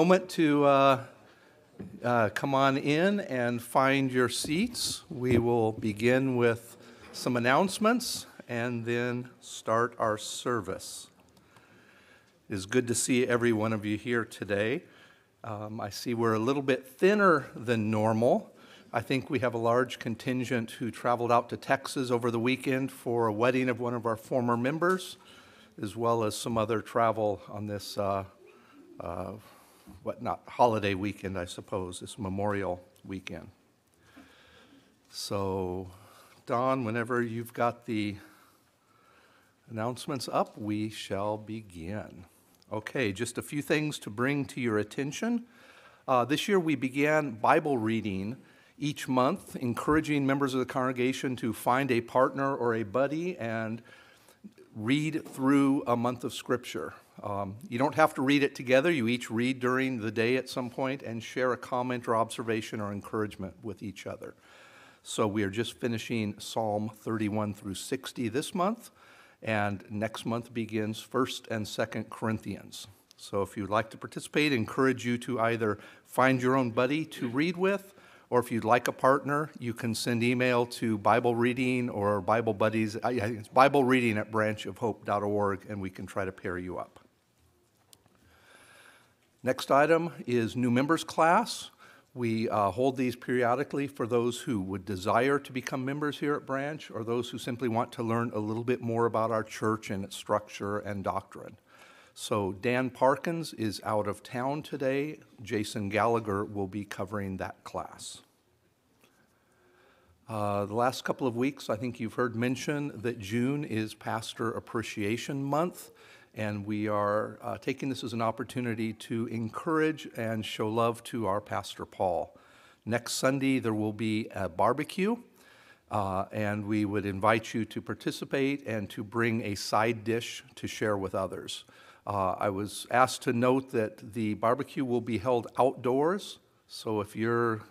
moment to uh, uh, come on in and find your seats. We will begin with some announcements and then start our service. It is good to see every one of you here today. Um, I see we're a little bit thinner than normal. I think we have a large contingent who traveled out to Texas over the weekend for a wedding of one of our former members, as well as some other travel on this, uh, uh, what not, holiday weekend, I suppose, this Memorial weekend. So, Don, whenever you've got the announcements up, we shall begin. Okay, just a few things to bring to your attention. Uh, this year we began Bible reading each month, encouraging members of the congregation to find a partner or a buddy and read through a month of Scripture. Um, you don't have to read it together. You each read during the day at some point and share a comment or observation or encouragement with each other. So we are just finishing Psalm 31 through 60 this month, and next month begins 1st and 2nd Corinthians. So if you'd like to participate, I encourage you to either find your own buddy to read with or if you'd like a partner, you can send email to Bible Reading or Bible Buddies. I think it's Bible Reading at branchofhope.org, and we can try to pair you up. Next item is new members class. We uh, hold these periodically for those who would desire to become members here at Branch or those who simply want to learn a little bit more about our church and its structure and doctrine. So Dan Parkins is out of town today. Jason Gallagher will be covering that class. Uh, the last couple of weeks, I think you've heard mention that June is Pastor Appreciation Month, and we are uh, taking this as an opportunity to encourage and show love to our Pastor Paul. Next Sunday, there will be a barbecue, uh, and we would invite you to participate and to bring a side dish to share with others. Uh, I was asked to note that the barbecue will be held outdoors, so if you're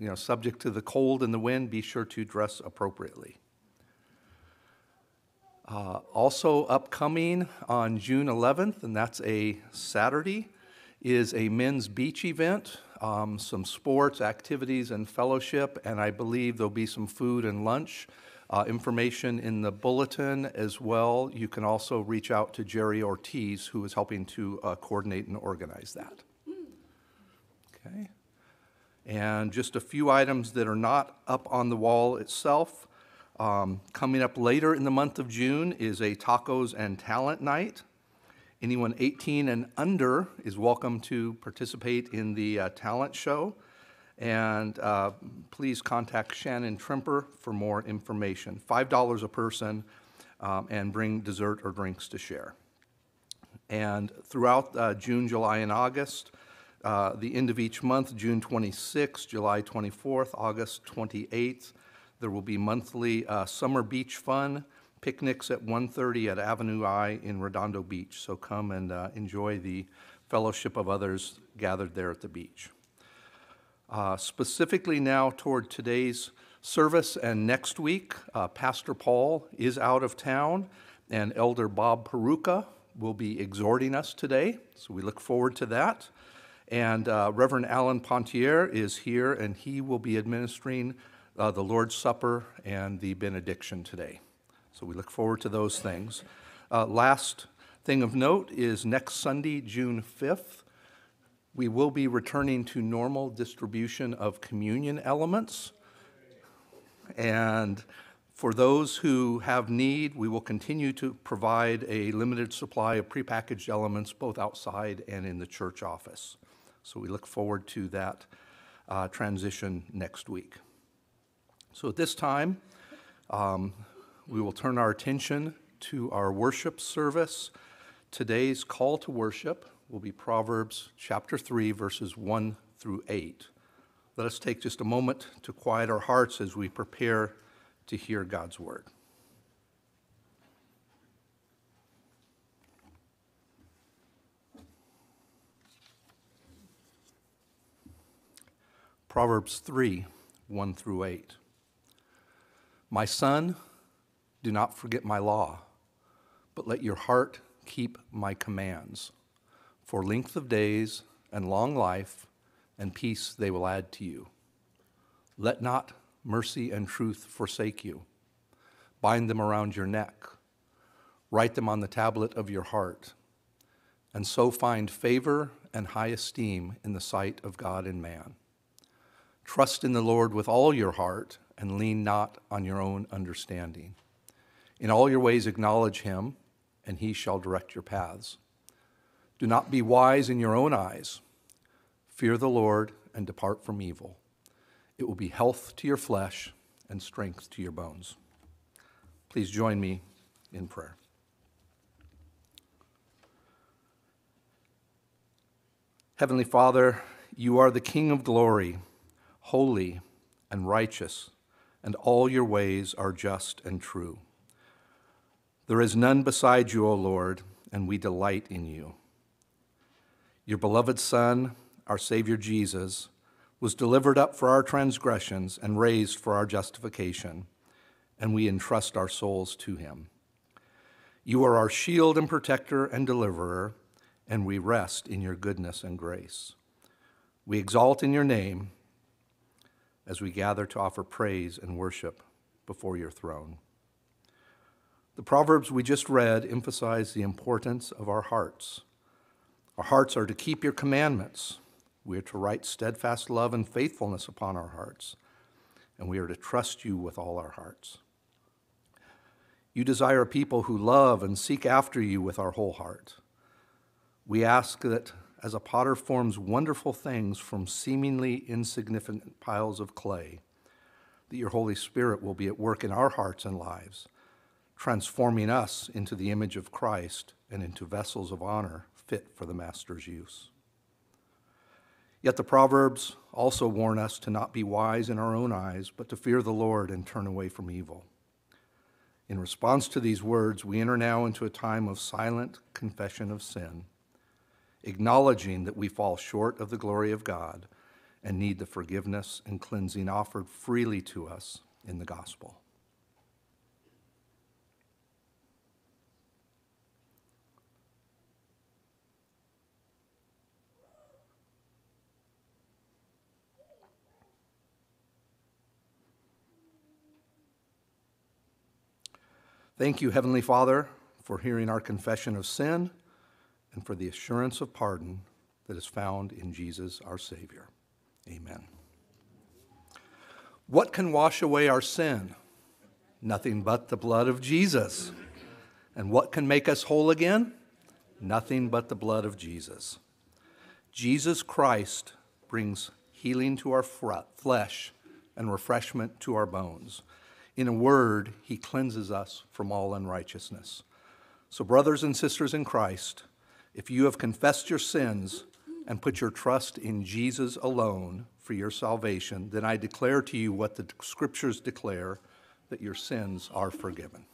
you know, subject to the cold and the wind, be sure to dress appropriately. Uh, also upcoming on June 11th, and that's a Saturday, is a men's beach event, um, some sports, activities, and fellowship, and I believe there'll be some food and lunch. Uh, information in the bulletin as well. You can also reach out to Jerry Ortiz, who is helping to uh, coordinate and organize that. Okay. And just a few items that are not up on the wall itself. Um, coming up later in the month of June is a tacos and talent night. Anyone 18 and under is welcome to participate in the uh, talent show. And uh, please contact Shannon Trimper for more information. $5 a person, um, and bring dessert or drinks to share. And throughout uh, June, July, and August, uh, the end of each month, June 26th, July 24th, August 28th, there will be monthly uh, summer beach fun picnics at 1.30 at Avenue I in Redondo Beach. So come and uh, enjoy the fellowship of others gathered there at the beach. Uh, specifically now toward today's service and next week, uh, Pastor Paul is out of town, and Elder Bob Parucha will be exhorting us today. So we look forward to that. And uh, Reverend Alan Pontier is here, and he will be administering uh, the Lord's Supper and the benediction today. So we look forward to those things. Uh, last thing of note is next Sunday, June 5th, we will be returning to normal distribution of communion elements. And for those who have need, we will continue to provide a limited supply of prepackaged elements both outside and in the church office. So we look forward to that uh, transition next week. So at this time, um, we will turn our attention to our worship service. Today's call to worship will be Proverbs chapter 3, verses 1 through 8. Let us take just a moment to quiet our hearts as we prepare to hear God's word. Proverbs 3 1 through 8. My son, do not forget my law, but let your heart keep my commands for length of days and long life, and peace they will add to you. Let not mercy and truth forsake you. Bind them around your neck. Write them on the tablet of your heart, and so find favor and high esteem in the sight of God and man. Trust in the Lord with all your heart, and lean not on your own understanding. In all your ways acknowledge him, and he shall direct your paths. Do not be wise in your own eyes. Fear the Lord and depart from evil. It will be health to your flesh and strength to your bones. Please join me in prayer. Heavenly Father, you are the King of glory, holy and righteous, and all your ways are just and true. There is none beside you, O Lord, and we delight in you. Your beloved Son, our Savior Jesus, was delivered up for our transgressions and raised for our justification, and we entrust our souls to him. You are our shield and protector and deliverer, and we rest in your goodness and grace. We exalt in your name as we gather to offer praise and worship before your throne. The Proverbs we just read emphasize the importance of our hearts. Our hearts are to keep your commandments we are to write steadfast love and faithfulness upon our hearts, and we are to trust you with all our hearts. You desire people who love and seek after you with our whole heart. We ask that as a potter forms wonderful things from seemingly insignificant piles of clay, that your Holy Spirit will be at work in our hearts and lives, transforming us into the image of Christ and into vessels of honor fit for the Master's use. Yet the Proverbs also warn us to not be wise in our own eyes, but to fear the Lord and turn away from evil. In response to these words, we enter now into a time of silent confession of sin, acknowledging that we fall short of the glory of God and need the forgiveness and cleansing offered freely to us in the gospel. Thank you, Heavenly Father, for hearing our confession of sin and for the assurance of pardon that is found in Jesus our Savior. Amen. What can wash away our sin? Nothing but the blood of Jesus. And what can make us whole again? Nothing but the blood of Jesus. Jesus Christ brings healing to our flesh and refreshment to our bones. In a word, he cleanses us from all unrighteousness. So, brothers and sisters in Christ, if you have confessed your sins and put your trust in Jesus alone for your salvation, then I declare to you what the scriptures declare that your sins are forgiven.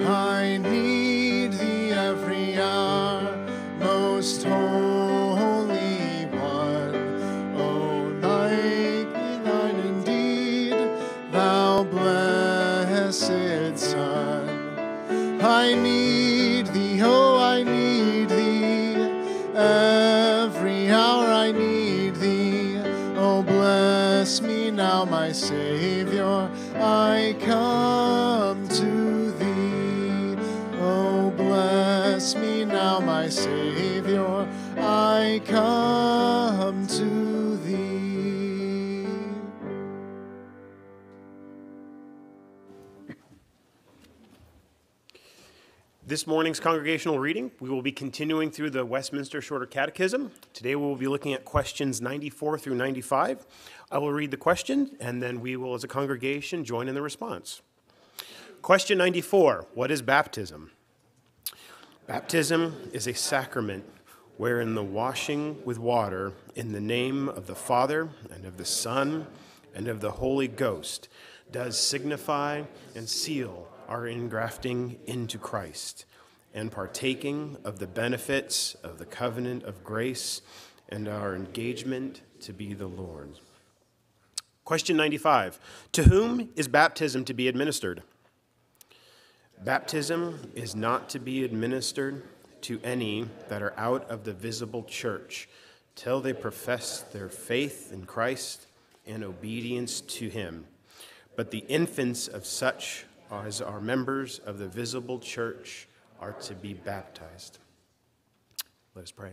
I need morning's congregational reading, we will be continuing through the Westminster Shorter Catechism. Today we will be looking at questions 94 through 95. I will read the question, and then we will, as a congregation, join in the response. Question 94 What is baptism? Baptism is a sacrament wherein the washing with water in the name of the Father and of the Son and of the Holy Ghost does signify and seal our engrafting into Christ and partaking of the benefits of the covenant of grace and our engagement to be the Lord. Question 95 To whom is baptism to be administered? Baptism is not to be administered to any that are out of the visible church till they profess their faith in Christ and obedience to him. But the infants of such as are members of the visible church are to be baptized. Let us pray.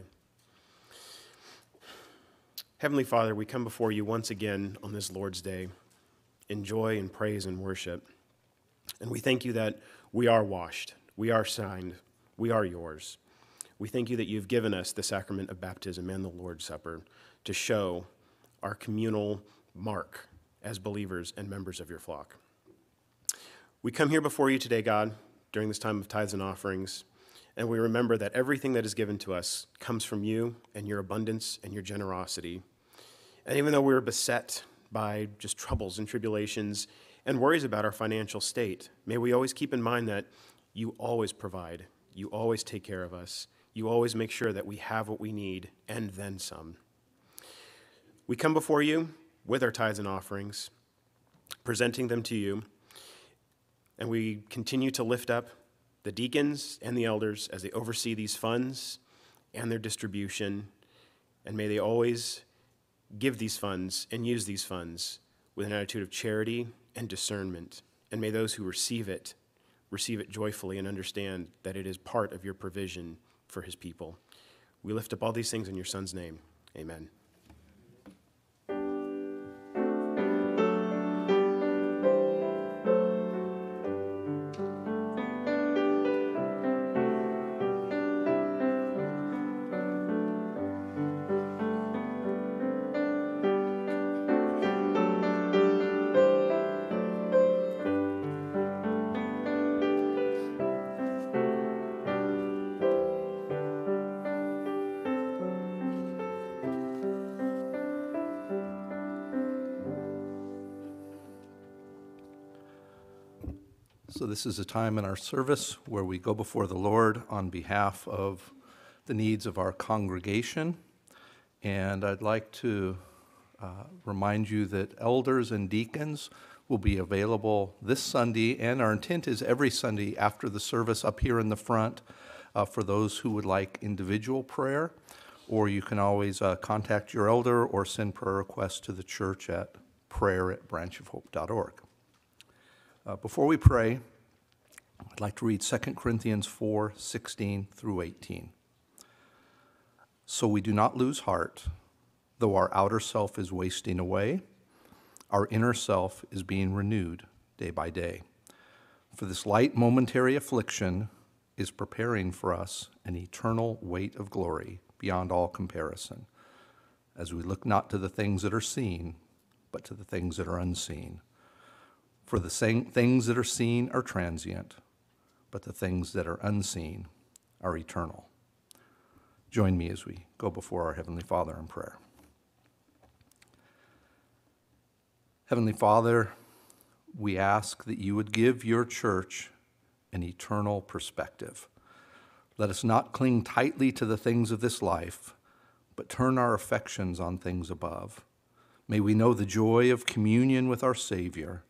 Heavenly Father, we come before you once again on this Lord's Day in joy and praise and worship. And we thank you that we are washed, we are signed, we are yours. We thank you that you've given us the sacrament of baptism and the Lord's Supper to show our communal mark as believers and members of your flock. We come here before you today, God, during this time of tithes and offerings, and we remember that everything that is given to us comes from you and your abundance and your generosity. And even though we're beset by just troubles and tribulations and worries about our financial state, may we always keep in mind that you always provide, you always take care of us, you always make sure that we have what we need and then some. We come before you with our tithes and offerings, presenting them to you, and we continue to lift up the deacons and the elders as they oversee these funds and their distribution, and may they always give these funds and use these funds with an attitude of charity and discernment. And may those who receive it receive it joyfully and understand that it is part of your provision for his people. We lift up all these things in your Son's name. Amen. This is a time in our service where we go before the Lord on behalf of the needs of our congregation. And I'd like to uh, remind you that elders and deacons will be available this Sunday, and our intent is every Sunday after the service up here in the front uh, for those who would like individual prayer. Or you can always uh, contact your elder or send prayer requests to the church at prayer at branchofhope.org. Uh, before we pray, I'd like to read 2 Corinthians 4 16 through 18. So we do not lose heart, though our outer self is wasting away, our inner self is being renewed day by day. For this light momentary affliction is preparing for us an eternal weight of glory beyond all comparison, as we look not to the things that are seen, but to the things that are unseen. For the same things that are seen are transient, but the things that are unseen are eternal. Join me as we go before our Heavenly Father in prayer. Heavenly Father, we ask that you would give your church an eternal perspective. Let us not cling tightly to the things of this life, but turn our affections on things above. May we know the joy of communion with our Savior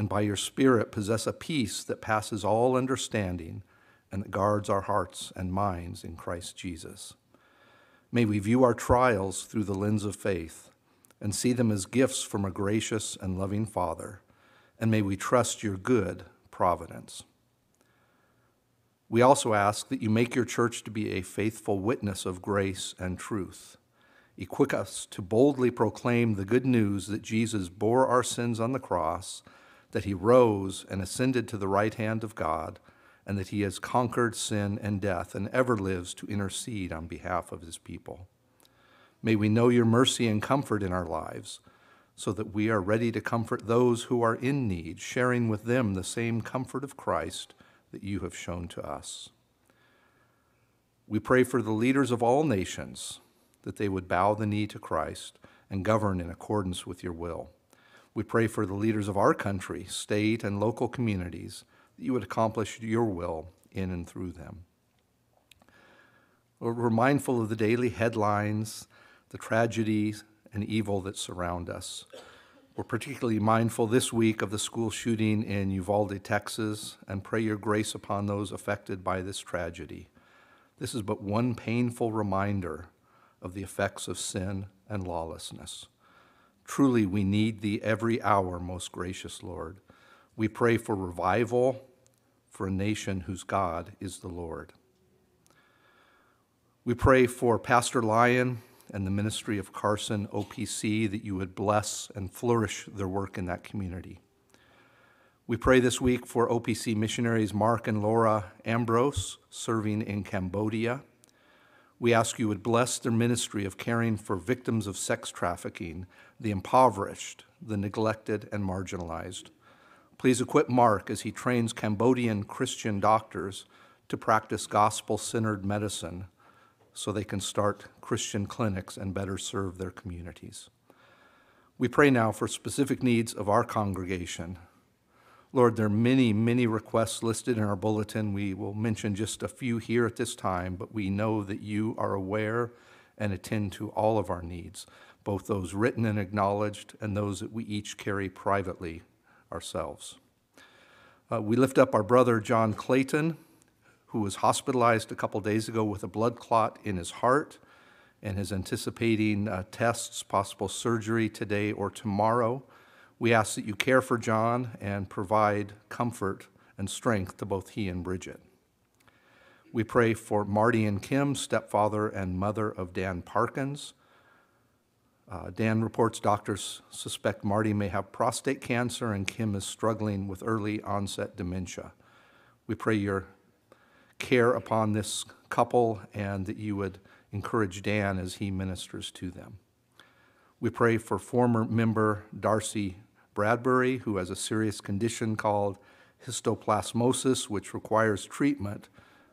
and by your Spirit possess a peace that passes all understanding and that guards our hearts and minds in Christ Jesus. May we view our trials through the lens of faith and see them as gifts from a gracious and loving Father, and may we trust your good providence. We also ask that you make your church to be a faithful witness of grace and truth. Equip us to boldly proclaim the good news that Jesus bore our sins on the cross that he rose and ascended to the right hand of God, and that he has conquered sin and death and ever lives to intercede on behalf of his people. May we know your mercy and comfort in our lives, so that we are ready to comfort those who are in need, sharing with them the same comfort of Christ that you have shown to us. We pray for the leaders of all nations, that they would bow the knee to Christ and govern in accordance with your will. We pray for the leaders of our country, state, and local communities that you would accomplish your will in and through them. Lord, we're mindful of the daily headlines, the tragedies and evil that surround us. We're particularly mindful this week of the school shooting in Uvalde, Texas, and pray your grace upon those affected by this tragedy. This is but one painful reminder of the effects of sin and lawlessness. Truly, we need thee every hour, most gracious Lord. We pray for revival for a nation whose God is the Lord. We pray for Pastor Lyon and the ministry of Carson OPC that you would bless and flourish their work in that community. We pray this week for OPC missionaries Mark and Laura Ambrose serving in Cambodia. We ask you would bless their ministry of caring for victims of sex trafficking, the impoverished, the neglected, and marginalized. Please equip Mark as he trains Cambodian Christian doctors to practice gospel centered medicine so they can start Christian clinics and better serve their communities. We pray now for specific needs of our congregation. Lord, there are many, many requests listed in our bulletin. We will mention just a few here at this time, but we know that you are aware and attend to all of our needs, both those written and acknowledged and those that we each carry privately ourselves. Uh, we lift up our brother John Clayton, who was hospitalized a couple days ago with a blood clot in his heart and is anticipating uh, tests, possible surgery today or tomorrow. We ask that you care for John and provide comfort and strength to both he and Bridget. We pray for Marty and Kim, stepfather and mother of Dan Parkins. Uh, Dan reports doctors suspect Marty may have prostate cancer and Kim is struggling with early onset dementia. We pray your care upon this couple and that you would encourage Dan as he ministers to them. We pray for former member Darcy Bradbury, who has a serious condition called histoplasmosis, which requires treatment,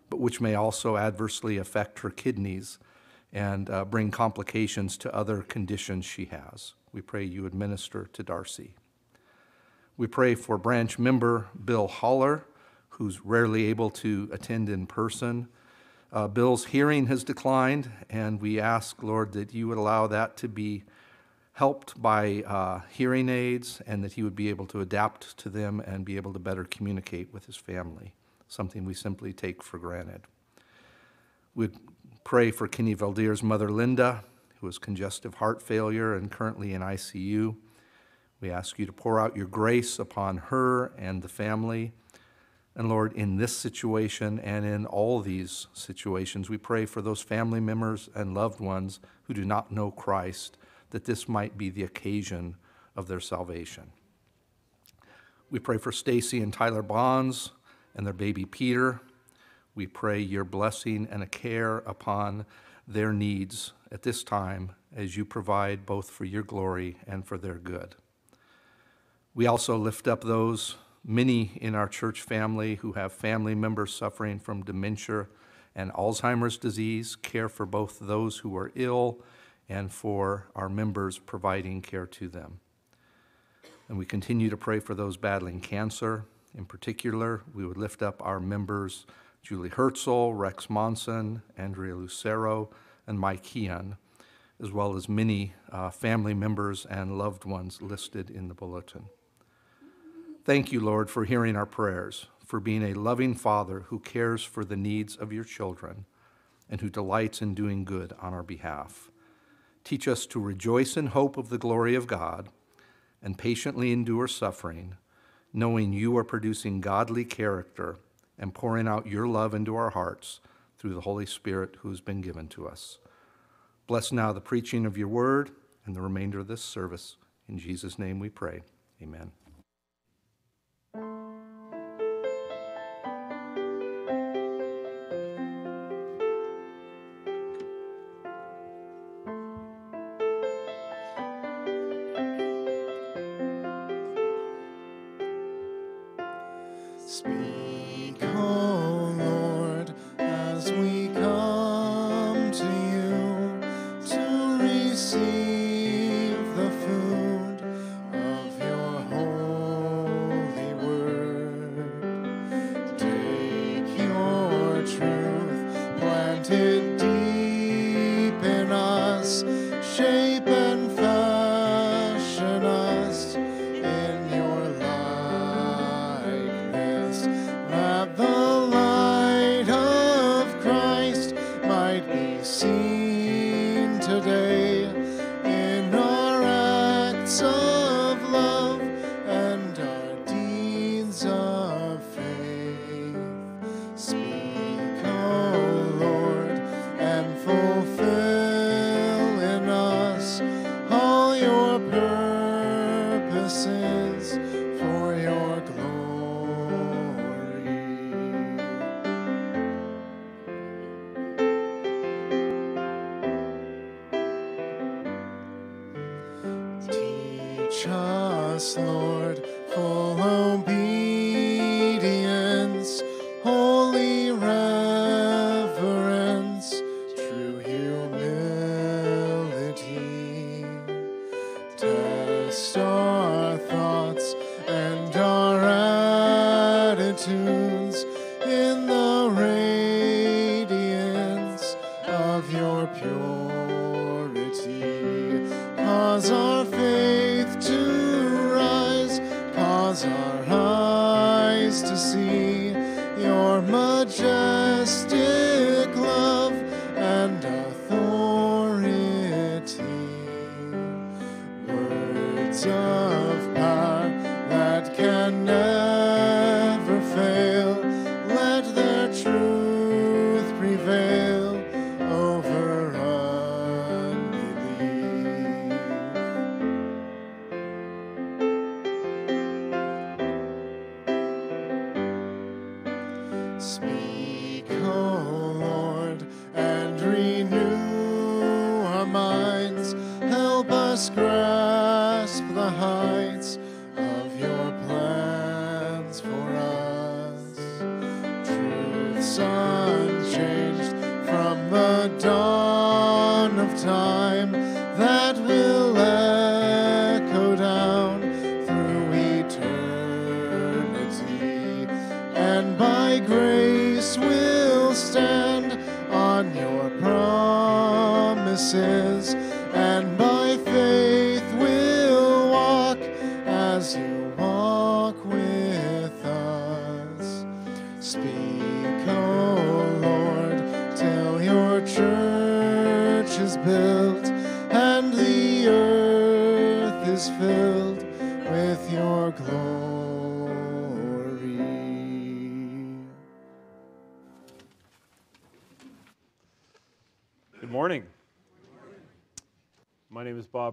but which may also adversely affect her kidneys and uh, bring complications to other conditions she has. We pray you administer to Darcy. We pray for branch member Bill Holler, who's rarely able to attend in person. Uh, Bill's hearing has declined, and we ask, Lord, that you would allow that to be helped by uh, hearing aids and that he would be able to adapt to them and be able to better communicate with his family, something we simply take for granted. We'd pray for Kenny Valdir's mother, Linda, who has congestive heart failure and currently in ICU. We ask you to pour out your grace upon her and the family and Lord, in this situation and in all these situations, we pray for those family members and loved ones who do not know Christ, that this might be the occasion of their salvation. We pray for Stacy and Tyler Bonds and their baby Peter. We pray your blessing and a care upon their needs at this time as you provide both for your glory and for their good. We also lift up those many in our church family who have family members suffering from dementia and Alzheimer's disease, care for both those who are ill and for our members providing care to them. And we continue to pray for those battling cancer. In particular, we would lift up our members Julie Herzl, Rex Monson, Andrea Lucero, and Mike Heon, as well as many uh, family members and loved ones listed in the bulletin. Thank you, Lord, for hearing our prayers, for being a loving Father who cares for the needs of your children and who delights in doing good on our behalf. Teach us to rejoice in hope of the glory of God and patiently endure suffering, knowing you are producing godly character and pouring out your love into our hearts through the Holy Spirit who has been given to us. Bless now the preaching of your word and the remainder of this service. In Jesus' name we pray. Amen. speak.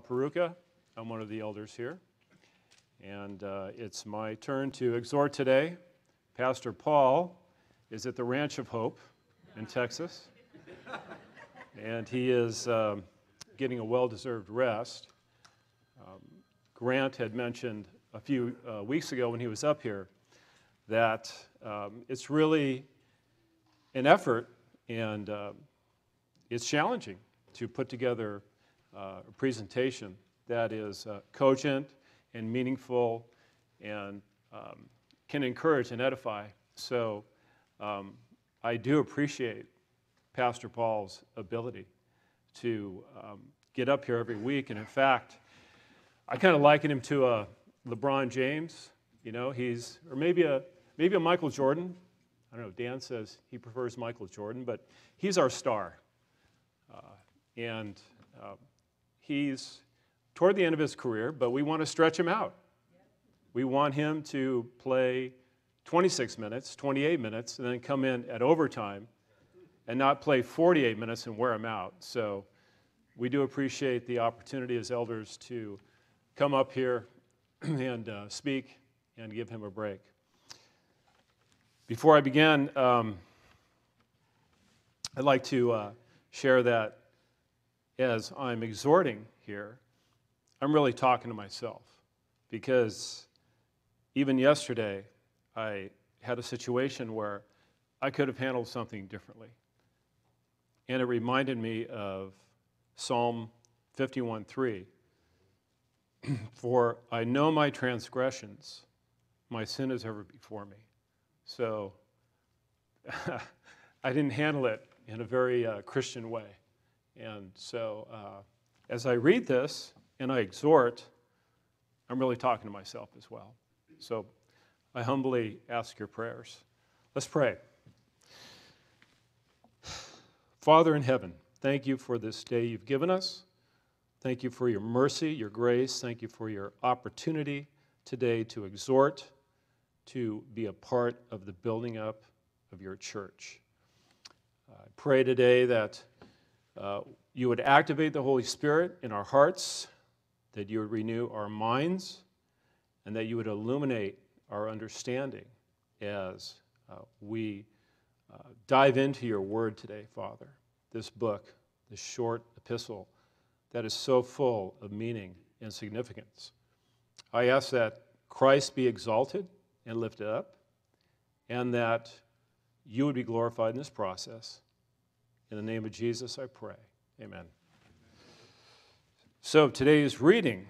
Parucha. I'm one of the elders here. And uh, it's my turn to exhort today. Pastor Paul is at the Ranch of Hope in Texas. and he is um, getting a well deserved rest. Um, Grant had mentioned a few uh, weeks ago when he was up here that um, it's really an effort and uh, it's challenging to put together uh, a presentation that is uh, cogent and meaningful and um, can encourage and edify. So um, I do appreciate Pastor Paul's ability to um, get up here every week. And in fact, I kind of liken him to a LeBron James. You know, he's, or maybe a, maybe a Michael Jordan. I don't know, Dan says he prefers Michael Jordan, but he's our star. Uh, and uh, he's toward the end of his career, but we want to stretch him out. We want him to play 26 minutes, 28 minutes, and then come in at overtime and not play 48 minutes and wear him out. So we do appreciate the opportunity as elders to come up here and uh, speak and give him a break. Before I begin, um, I'd like to uh, share that as I'm exhorting here, I'm really talking to myself because even yesterday I had a situation where I could have handled something differently. And it reminded me of Psalm 51:3. For I know my transgressions, my sin is ever before me. So I didn't handle it in a very uh, Christian way. And so uh, as I read this and I exhort, I'm really talking to myself as well. So I humbly ask your prayers. Let's pray. Father in heaven, thank you for this day you've given us. Thank you for your mercy, your grace. Thank you for your opportunity today to exhort, to be a part of the building up of your church. I pray today that uh, you would activate the Holy Spirit in our hearts that you would renew our minds and that you would illuminate our understanding as uh, we uh, dive into your word today, Father. This book, this short epistle that is so full of meaning and significance. I ask that Christ be exalted and lifted up, and that you would be glorified in this process. In the name of Jesus, I pray. Amen. So today's reading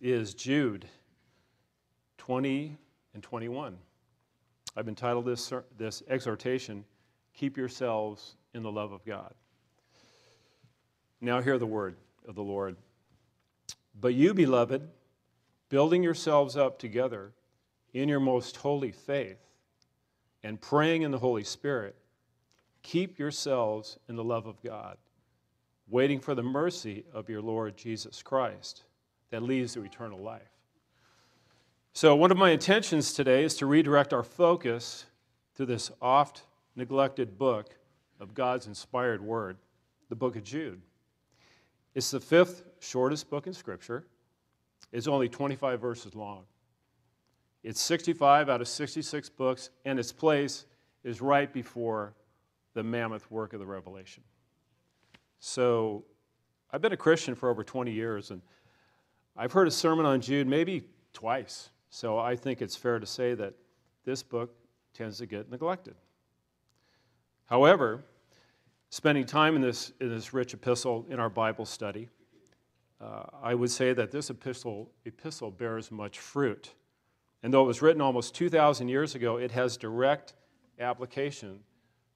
is Jude 20 and 21. I've entitled this, this exhortation, Keep Yourselves in the Love of God. Now, hear the word of the Lord. But you, beloved, building yourselves up together in your most holy faith and praying in the Holy Spirit, keep yourselves in the love of God, waiting for the mercy of your Lord Jesus Christ that leads to eternal life. So, one of my intentions today is to redirect our focus to this oft neglected book of God's inspired word, the book of Jude. It's the fifth shortest book in Scripture. It's only 25 verses long. It's 65 out of 66 books, and its place is right before the mammoth work of the Revelation. So, I've been a Christian for over 20 years, and I've heard a sermon on Jude maybe twice. So, I think it's fair to say that this book tends to get neglected. However, spending time in this, in this rich epistle in our Bible study, uh, I would say that this epistle, epistle bears much fruit. And though it was written almost 2,000 years ago, it has direct application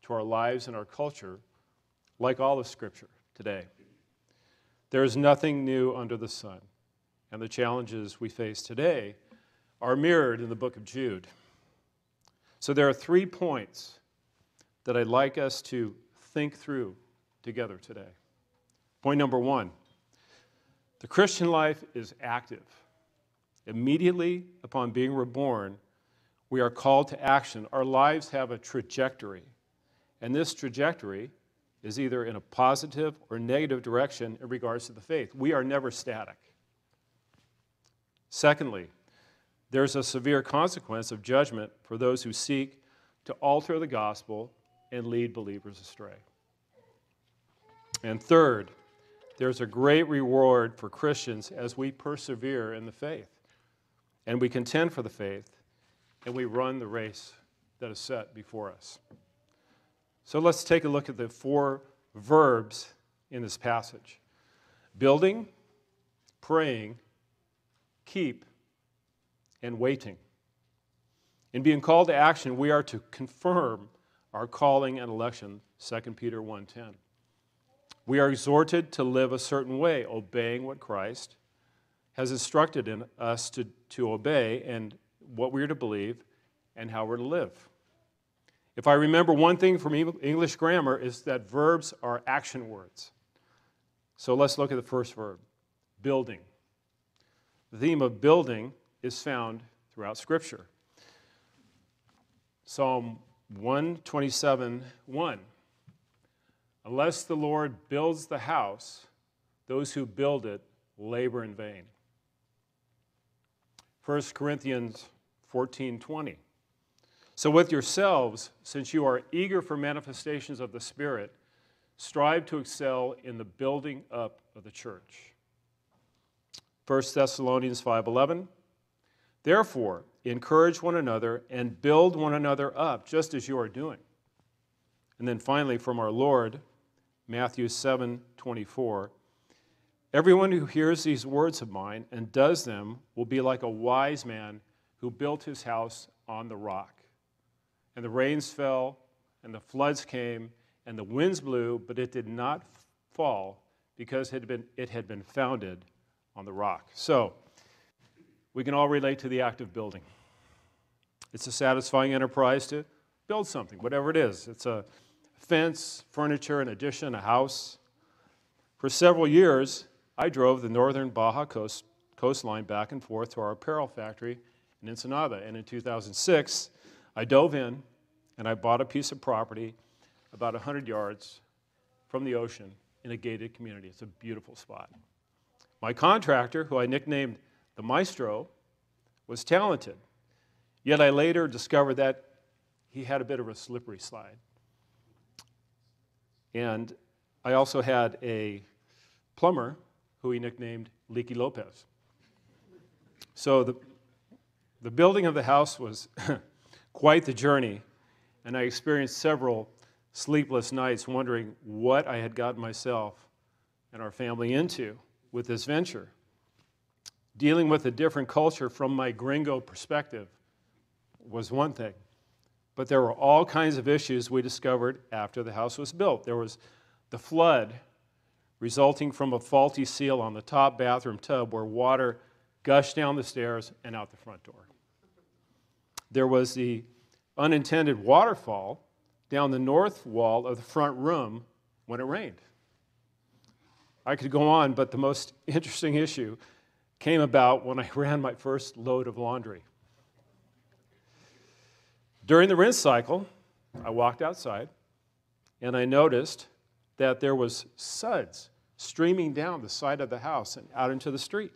to our lives and our culture, like all of Scripture today. There is nothing new under the sun, and the challenges we face today are mirrored in the book of Jude. So there are three points that I'd like us to think through together today. Point number one the Christian life is active. Immediately upon being reborn, we are called to action. Our lives have a trajectory, and this trajectory is either in a positive or negative direction in regards to the faith. We are never static. Secondly, there's a severe consequence of judgment for those who seek to alter the gospel and lead believers astray. And third, there's a great reward for Christians as we persevere in the faith and we contend for the faith and we run the race that is set before us. So let's take a look at the four verbs in this passage building, praying, keep, and waiting. In being called to action, we are to confirm our calling and election, 2 Peter 1:10. We are exhorted to live a certain way, obeying what Christ has instructed in us to, to obey and what we're to believe and how we're to live. If I remember one thing from English grammar is that verbs are action words. So let's look at the first verb, building. The theme of building is found throughout Scripture. Psalm 127 1. Unless the Lord builds the house, those who build it labor in vain. 1 Corinthians 14:20. So with yourselves, since you are eager for manifestations of the Spirit, strive to excel in the building up of the church. 1 Thessalonians 5:11. Therefore, encourage one another and build one another up, just as you are doing. And then finally, from our Lord, Matthew 7:24 Everyone who hears these words of mine and does them will be like a wise man who built his house on the rock. And the rains fell, and the floods came, and the winds blew, but it did not fall because it had been, it had been founded on the rock. So, we can all relate to the act of building. It's a satisfying enterprise to build something, whatever it is. It's a fence, furniture, an addition, a house. For several years, I drove the northern Baja coast, coastline back and forth to our apparel factory in Ensenada. And in 2006, I dove in and I bought a piece of property about 100 yards from the ocean in a gated community. It's a beautiful spot. My contractor, who I nicknamed the Maestro, was talented. Yet I later discovered that he had a bit of a slippery slide. And I also had a plumber who he nicknamed Leaky Lopez. So the, the building of the house was quite the journey, and I experienced several sleepless nights wondering what I had gotten myself and our family into with this venture. Dealing with a different culture from my gringo perspective was one thing, but there were all kinds of issues we discovered after the house was built. There was the flood resulting from a faulty seal on the top bathroom tub where water gushed down the stairs and out the front door. There was the unintended waterfall down the north wall of the front room when it rained. I could go on, but the most interesting issue came about when I ran my first load of laundry. During the rinse cycle, I walked outside and I noticed that there was suds streaming down the side of the house and out into the street.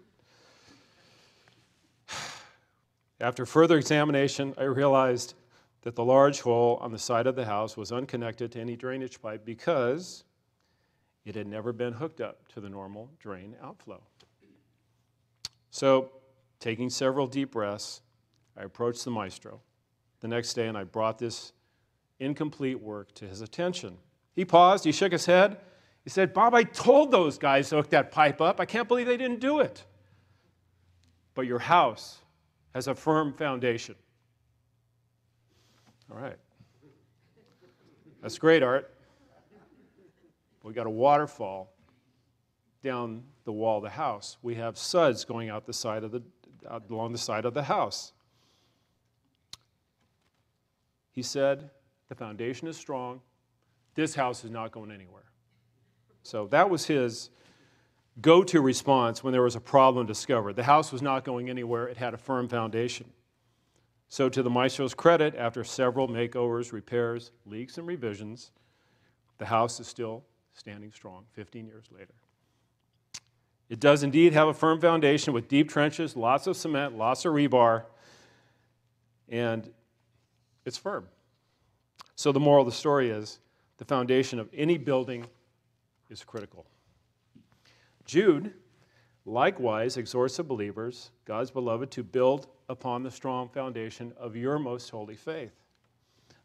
After further examination, I realized that the large hole on the side of the house was unconnected to any drainage pipe because it had never been hooked up to the normal drain outflow. So, taking several deep breaths, I approached the maestro the next day and I brought this incomplete work to his attention. He paused, he shook his head. He said, Bob, I told those guys to hook that pipe up. I can't believe they didn't do it. But your house has a firm foundation. All right. That's great, Art. We got a waterfall down the wall of the house. We have suds going out the side of the along the side of the house. He said, "The foundation is strong. This house is not going anywhere." So that was his go to response when there was a problem discovered. The house was not going anywhere, it had a firm foundation. So, to the maestro's credit, after several makeovers, repairs, leaks, and revisions, the house is still standing strong 15 years later. It does indeed have a firm foundation with deep trenches, lots of cement, lots of rebar, and it's firm. So, the moral of the story is the foundation of any building is critical. Jude likewise exhorts the believers, God's beloved, to build upon the strong foundation of your most holy faith.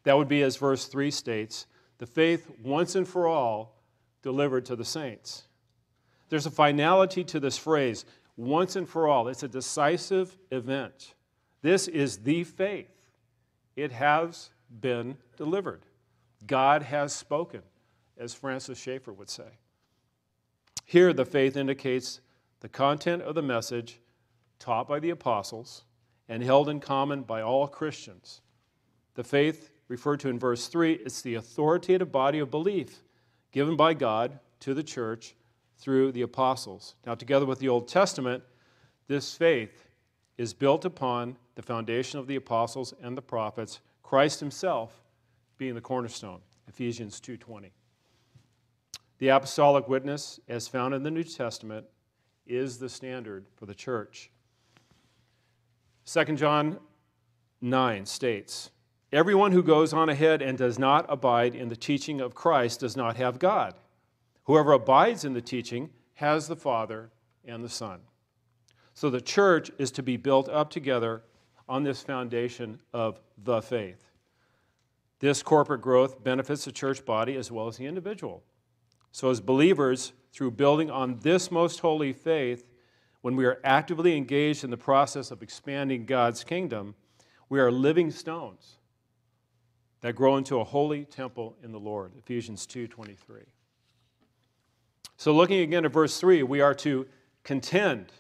That would be, as verse 3 states, the faith once and for all delivered to the saints. There's a finality to this phrase, once and for all. It's a decisive event. This is the faith. It has been delivered. God has spoken, as Francis Schaeffer would say. Here, the faith indicates the content of the message taught by the apostles and held in common by all Christians. The faith referred to in verse 3 is the authoritative body of belief given by God to the church through the apostles. Now, together with the Old Testament, this faith is built upon the foundation of the apostles and the prophets, Christ himself being the cornerstone. Ephesians 2:20. The apostolic witness, as found in the New Testament, is the standard for the church. 2 John 9 states Everyone who goes on ahead and does not abide in the teaching of Christ does not have God. Whoever abides in the teaching has the Father and the Son. So the church is to be built up together on this foundation of the faith. This corporate growth benefits the church body as well as the individual. So, as believers, through building on this most holy faith, when we are actively engaged in the process of expanding God's kingdom, we are living stones that grow into a holy temple in the Lord. Ephesians 2:23. So looking again at verse 3, we are to contend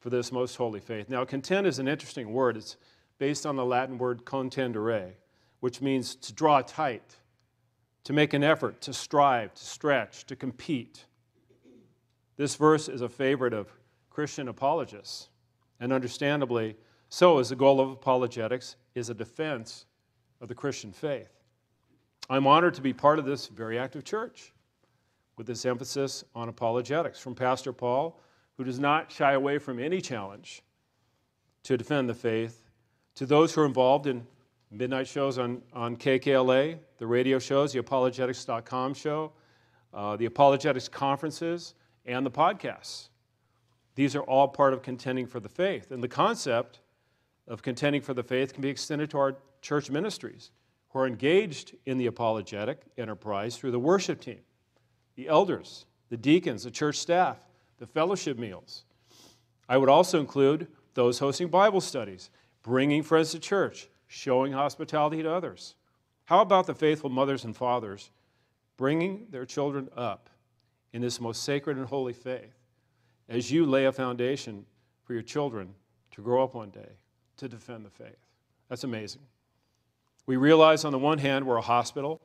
for this most holy faith. Now, contend is an interesting word. It's based on the Latin word contendere, which means to draw tight, to make an effort, to strive, to stretch, to compete. This verse is a favorite of Christian apologists, and understandably so, as the goal of apologetics is a defense of the Christian faith. I'm honored to be part of this very active church with this emphasis on apologetics. From Pastor Paul, who does not shy away from any challenge to defend the faith, to those who are involved in midnight shows on, on KKLA, the radio shows, the apologetics.com show, uh, the apologetics conferences, and the podcasts. These are all part of contending for the faith. And the concept of contending for the faith can be extended to our church ministries who are engaged in the apologetic enterprise through the worship team, the elders, the deacons, the church staff, the fellowship meals. I would also include those hosting Bible studies, bringing friends to church, showing hospitality to others. How about the faithful mothers and fathers bringing their children up in this most sacred and holy faith as you lay a foundation for your children to grow up one day to defend the faith? That's amazing. We realize, on the one hand, we're a hospital,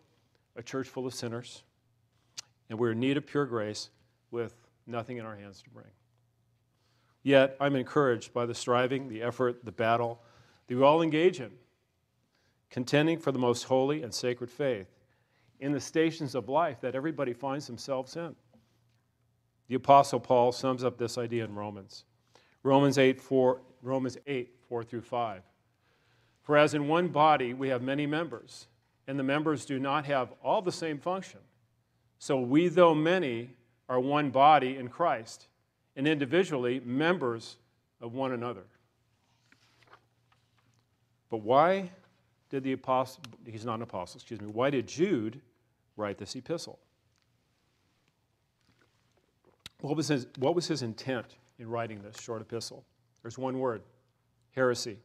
a church full of sinners, and we're in need of pure grace with nothing in our hands to bring. Yet, I'm encouraged by the striving, the effort, the battle that we all engage in, contending for the most holy and sacred faith in the stations of life that everybody finds themselves in. The Apostle Paul sums up this idea in Romans. Romans 8, 4, Romans 8, 4 through 5. For as in one body we have many members, and the members do not have all the same function. So we, though many, are one body in Christ, and individually members of one another. But why did the apostle, he's not an apostle, excuse me, why did Jude write this epistle? What was his, what was his intent in writing this short epistle? There's one word heresy.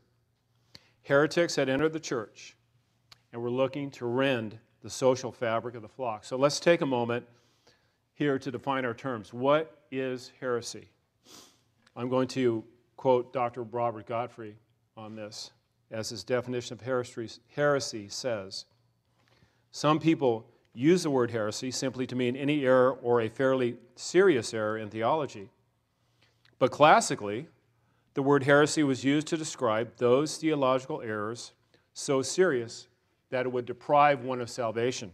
Heretics had entered the church and were looking to rend the social fabric of the flock. So let's take a moment here to define our terms. What is heresy? I'm going to quote Dr. Robert Godfrey on this, as his definition of heresy, says. Some people use the word heresy simply to mean any error or a fairly serious error in theology. But classically, the word heresy was used to describe those theological errors so serious that it would deprive one of salvation.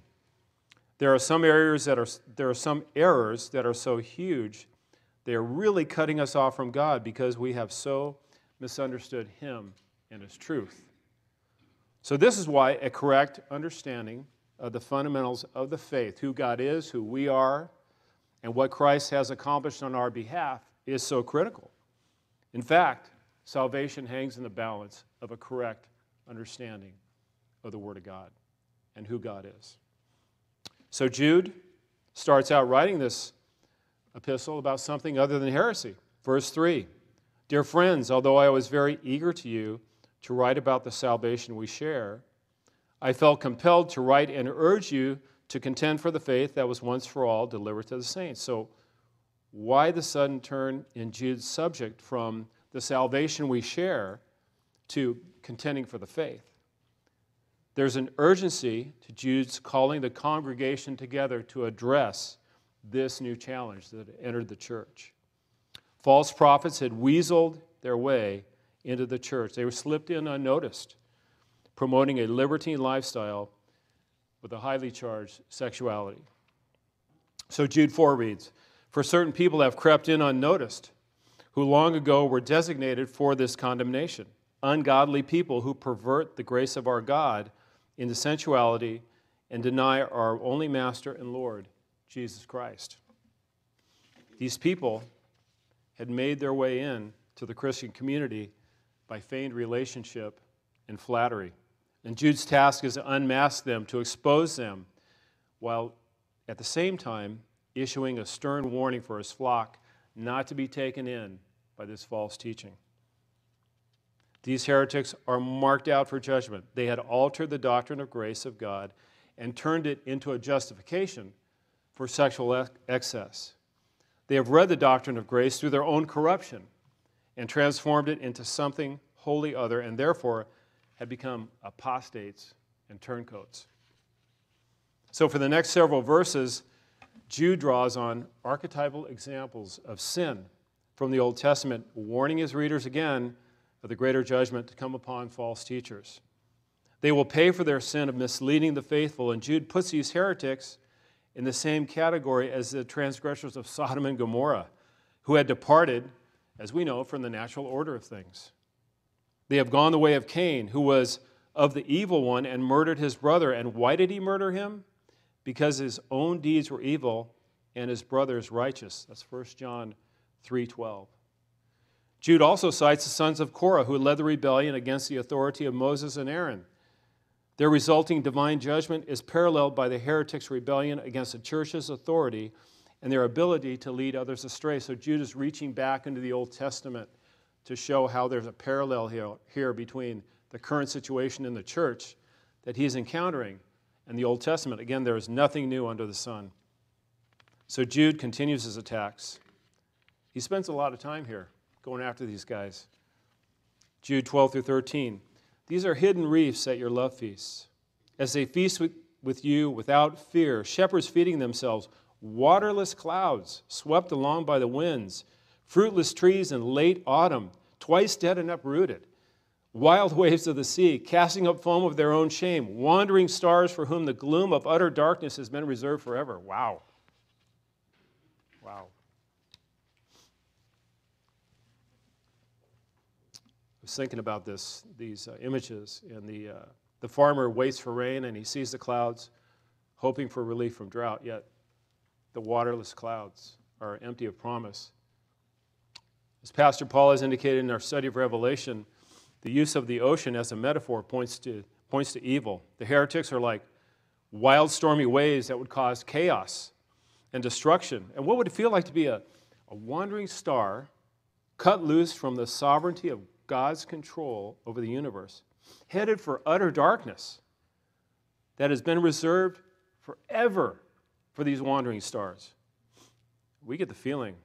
There are some errors that are there are some errors that are so huge they are really cutting us off from God because we have so misunderstood him and his truth. So this is why a correct understanding of the fundamentals of the faith, who God is, who we are, and what Christ has accomplished on our behalf is so critical. In fact, salvation hangs in the balance of a correct understanding of the Word of God and who God is. So Jude starts out writing this epistle about something other than heresy. Verse 3 Dear friends, although I was very eager to you to write about the salvation we share, I felt compelled to write and urge you to contend for the faith that was once for all delivered to the saints. So, why the sudden turn in Jude's subject from the salvation we share to contending for the faith? There's an urgency to Jude's calling the congregation together to address this new challenge that entered the church. False prophets had weaseled their way into the church, they were slipped in unnoticed, promoting a libertine lifestyle with a highly charged sexuality. So Jude 4 reads For certain people have crept in unnoticed, who long ago were designated for this condemnation ungodly people who pervert the grace of our God into sensuality and deny our only Master and Lord, Jesus Christ. These people had made their way in to the Christian community by feigned relationship and flattery. And Jude's task is to unmask them, to expose them, while at the same time issuing a stern warning for his flock not to be taken in by this false teaching. These heretics are marked out for judgment. They had altered the doctrine of grace of God and turned it into a justification for sexual excess. They have read the doctrine of grace through their own corruption and transformed it into something wholly other, and therefore had become apostates and turncoats. So, for the next several verses, Jude draws on archetypal examples of sin from the Old Testament, warning his readers again of the greater judgment to come upon false teachers. They will pay for their sin of misleading the faithful, and Jude puts these heretics in the same category as the transgressors of Sodom and Gomorrah, who had departed, as we know, from the natural order of things. They have gone the way of Cain, who was of the evil one and murdered his brother. And why did he murder him? Because his own deeds were evil and his brother's righteous. That's 1 John 3:12. Jude also cites the sons of Korah who led the rebellion against the authority of Moses and Aaron. Their resulting divine judgment is paralleled by the heretics' rebellion against the church's authority and their ability to lead others astray. So Jude is reaching back into the Old Testament to show how there's a parallel here, here between the current situation in the church that he's encountering and the Old Testament. Again, there is nothing new under the sun. So Jude continues his attacks. He spends a lot of time here going after these guys. Jude 12 through 13. These are hidden reefs at your love feasts. As they feast with you without fear, shepherds feeding themselves, waterless clouds swept along by the winds, fruitless trees in late autumn, twice dead and uprooted, wild waves of the sea, casting up foam of their own shame, wandering stars for whom the gloom of utter darkness has been reserved forever. Wow. Wow. I was thinking about this, these uh, images, and the, uh, the farmer waits for rain and he sees the clouds, hoping for relief from drought, yet the waterless clouds are empty of promise. As Pastor Paul has indicated in our study of Revelation, the use of the ocean as a metaphor points to, points to evil. The heretics are like wild, stormy waves that would cause chaos and destruction. And what would it feel like to be a, a wandering star cut loose from the sovereignty of God's control over the universe, headed for utter darkness that has been reserved forever for these wandering stars? We get the feeling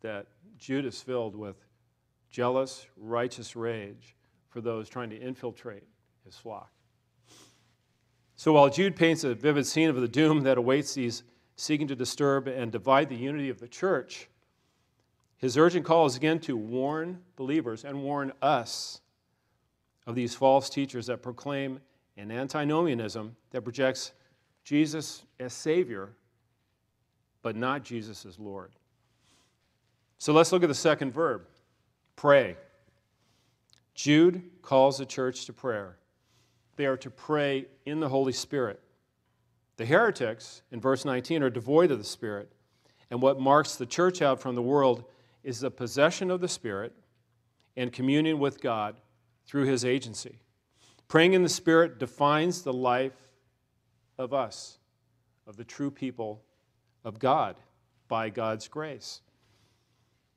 that Jude is filled with jealous, righteous rage for those trying to infiltrate his flock. So while Jude paints a vivid scene of the doom that awaits these seeking to disturb and divide the unity of the church, his urgent call is again to warn believers and warn us of these false teachers that proclaim an antinomianism that projects Jesus as Savior, but not Jesus as Lord. So let's look at the second verb pray. Jude calls the church to prayer. They are to pray in the Holy Spirit. The heretics, in verse 19, are devoid of the Spirit, and what marks the church out from the world is the possession of the Spirit and communion with God through His agency. Praying in the Spirit defines the life of us, of the true people of God, by God's grace.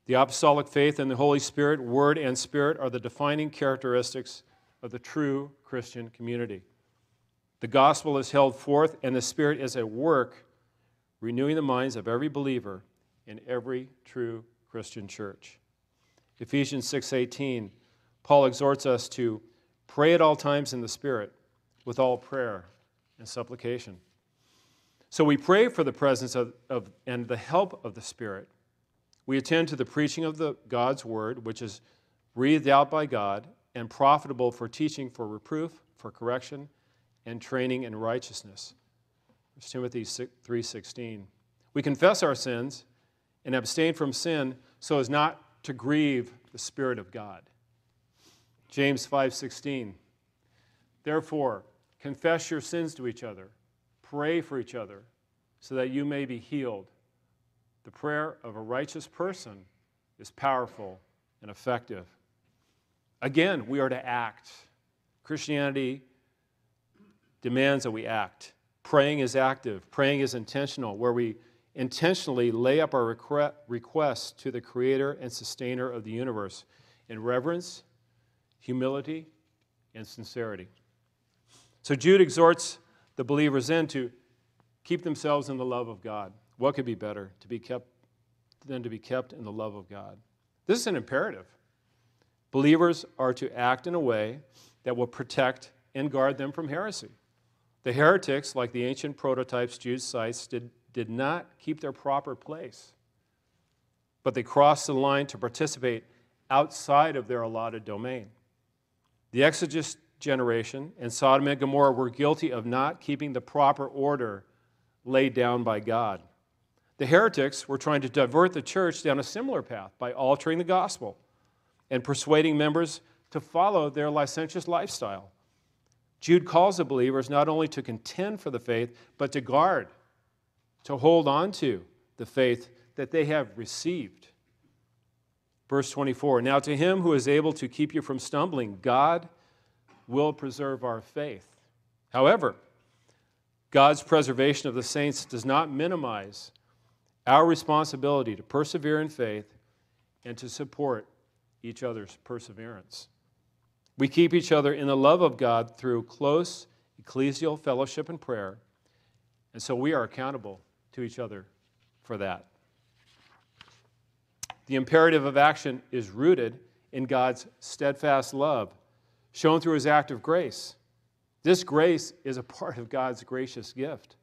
The apostolic faith and the Holy Spirit, Word and Spirit, are the defining characteristics of the true Christian community. The gospel is held forth, and the Spirit is at work, renewing the minds of every believer in every true Christian church. Ephesians 6:18, Paul exhorts us to pray at all times in the Spirit, with all prayer and supplication. So we pray for the presence of, of and the help of the Spirit we attend to the preaching of the God's word, which is breathed out by God and profitable for teaching, for reproof, for correction, and training in righteousness. 1 Timothy 3:16. We confess our sins and abstain from sin so as not to grieve the spirit of God. James 5:16. Therefore, confess your sins to each other, pray for each other so that you may be healed. The prayer of a righteous person is powerful and effective. Again, we are to act. Christianity demands that we act. Praying is active, praying is intentional, where we intentionally lay up our requests to the creator and sustainer of the universe in reverence, humility, and sincerity. So Jude exhorts the believers in to keep themselves in the love of God. What could be better to be kept than to be kept in the love of God? This is an imperative. Believers are to act in a way that will protect and guard them from heresy. The heretics, like the ancient prototypes Jude cites, did, did not keep their proper place, but they crossed the line to participate outside of their allotted domain. The Exodus generation and Sodom and Gomorrah were guilty of not keeping the proper order laid down by God. The heretics were trying to divert the church down a similar path by altering the gospel and persuading members to follow their licentious lifestyle. Jude calls the believers not only to contend for the faith, but to guard, to hold on to the faith that they have received. Verse 24 Now to him who is able to keep you from stumbling, God will preserve our faith. However, God's preservation of the saints does not minimize our responsibility to persevere in faith and to support each other's perseverance. We keep each other in the love of God through close ecclesial fellowship and prayer, and so we are accountable to each other for that. The imperative of action is rooted in God's steadfast love, shown through his act of grace. This grace is a part of God's gracious gift.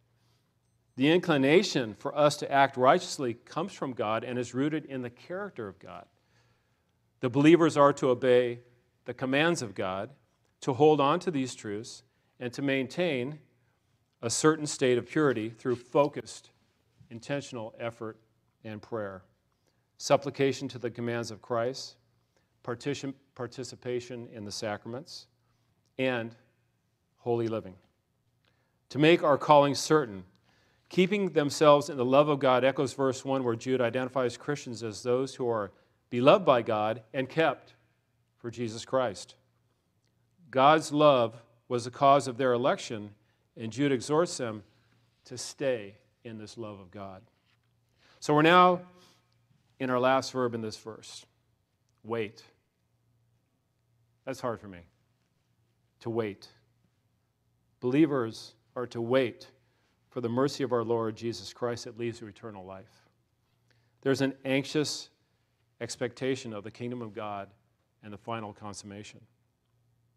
The inclination for us to act righteously comes from God and is rooted in the character of God. The believers are to obey the commands of God, to hold on to these truths, and to maintain a certain state of purity through focused, intentional effort and prayer supplication to the commands of Christ, participation in the sacraments, and holy living. To make our calling certain, keeping themselves in the love of God echoes verse 1, where Jude identifies Christians as those who are beloved by God and kept for Jesus Christ. God's love was the cause of their election, and Jude exhorts them to stay in this love of God. So we're now in our last verb in this verse wait. That's hard for me. To wait. Believers are to wait for the mercy of our Lord Jesus Christ that leads to eternal life. There's an anxious expectation of the kingdom of God and the final consummation.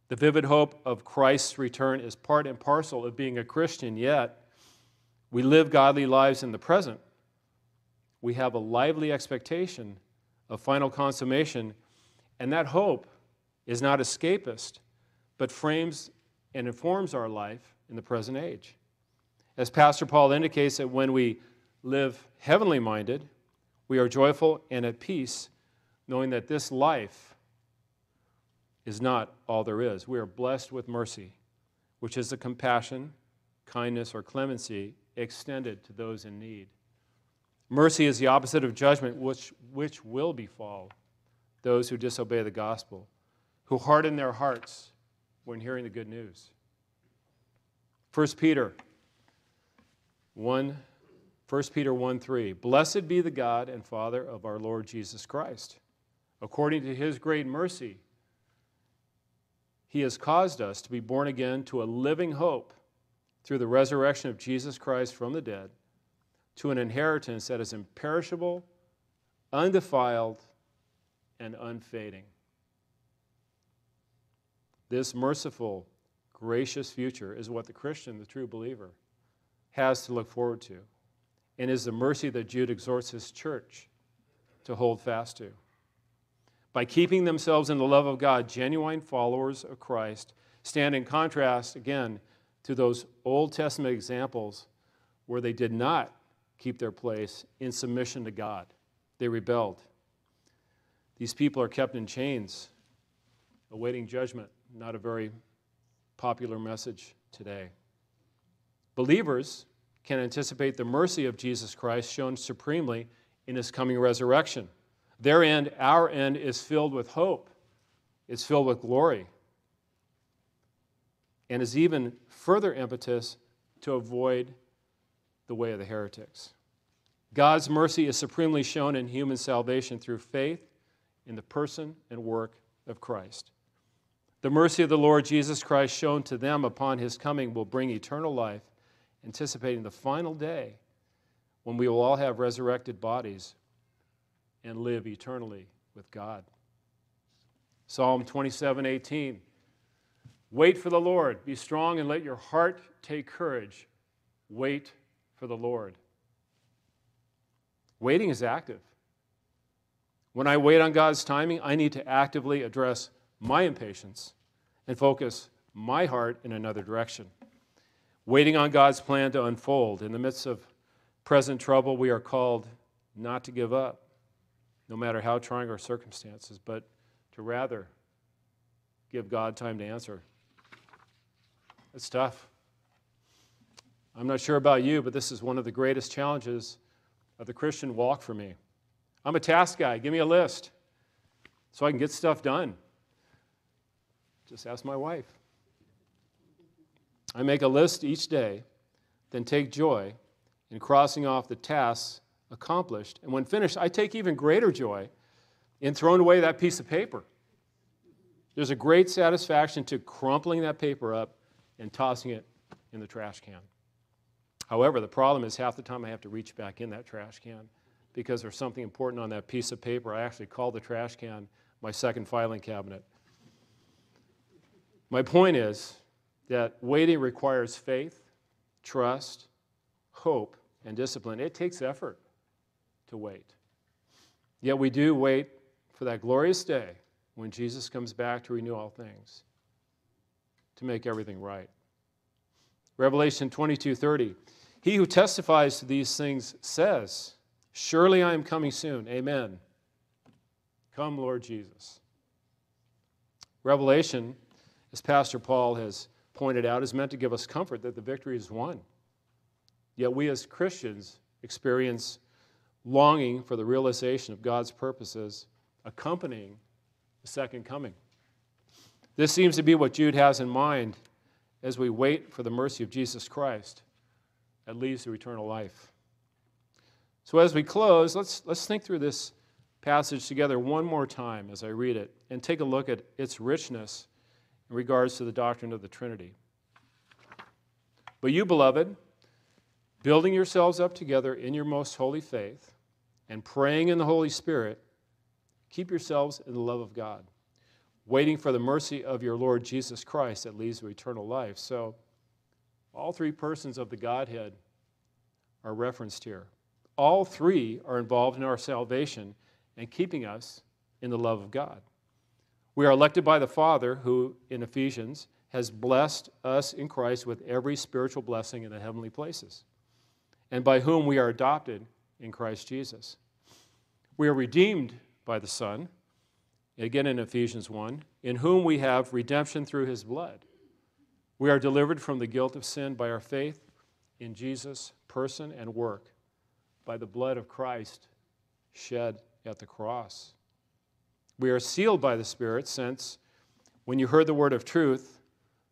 The vivid hope of Christ's return is part and parcel of being a Christian, yet we live godly lives in the present we have a lively expectation of final consummation, and that hope is not escapist, but frames and informs our life in the present age. As Pastor Paul indicates, that when we live heavenly minded, we are joyful and at peace, knowing that this life is not all there is. We are blessed with mercy, which is the compassion, kindness, or clemency extended to those in need. Mercy is the opposite of judgment, which, which will befall those who disobey the gospel, who harden their hearts when hearing the good news. 1 Peter 1, 1 Peter 1 3. Blessed be the God and Father of our Lord Jesus Christ. According to his great mercy, he has caused us to be born again to a living hope through the resurrection of Jesus Christ from the dead to an inheritance that is imperishable, undefiled, and unfading. This merciful, gracious future is what the Christian, the true believer, has to look forward to, and is the mercy that Jude exhorts his church to hold fast to. By keeping themselves in the love of God, genuine followers of Christ stand in contrast, again, to those Old Testament examples where they did not keep their place in submission to God. They rebelled. These people are kept in chains, awaiting judgment. Not a very popular message today. Believers can anticipate the mercy of Jesus Christ shown supremely in his coming resurrection. Their end, our end, is filled with hope, it's filled with glory, and is even further impetus to avoid the way of the heretics. God's mercy is supremely shown in human salvation through faith in the person and work of Christ. The mercy of the Lord Jesus Christ shown to them upon his coming will bring eternal life, anticipating the final day when we will all have resurrected bodies and live eternally with God. Psalm 27 18. Wait for the Lord. Be strong and let your heart take courage. Wait for the Lord. Waiting is active. When I wait on God's timing, I need to actively address my impatience and focus my heart in another direction. Waiting on God's plan to unfold in the midst of present trouble, we are called not to give up, no matter how trying our circumstances, but to rather give God time to answer. It's tough. I'm not sure about you, but this is one of the greatest challenges of the Christian walk for me. I'm a task guy. Give me a list so I can get stuff done. Just ask my wife. I make a list each day, then take joy in crossing off the tasks accomplished. And when finished, I take even greater joy in throwing away that piece of paper. There's a great satisfaction to crumpling that paper up and tossing it in the trash can. However, the problem is half the time I have to reach back in that trash can because there's something important on that piece of paper. I actually call the trash can my second filing cabinet. My point is that waiting requires faith, trust, hope, and discipline. It takes effort to wait. Yet we do wait for that glorious day when Jesus comes back to renew all things, to make everything right. Revelation 22:30 He who testifies to these things says, "Surely I am coming soon." Amen. Come, Lord Jesus. Revelation, as Pastor Paul has pointed out, is meant to give us comfort that the victory is won. Yet we as Christians experience longing for the realization of God's purposes accompanying the second coming. This seems to be what Jude has in mind as we wait for the mercy of Jesus Christ that leads to eternal life. So, as we close, let's, let's think through this passage together one more time as I read it and take a look at its richness in regards to the doctrine of the Trinity. But you, beloved, building yourselves up together in your most holy faith and praying in the Holy Spirit, keep yourselves in the love of God, waiting for the mercy of your Lord Jesus Christ that leads to eternal life. So, all three persons of the Godhead are referenced here. All three are involved in our salvation and keeping us in the love of God. We are elected by the Father, who in Ephesians has blessed us in Christ with every spiritual blessing in the heavenly places, and by whom we are adopted in Christ Jesus. We are redeemed by the Son, again in Ephesians 1, in whom we have redemption through his blood. We are delivered from the guilt of sin by our faith in Jesus' person and work, by the blood of Christ shed at the cross. We are sealed by the Spirit, since when you heard the word of truth,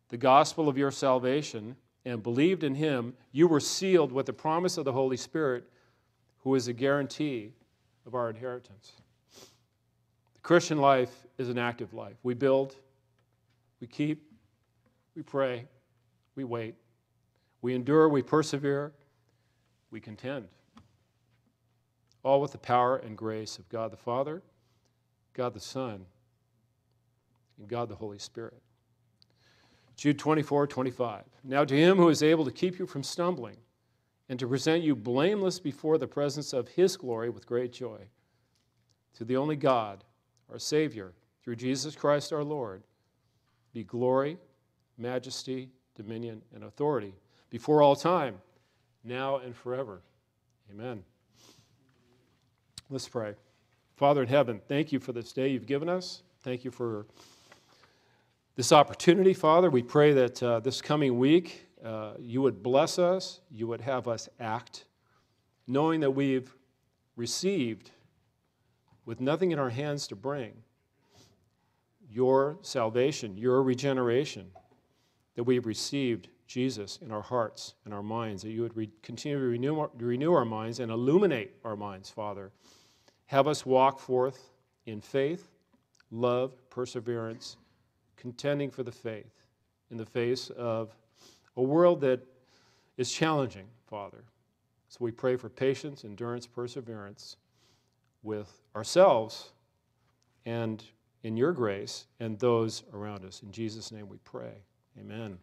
the gospel of your salvation, and believed in him, you were sealed with the promise of the Holy Spirit who is a guarantee of our inheritance. The Christian life is an active life. We build, we keep, we pray, we wait, we endure, we persevere, we contend. All with the power and grace of God the Father, God the Son, and God the Holy Spirit. Jude 24, 25. Now to him who is able to keep you from stumbling and to present you blameless before the presence of his glory with great joy. To the only God, our Savior, through Jesus Christ our Lord, be glory, majesty, dominion, and authority before all time, now and forever. Amen. Let's pray. Father in heaven, thank you for this day you've given us. Thank you for this opportunity, Father. We pray that uh, this coming week, uh, you would bless us, you would have us act, knowing that we've received with nothing in our hands to bring your salvation, your regeneration, that we've received Jesus in our hearts and our minds, that you would re- continue to renew our, renew our minds and illuminate our minds, Father. Have us walk forth in faith, love, perseverance, contending for the faith in the face of a world that is challenging, Father. So we pray for patience, endurance, perseverance with ourselves and in your grace and those around us. In Jesus' name we pray. Amen.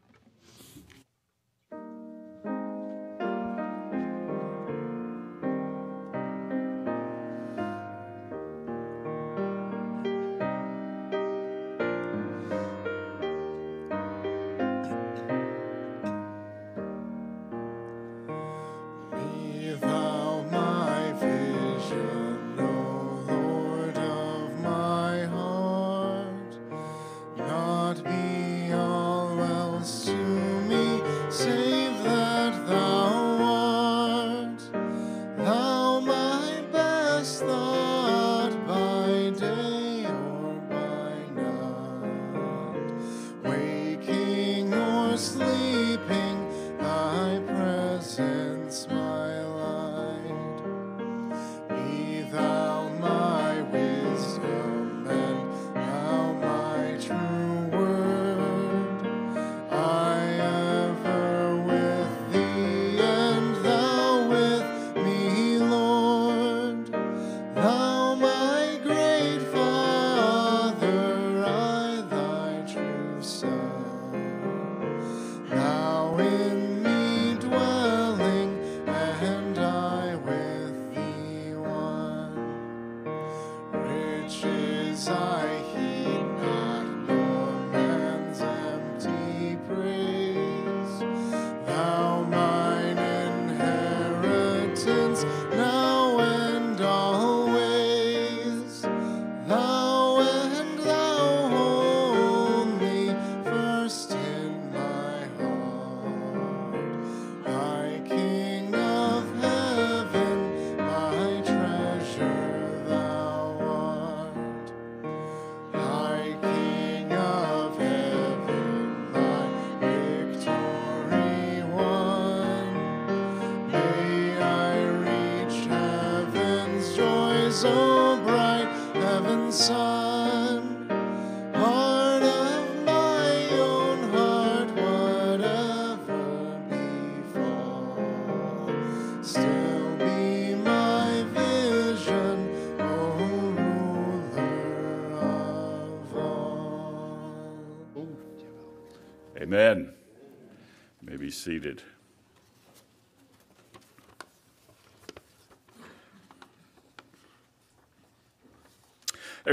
So bright, heaven's sun.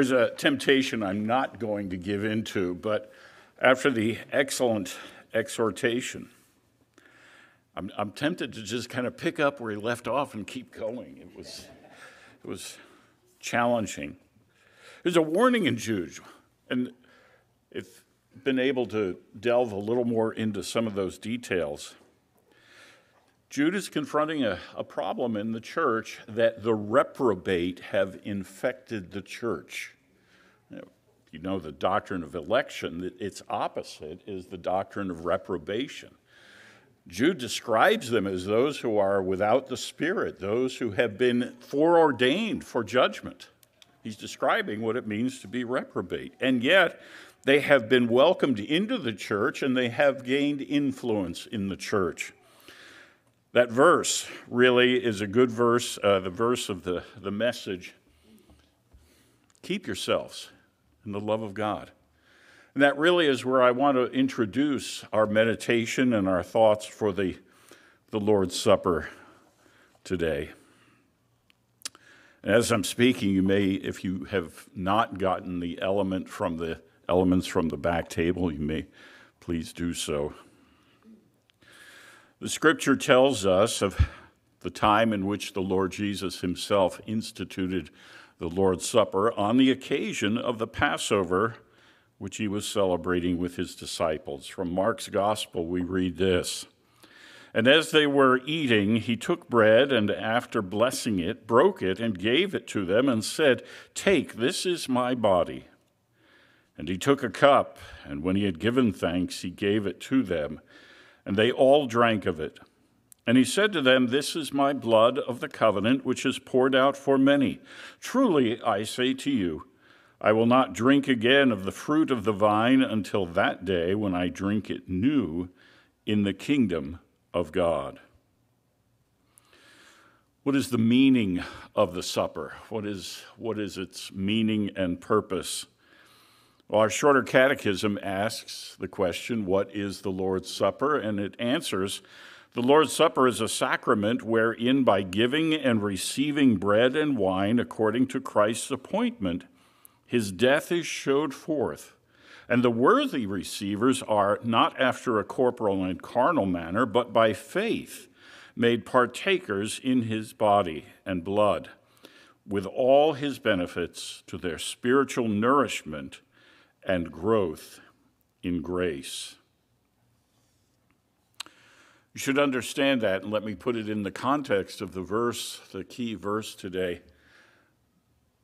There's a temptation I'm not going to give into, but after the excellent exhortation, I'm, I'm tempted to just kind of pick up where he left off and keep going. It was, it was challenging. There's a warning in Jude, and if been able to delve a little more into some of those details. Jude is confronting a, a, problem in the church that the reprobate have infected the church. You know, the doctrine of election, its opposite is the doctrine of reprobation. Jude describes them as those who are without the Spirit, those who have been foreordained for judgment. He's describing what it means to be reprobate. And yet, they have been welcomed into the church and they have gained influence in the church. That verse really is a good verse, uh, the verse of the, the message. Keep yourselves in the love of God. And that really is where I want to introduce our meditation and our thoughts for the, the Lord's Supper today. And as I'm speaking, you may, if you have not gotten the element from the elements from the back table, you may please do so. The scripture tells us of the time in which the Lord Jesus himself instituted the Lord's Supper on the occasion of the Passover, which he was celebrating with his disciples. From Mark's Gospel, we read this. And as they were eating, he took bread and after blessing it, broke it and gave it to them and said, Take, this is my body. And he took a cup, and when he had given thanks, he gave it to them, and they all drank of it. And he said to them, This is my blood of the covenant, which is poured out for many. Truly, I say to you, I will not drink again of the fruit of the vine until that day when I drink it new in the kingdom of God. What is the meaning of the supper? What is, what is its meaning and purpose? Well, our shorter catechism asks the question, What is the Lord's Supper? And it answers, The Lord's Supper is a sacrament wherein, by giving and receiving bread and wine according to Christ's appointment, his death is showed forth. And the worthy receivers are, not after a corporal and carnal manner, but by faith, made partakers in his body and blood, with all his benefits to their spiritual nourishment and growth in grace. You should understand that, and let me put it in the context of the verse, the key verse today.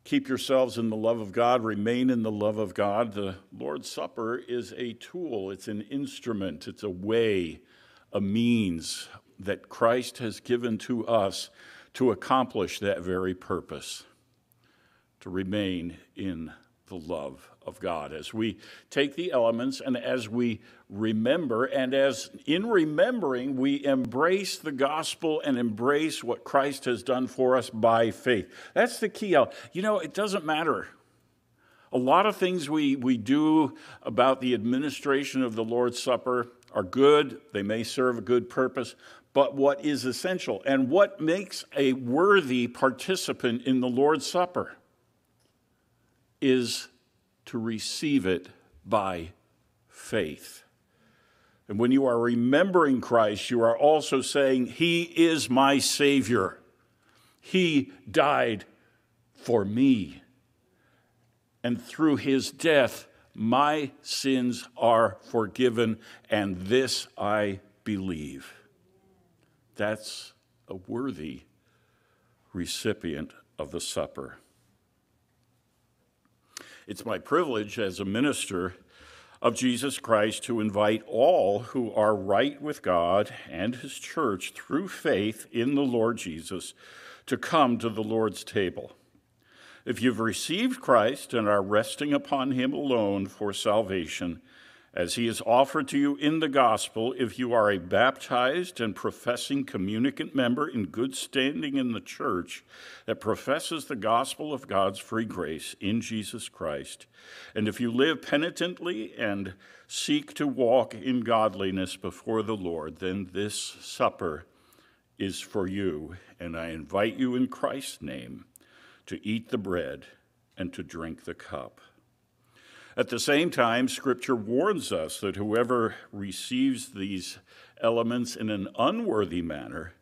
Keep yourselves in the love of God, remain in the love of God. The Lord's Supper is a tool, it's an instrument, it's a way, a means that Christ has given to us to accomplish that very purpose, to remain in the love of God. As we take the elements and as we remember, and as in remembering, we embrace the gospel and embrace what Christ has done for us by faith. That's the key. You know, it doesn't matter. A lot of things we, we do about the administration of the Lord's Supper are good, they may serve a good purpose, but what is essential and what makes a worthy participant in the Lord's Supper is to receive it by faith. And when you are remembering Christ, you are also saying, He is my Savior. He died for me. And through His death, my sins are forgiven, and this I believe. That's a worthy recipient of the supper. It's my privilege as a minister of Jesus Christ to invite all who are right with God and His church through faith in the Lord Jesus to come to the Lord's table. If you've received Christ and are resting upon him alone for salvation, as he is offered to you in the gospel, if you are a baptized and professing communicant member in good standing in the church that professes the gospel of God's free grace in Jesus Christ, and if you live penitently and seek to walk in godliness before the Lord, then this supper is for you, and I invite you in Christ's name to eat the bread and to drink the cup. At the same time, Scripture warns us that whoever receives these elements in an unworthy manner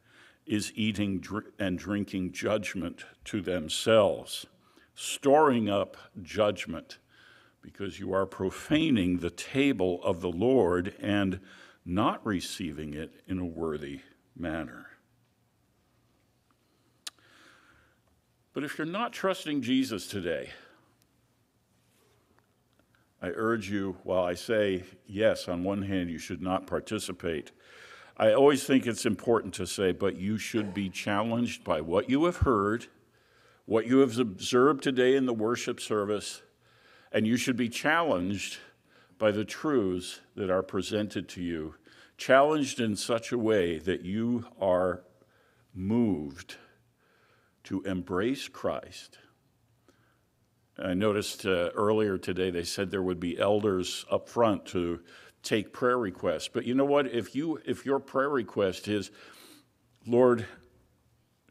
is eating and drinking judgment to themselves, storing up judgment, because you are profaning the table of the Lord and not receiving it in a worthy manner. But if you're not trusting Jesus today, I urge you, while I say, yes, on one hand, you should not participate, I always think it's important to say, but you should be challenged by what you have heard, what you have observed today in the worship service, and you should be challenged by the truths that are presented to you, challenged in such a way that you are moved to embrace Christ. I noticed uh, earlier today they said there would be elders up front to take prayer requests. But you know what? If you if your prayer request is, Lord,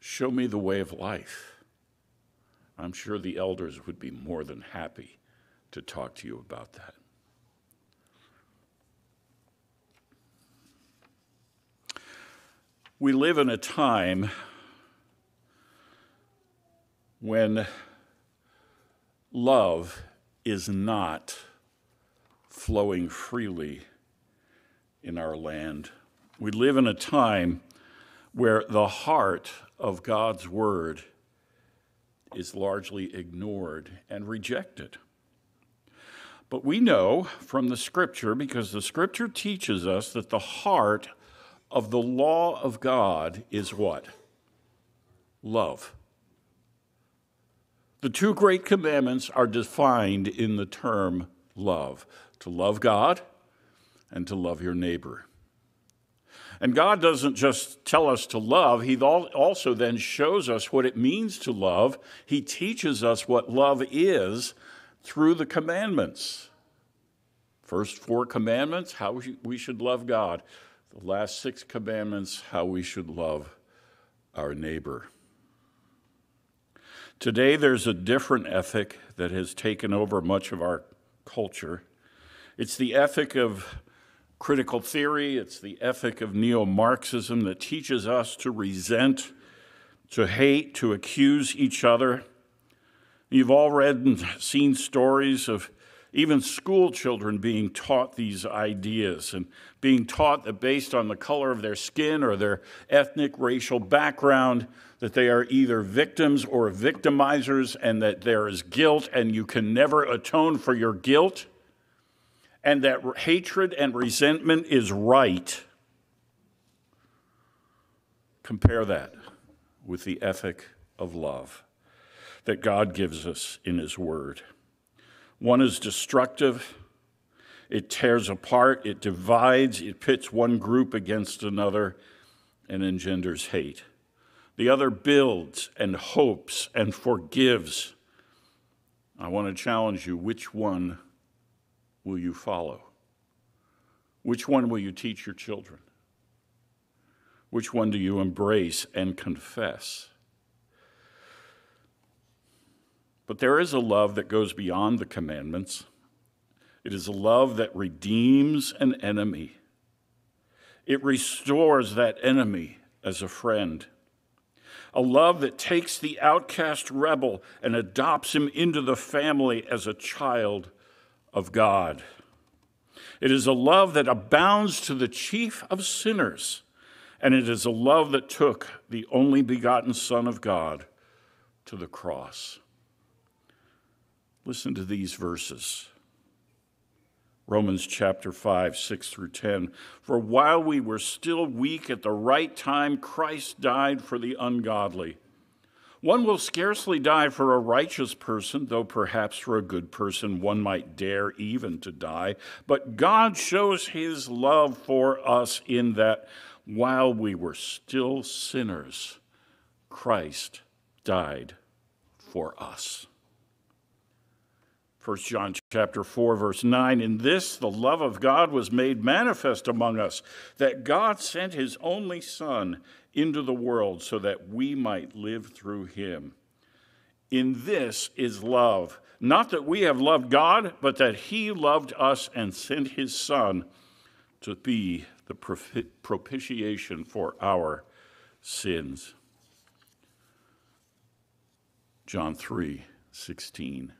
show me the way of life, I'm sure the elders would be more than happy to talk to you about that. We live in a time when love is not flowing freely in our land. We live in a time where the heart of God's word is largely ignored and rejected. But we know from the scripture, because the scripture teaches us that the heart of the law of God is what? Love. The two great commandments are defined in the term love to love God and to love your neighbor. And God doesn't just tell us to love, He also then shows us what it means to love. He teaches us what love is through the commandments. First four commandments, how we should love God. The last six commandments, how we should love our neighbor. Today, there's a different ethic that has taken over much of our culture. It's the ethic of critical theory, it's the ethic of neo Marxism that teaches us to resent, to hate, to accuse each other. You've all read and seen stories of even school children being taught these ideas and being taught that based on the color of their skin or their ethnic racial background that they are either victims or victimizers and that there is guilt and you can never atone for your guilt and that hatred and resentment is right. Compare that with the ethic of love that God gives us in his word one is destructive, it tears apart, it divides, it pits one group against another, and engenders hate. The other builds and hopes and forgives. I want to challenge you which one will you follow? Which one will you teach your children? Which one do you embrace and confess? But there is a love that goes beyond the commandments. It is a love that redeems an enemy. It restores that enemy as a friend. A love that takes the outcast rebel and adopts him into the family as a child of God. It is a love that abounds to the chief of sinners, and it is a love that took the only begotten Son of God to the cross. Listen to these verses. Romans chapter 5, 6 through 10. For while we were still weak at the right time, Christ died for the ungodly. One will scarcely die for a righteous person, though perhaps for a good person one might dare even to die. But God shows his love for us in that while we were still sinners, Christ died for us. 1 John chapter 4 verse 9 in this the love of God was made manifest among us that God sent his only son into the world so that we might live through him. In this is love, not that we have loved God, but that he loved us and sent his son to be the propitiation for our sins. John 3 16.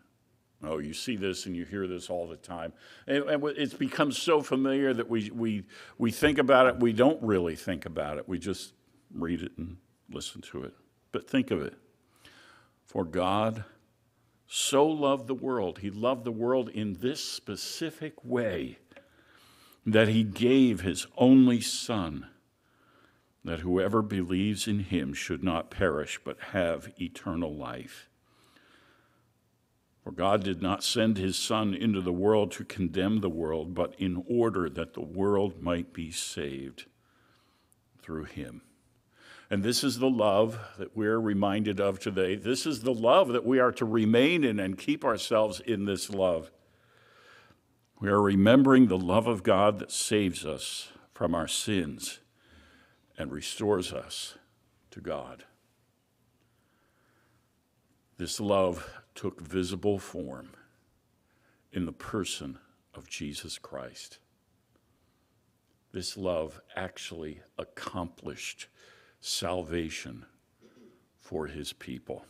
Oh, you see this and you hear this all the time. And, and, it's become so familiar that we, we, we think about it, we don't really think about it. We just read it and listen to it. But think of it. For God so loved the world, He loved the world in this specific way that He gave His only Son, that whoever believes in Him should not perish but have eternal life. For God did not send his Son into the world to condemn the world, but in order that the world might be saved through him. And this is the love that we're reminded of today. This is the love that we are to remain in and keep ourselves in this love. We are remembering the love of God that saves us from our sins and restores us to God. This love took visible form in the person of Jesus Christ. This love actually accomplished salvation for his people.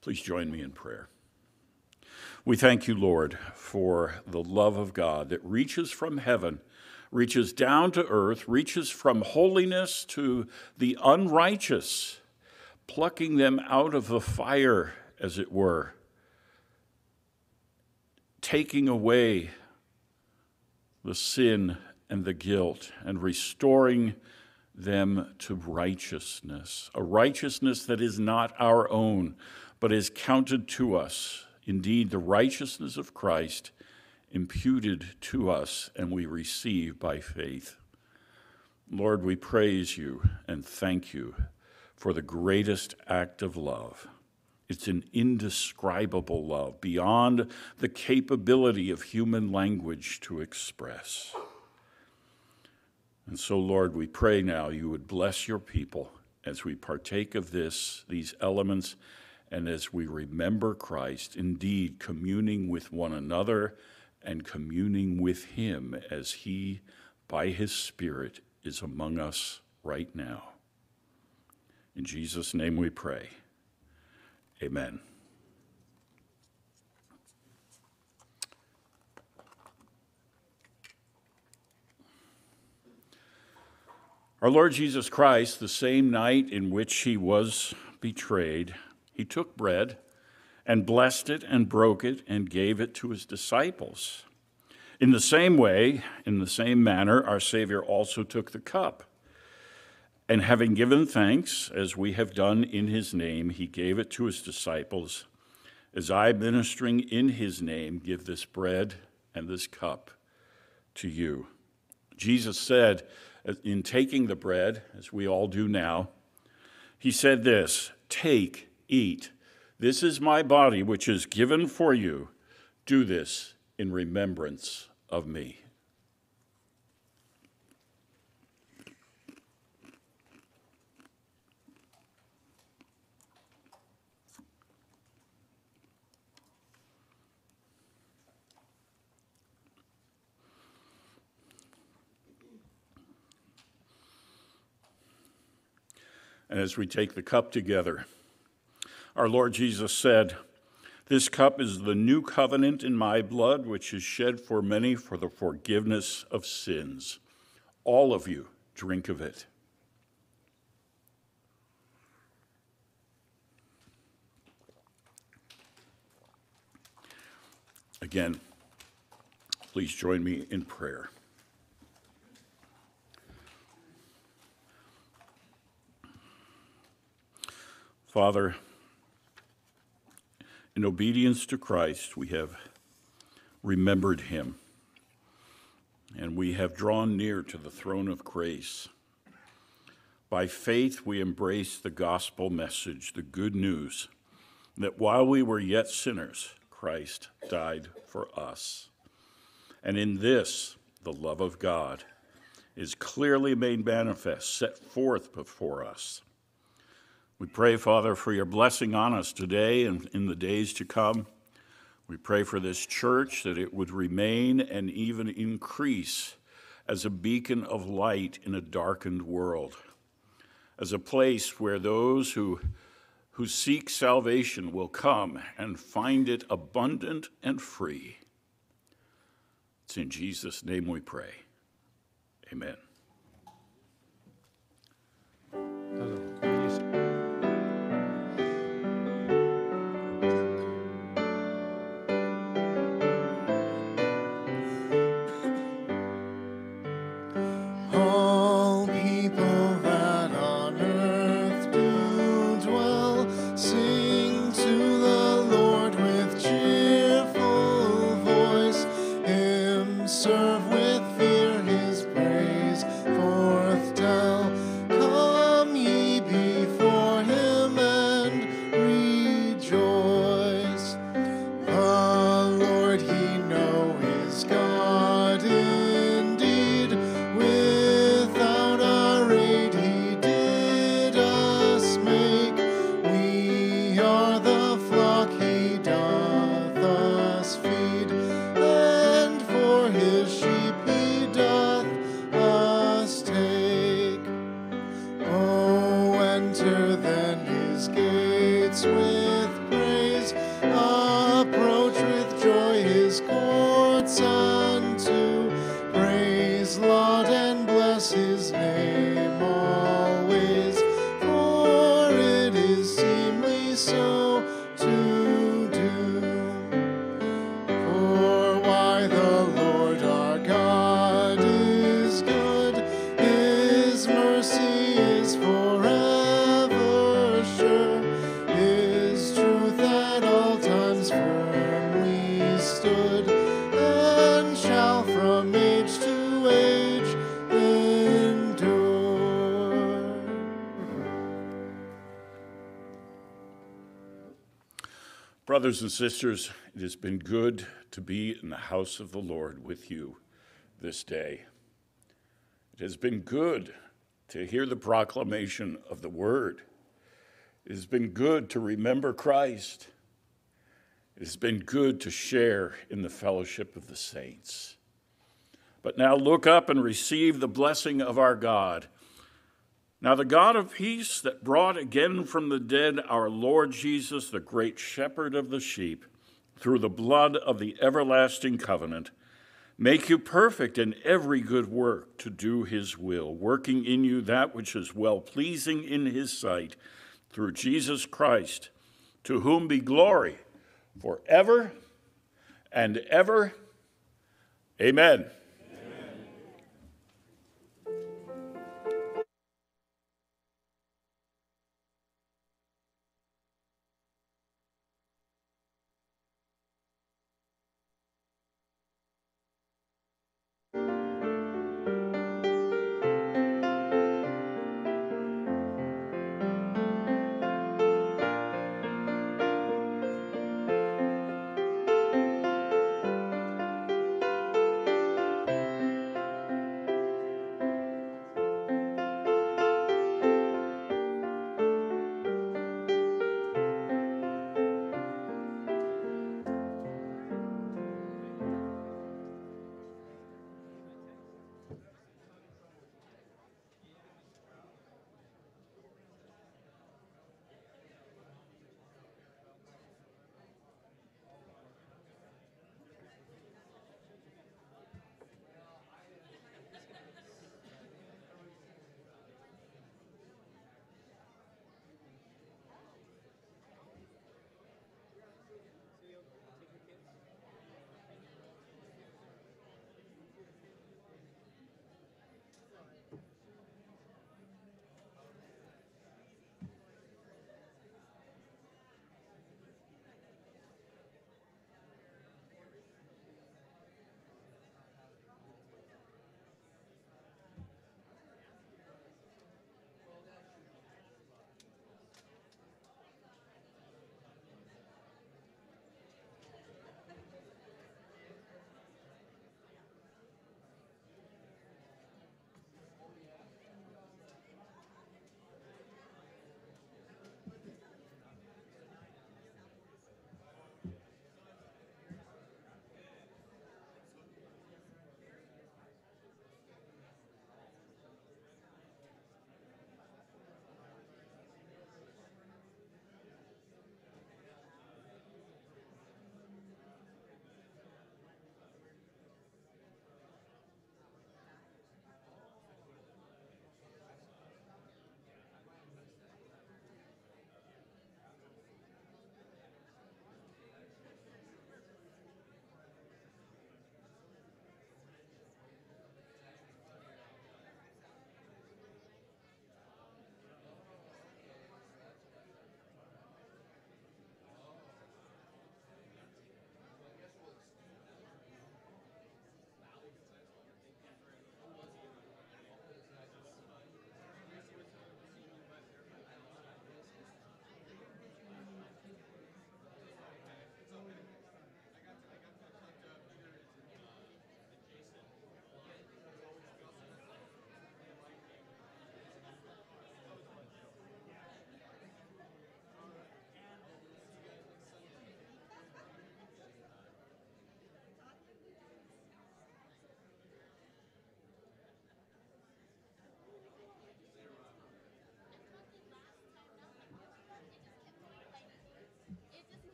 Please join me in prayer. We thank you, Lord, for the love of God that reaches from heaven, reaches down to earth, reaches from holiness to the unrighteous plucking them out of the fire, as it were, taking away the sin and the guilt and restoring them to righteousness, a righteousness that is not our own, but is counted to us. Indeed, the righteousness of Christ imputed to us and we receive by faith. Lord, we praise you and thank you for the greatest act of love. It's an indescribable love beyond the capability of human language to express. And so, Lord, we pray now you would bless your people as we partake of this, these elements, and as we remember Christ, indeed communing with one another and communing with him as he, by his Spirit, is among us right now. In Jesus' name we pray. Amen. Our Lord Jesus Christ, the same night in which he was betrayed, he took bread and blessed it and broke it and gave it to his disciples. In the same way, in the same manner, our Savior also took the cup. And having given thanks, as we have done in his name, he gave it to his disciples. As I, ministering in his name, give this bread and this cup to you. Jesus said, in taking the bread, as we all do now, he said this Take, eat. This is my body, which is given for you. Do this in remembrance of me. And as we take the cup together. Our Lord Jesus said, This cup is the new covenant in my blood, which is shed for many for the forgiveness of sins. All of you drink of it. Again, please join me in prayer. Father, in obedience to Christ, we have remembered him and we have drawn near to the throne of grace. By faith, we embrace the gospel message, the good news that while we were yet sinners, Christ died for us. And in this, the love of God is clearly made manifest, set forth before us. We pray, Father, for your blessing on us today and in the days to come. We pray for this church that it would remain and even increase as a beacon of light in a darkened world, as a place where those who, who seek salvation will come and find it abundant and free. It's in Jesus' name we pray. Amen. All Brothers and sisters, it has been good to be in the house of the Lord with you this day. It has been good to hear the proclamation of the word. It has been good to remember Christ. It has been good to share in the fellowship of the saints. But now look up and receive the blessing of our God. Now, the God of peace that brought again from the dead our Lord Jesus, the great shepherd of the sheep, through the blood of the everlasting covenant, make you perfect in every good work to do his will, working in you that which is well pleasing in his sight, through Jesus Christ, to whom be glory forever and ever. Amen.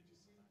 Over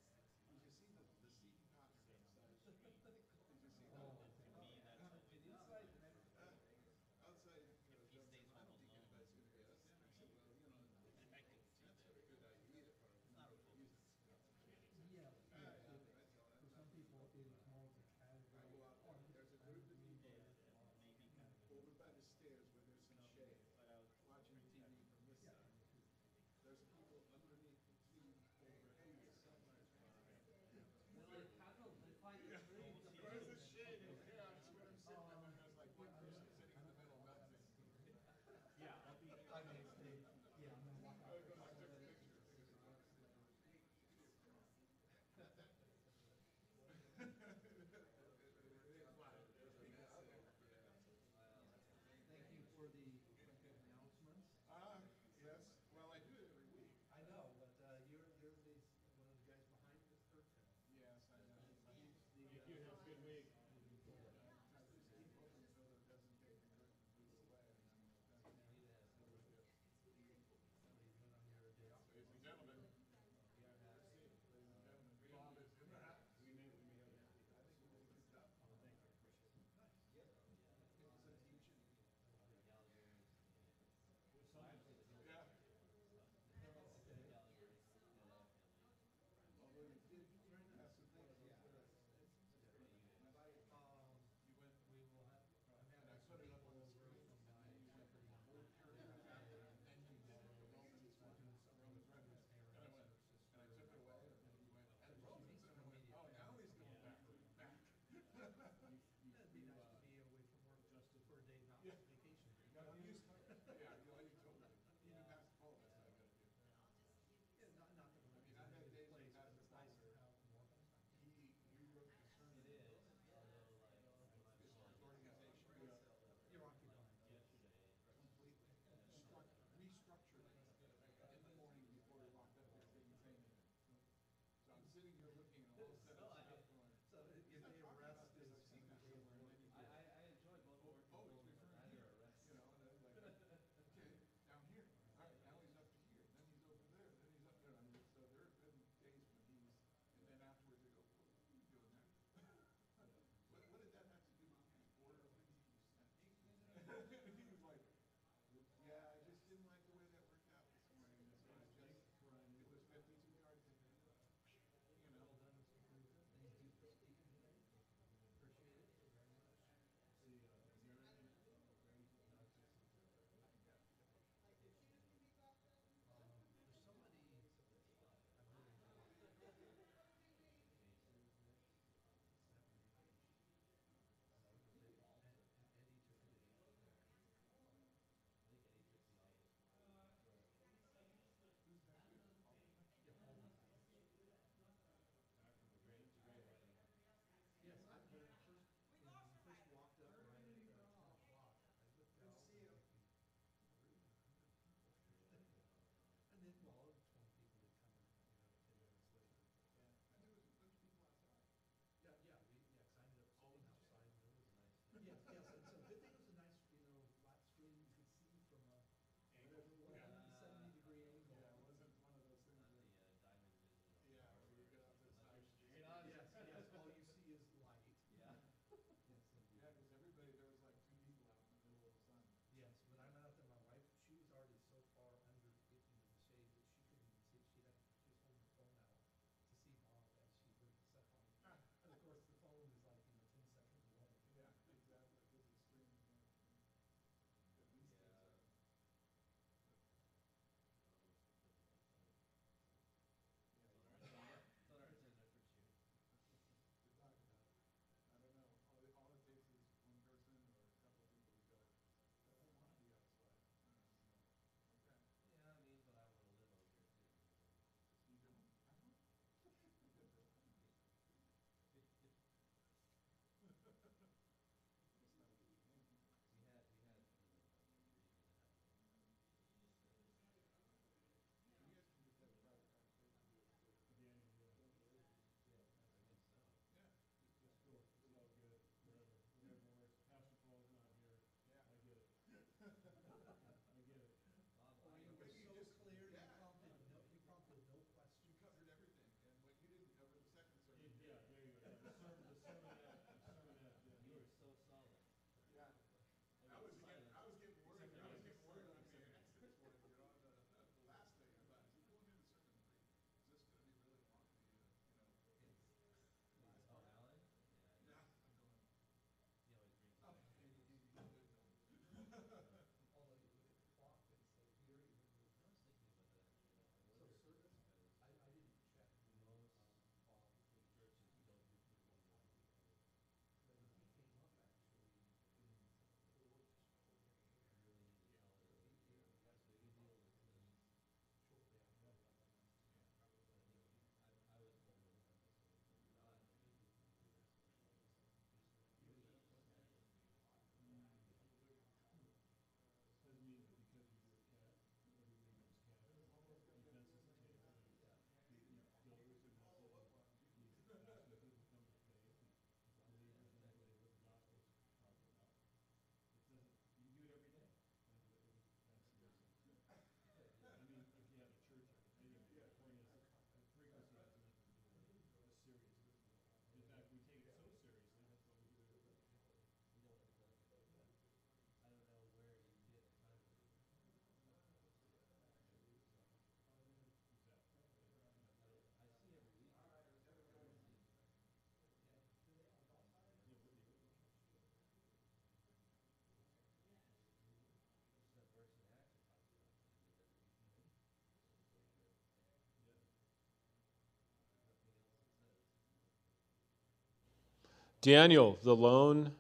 Daniel, the lone,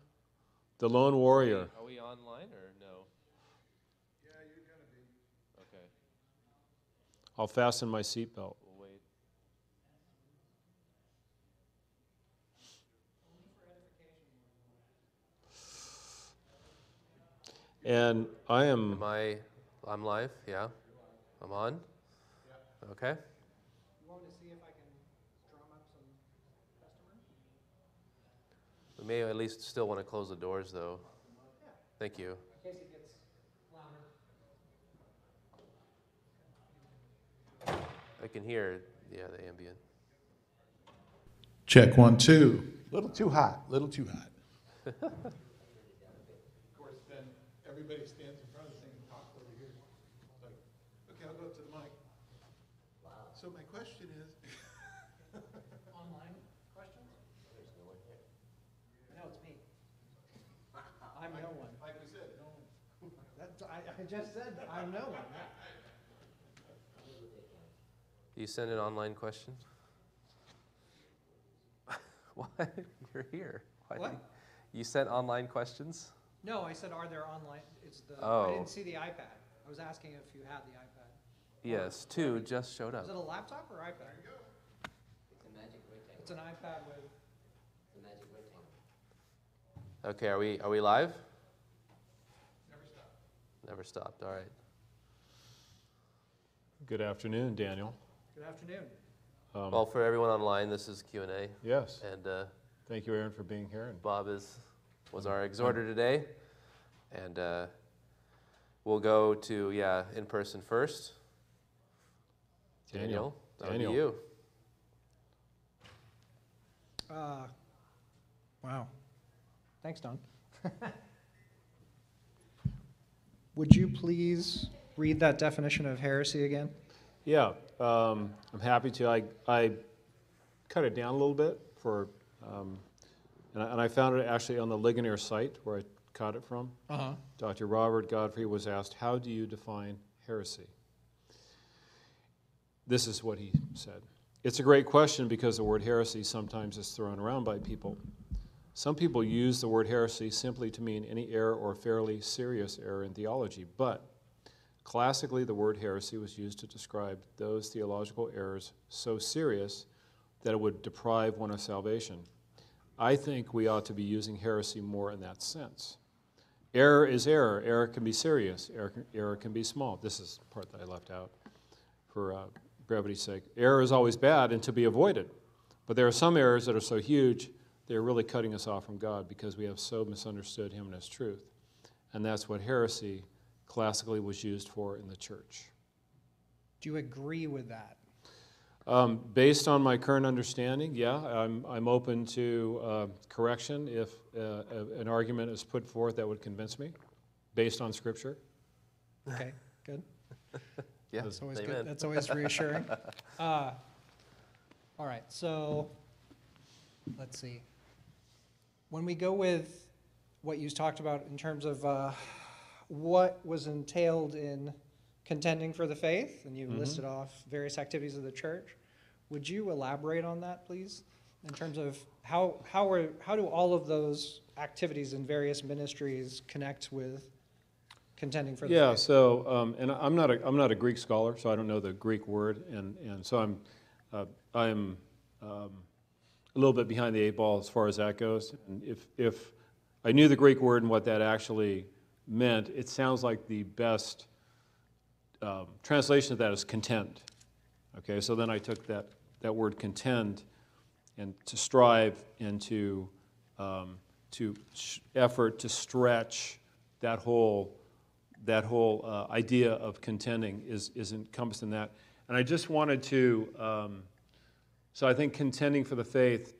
the lone warrior. Are we online or no? Yeah, you're gonna be. Okay, I'll fasten my seatbelt. we'll wait. And I am, Am I, I'm live, yeah? I'm on? Okay. You want me to see if I can drum up some customers? We may at least still want to close the doors, though. Thank you. In case it gets louder. I can hear, yeah, the ambient. Check one, two. Little too hot, A little too hot. Of course, then everybody stands in front of the thing and talks over here. Like, okay, I'll go up to the mic. So my question is, Online questions? No, it's me. I'm no one. like we said, no, That's, I, I just said, I'm no one. Do you send an online question? Why? You're here. Why What? You you sent online questions? No, I said, are there online, it's the, I Oh. didn't see the iPad. I was asking if you had the iPad. Yes, two just showed up. Is it a laptop or iPad? It's an iPad with, the magic writing. Okay, are we, are we live? Never stopped. All right. good afternoon, Daniel. good afternoon. Um, Well, for everyone online, this is Q and A, Yes, and uh, thank you, Aaron, for being here. And Bob is, was our exhorter today. And uh, we'll go to, yeah, in person first. Daniel, that'll be Daniel. you. Uh, wow. Thanks, Don. Would you please read that definition of heresy again? Yeah, um, I'm happy to. I, I cut it down a little bit for, um, and, I, and I found it actually on the Ligonier site where I caught it from. Uh-huh. Dr. Robert Godfrey was asked, How do you define heresy? This is what he said. It's a great question because the word heresy sometimes is thrown around by people. Some people use the word heresy simply to mean any error or fairly serious error in theology, but classically the word heresy was used to describe those theological errors so serious that it would deprive one of salvation. I think we ought to be using heresy more in that sense. Error is error. Error can be serious. Error can, error can be small. This is the part that I left out for uh, brevity's sake. Error is always bad and to be avoided. But there are some errors that are so huge, they're really cutting us off from God because we have so misunderstood Him and His truth. And that's what heresy classically was used for in the church. Do you agree with that? Um, based on my current understanding, yeah, I'm, I'm open to uh, correction if uh, a- an argument is put forth that would convince me, based on Scripture. Okay, good. Yeah, That's always amen. good. That's always reassuring. Uh, all right, so let's see. When we go with what you talked about in terms of uh, what was entailed in contending for the faith, and you listed off various activities of the church, would you elaborate on that, please? In terms of how how are how do all of those activities in various ministries connect with contending for the Yeah, faith? Yeah. So, um, and I'm not a, I'm not a Greek scholar, so I don't know the Greek word, and, and so I'm, uh, I'm um, a little bit behind the eight ball as far as that goes. And if, if I knew the Greek word and what that actually meant, it sounds like the best um, translation of that is contend. Okay, so then I took that, that word contend and to strive and to, um, to effort to stretch that whole, that whole uh, idea of contending is, is encompassed in that. And I just wanted to, um, so I think contending for the faith,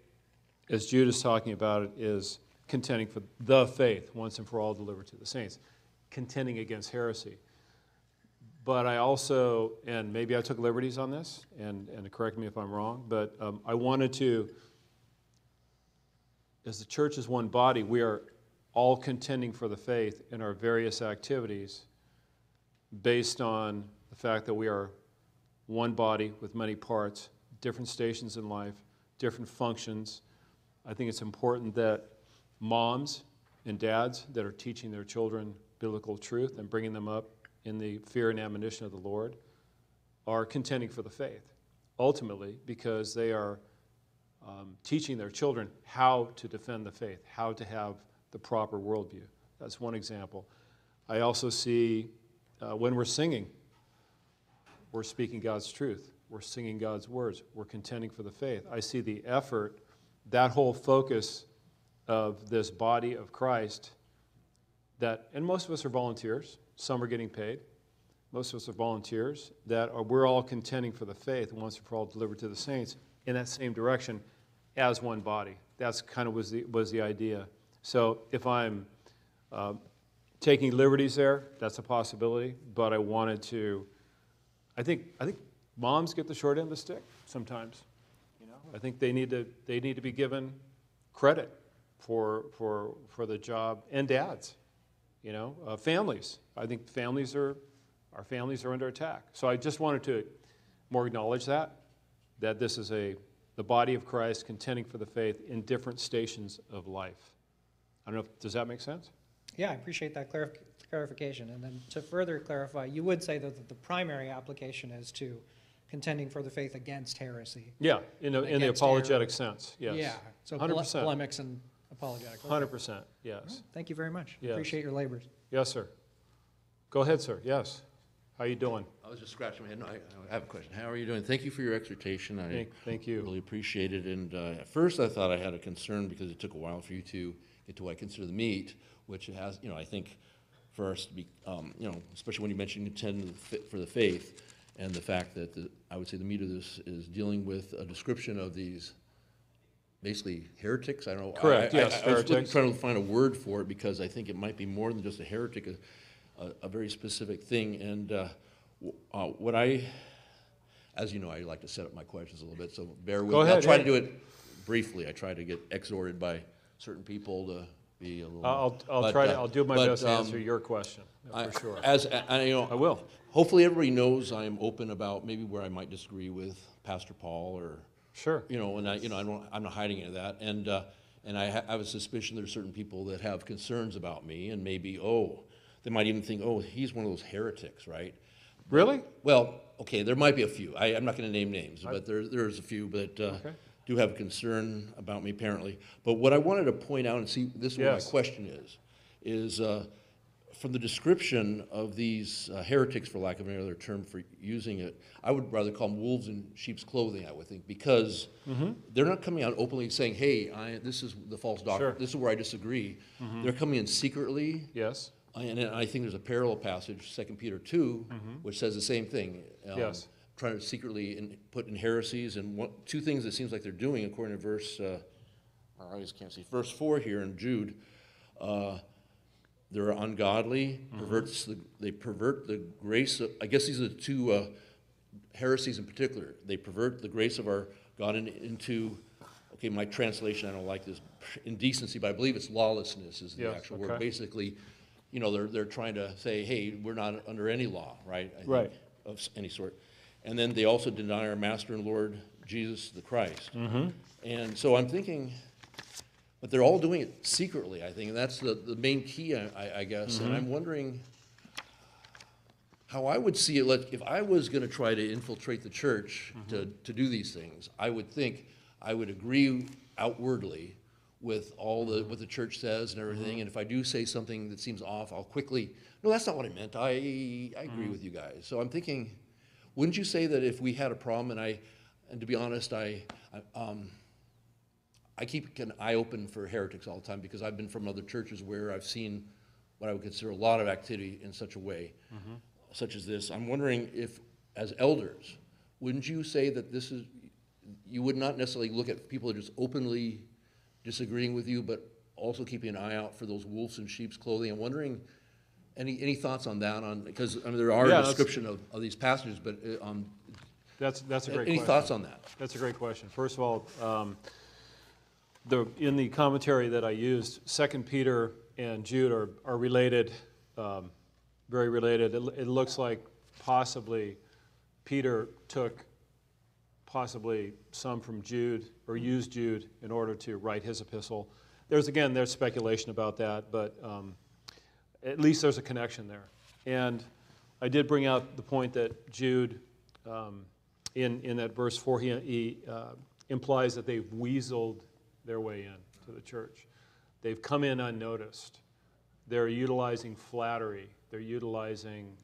as Jude is talking about it, is contending for the faith once and for all delivered to the saints, contending against heresy. But I also, and maybe I took liberties on this, and, and correct me if I'm wrong, but um, I wanted to, as the church is one body, we are all contending for the faith in our various activities based on the fact that we are one body with many parts, different stations in life, different functions, I think it's important that moms and dads that are teaching their children biblical truth and bringing them up in the fear and admonition of the Lord are contending for the faith, ultimately, because they are um, teaching their children how to defend the faith, how to have the proper worldview. That's one example. I also see uh, when we're singing, we're speaking God's truth. We're singing God's words. We're contending for the faith. I see the effort, that whole focus of this body of Christ that, and most of us are volunteers, some are getting paid. Most of us are volunteers that are, we're all contending for the faith once and for all delivered to the saints in that same direction as one body. That's kind of was the, was the idea. So if I'm uh, taking liberties there, that's a possibility, but I wanted to, I think, I think moms get the short end of the stick sometimes. You know, I think they need to, they need to be given credit for, for, for the job, and dads, you know, uh, families. I think families are, our families are under attack. So I just wanted to more acknowledge that, that this is a, the body of Christ contending for the faith in different stations of life. I don't know, if, does that make sense? Yeah, I appreciate that clarif- clarification. And then to further clarify, you would say that the primary application is to contending for the faith against heresy. Yeah, in, a, in the Against error. apologetic sense, yes. Yeah, so Hundred pole- percent. polemics and apologetic. Okay. Hundred percent, yes. Thank you very much. Yes. Appreciate your labors. Yes, sir. Go ahead, sir, yes. How are you doing? I was just scratching my head. No, I, I have a question. How are you doing? Thank you for your exhortation. I Thank- thank you. Really appreciate it. And uh, at first, I thought I had a concern because it took a while for you to get to what I consider the meat, which has, you know, I think for us to be, um, you know, especially when you mentioned contend for the faith, and the fact that the, I would say the meat of this is dealing with a description of these basically heretics. I don't know. I- Correct, I- yes, I, I was looking- heretics. trying to find a word for it because I think it might be more than just a heretic, a, a, a very specific thing. And uh, uh, what I, as you know, I like to set up my questions a little bit, so bear with Go me. I'll try yeah. to do it briefly. I try to get exhorted by certain people to be a little. I'll, I'll but, try to, uh, I'll do my but, best to um, answer your question, I- for sure. As, I, you know. I will. Hopefully, everybody knows I'm open about maybe where I might disagree with Pastor Paul or. Sure. You know, and I, you know, I don't, I'm not hiding any of that. And, uh, and I ha- I have a suspicion there's certain people that have concerns about me and maybe, oh, they might even think, oh, he's one of those heretics, right? Really? Well, okay, there might be a few. I, I'm not going to name names, but there, there's a few But uh, Okay. Do have a concern about me apparently. But what I wanted to point out and see, this is what my question is, is uh, from the description of these uh, heretics, for lack of any other term for using it, I would rather call them wolves in sheep's clothing, I would think, because they're not coming out openly saying, hey, I, this is the false doctrine, Sure. this is where I disagree. They're coming in secretly, Yes? and I think there's a parallel passage, Second Peter 2, which says the same thing. um, Mm-hmm. Yes. Trying to secretly in- put in heresies, and one, two things it seems like they're doing, according to verse, uh, I just can't see, verse 4 here in Jude. uh, They're ungodly, Mm-hmm. perverts, the- they pervert the grace, of- I guess these are the two uh, heresies in particular. They pervert the grace of our God in- into, okay, my translation, I don't like this, indecency, but I believe it's lawlessness is the Yes, actual word. Basically, you know, they're, they're trying to say, hey, we're not under any law, right? I think, Right. Of any sort. And then they also deny our Master and Lord Jesus the Christ. Mm-hmm. And so I'm thinking, but they're all doing it secretly, I think, and that's the, the main key, I, I- I guess. Mm-hmm. And I'm wondering how I would see it, like, if I was gonna try to infiltrate the church to, Mm-hmm. to do these things, I would think I would agree outwardly with all the, what the church says and Mm-hmm. everything, and if I do say something that seems off, I'll quickly, no, that's not what I meant, I, I Mm-hmm. agree with you guys. So I'm thinking, wouldn't you say that if we had a problem, and I, and to be honest, I, I, um, I keep an eye open for heretics all the time because I've been from other churches where I've seen what I would consider a lot of activity in such a way, such as this. I'm wondering if, as elders, wouldn't you say that this is, you would not necessarily look at people just openly disagreeing with you, but also keeping an eye out for those wolves in sheep's clothing? I'm wondering, any, any thoughts on that? On because I mean, there are Yeah, a that's- description of, of these passages, but uh, um, That's, that's a great question. any thoughts on that? That's a great question. First of all, um, the, in the commentary that I used, Second Peter and Jude are, are related, um, very related. It, it looks like possibly Peter took possibly some from Jude, or used Jude in order to write his epistle. There's, again, there's speculation about that, but um, at least there's a connection there. And I did bring out the point that Jude, um, in, in that verse 4, he, he uh, implies that they've weaseled their way in to the church. They've come in unnoticed. They're utilizing flattery. They're utilizing,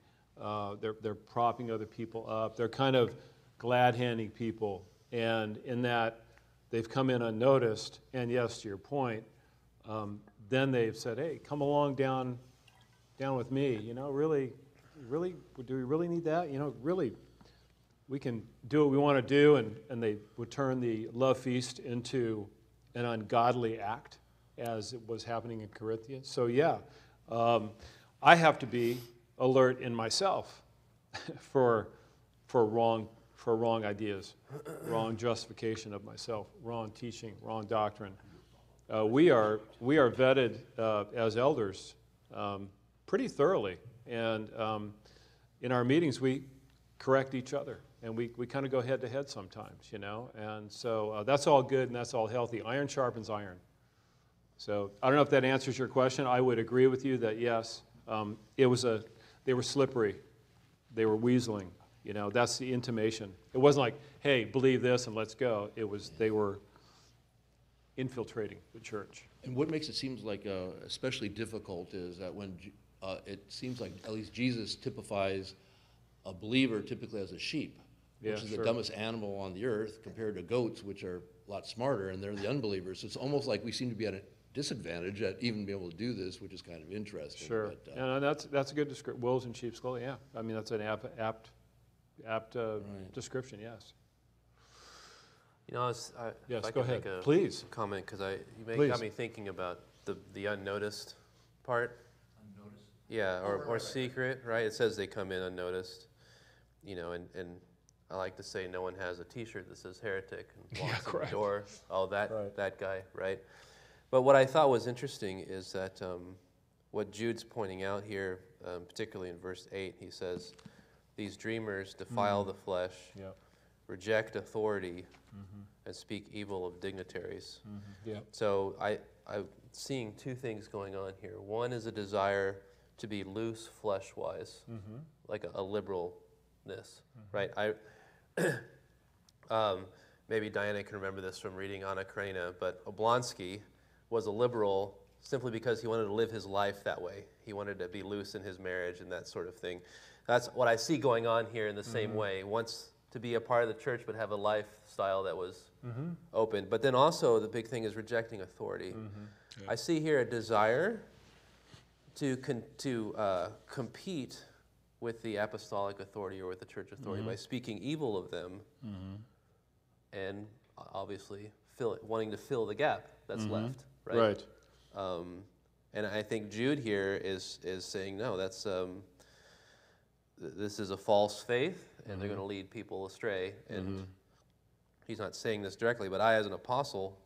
uh, they're, they're propping other people up. They're kind of glad handing people. And in that, they've come in unnoticed. And yes, to your point, um, then they've said, hey, come along down, down with me. You know, really, really, do we really need that? You know, really, we can do what we want to do, and, and they would turn the love feast into an ungodly act, as it was happening in Corinthians. So, yeah, um, I have to be alert in myself for, for, wrong, for wrong ideas, wrong justification of myself, wrong teaching, wrong doctrine. Uh, we, are, we are vetted uh, as elders um, pretty thoroughly, and um, in our meetings, we correct each other and we, we kind of go head to head sometimes, you know? And so uh, that's all good and that's all healthy. Iron sharpens iron. So I don't know if that answers your question. I would agree with you that yes, um, it was a, they were slippery, they were weaseling. You know, that's the intimation. It wasn't like, hey, believe this and let's go. It was, they were infiltrating the church. And what makes it seems like uh, especially difficult is that when uh, it seems like at least Jesus typifies a believer typically as a sheep, Yeah, which is sure. the dumbest animal on the earth compared to goats, which are a lot smarter, and they're the unbelievers. So it's almost like we seem to be at a disadvantage at even being able to do this, which is kind of interesting. Sure. but, uh, And that's, that's a good description. Wolves and sheep's clothing, yeah. I mean, that's an apt, apt, apt uh, Right. description, yes. You know, I was, I, Yes, if I go could make ahead. a Please. comment because I you may, Please. got me thinking about the the unnoticed part. Yeah, or, or secret, right? It says they come in unnoticed. You know, and, and I like to say no one has a T-shirt that says heretic and walks in the door. Oh, that Right. that guy, right? But what I thought was interesting is that um, what Jude's pointing out here, um, particularly in verse eight, he says, "These dreamers defile the flesh." Yeah. reject authority and speak evil of dignitaries. Yeah. So I, I'm seeing two things going on here. One is a desire to be loose flesh wise, mm-hmm. like a, a liberalness, mm-hmm. right? I, um, maybe Diana can remember this from reading Anna Karenina, but Oblonsky was a liberal simply because he wanted to live his life that way. He wanted to be loose in his marriage and that sort of thing. That's what I see going on here in the same mm-hmm. way. Wants to be a part of the church but have a lifestyle that was open. But then also the big thing is rejecting authority. I see here a desire to, con- to uh, compete with the apostolic authority or with the church authority by speaking evil of them and uh, obviously fill it, wanting to fill the gap that's left, right? Right. Um, and I think Jude here is, is saying, no, that's, um, th- this is a false faith, and they're going to lead people astray. And he's not saying this directly, but I, as an apostle,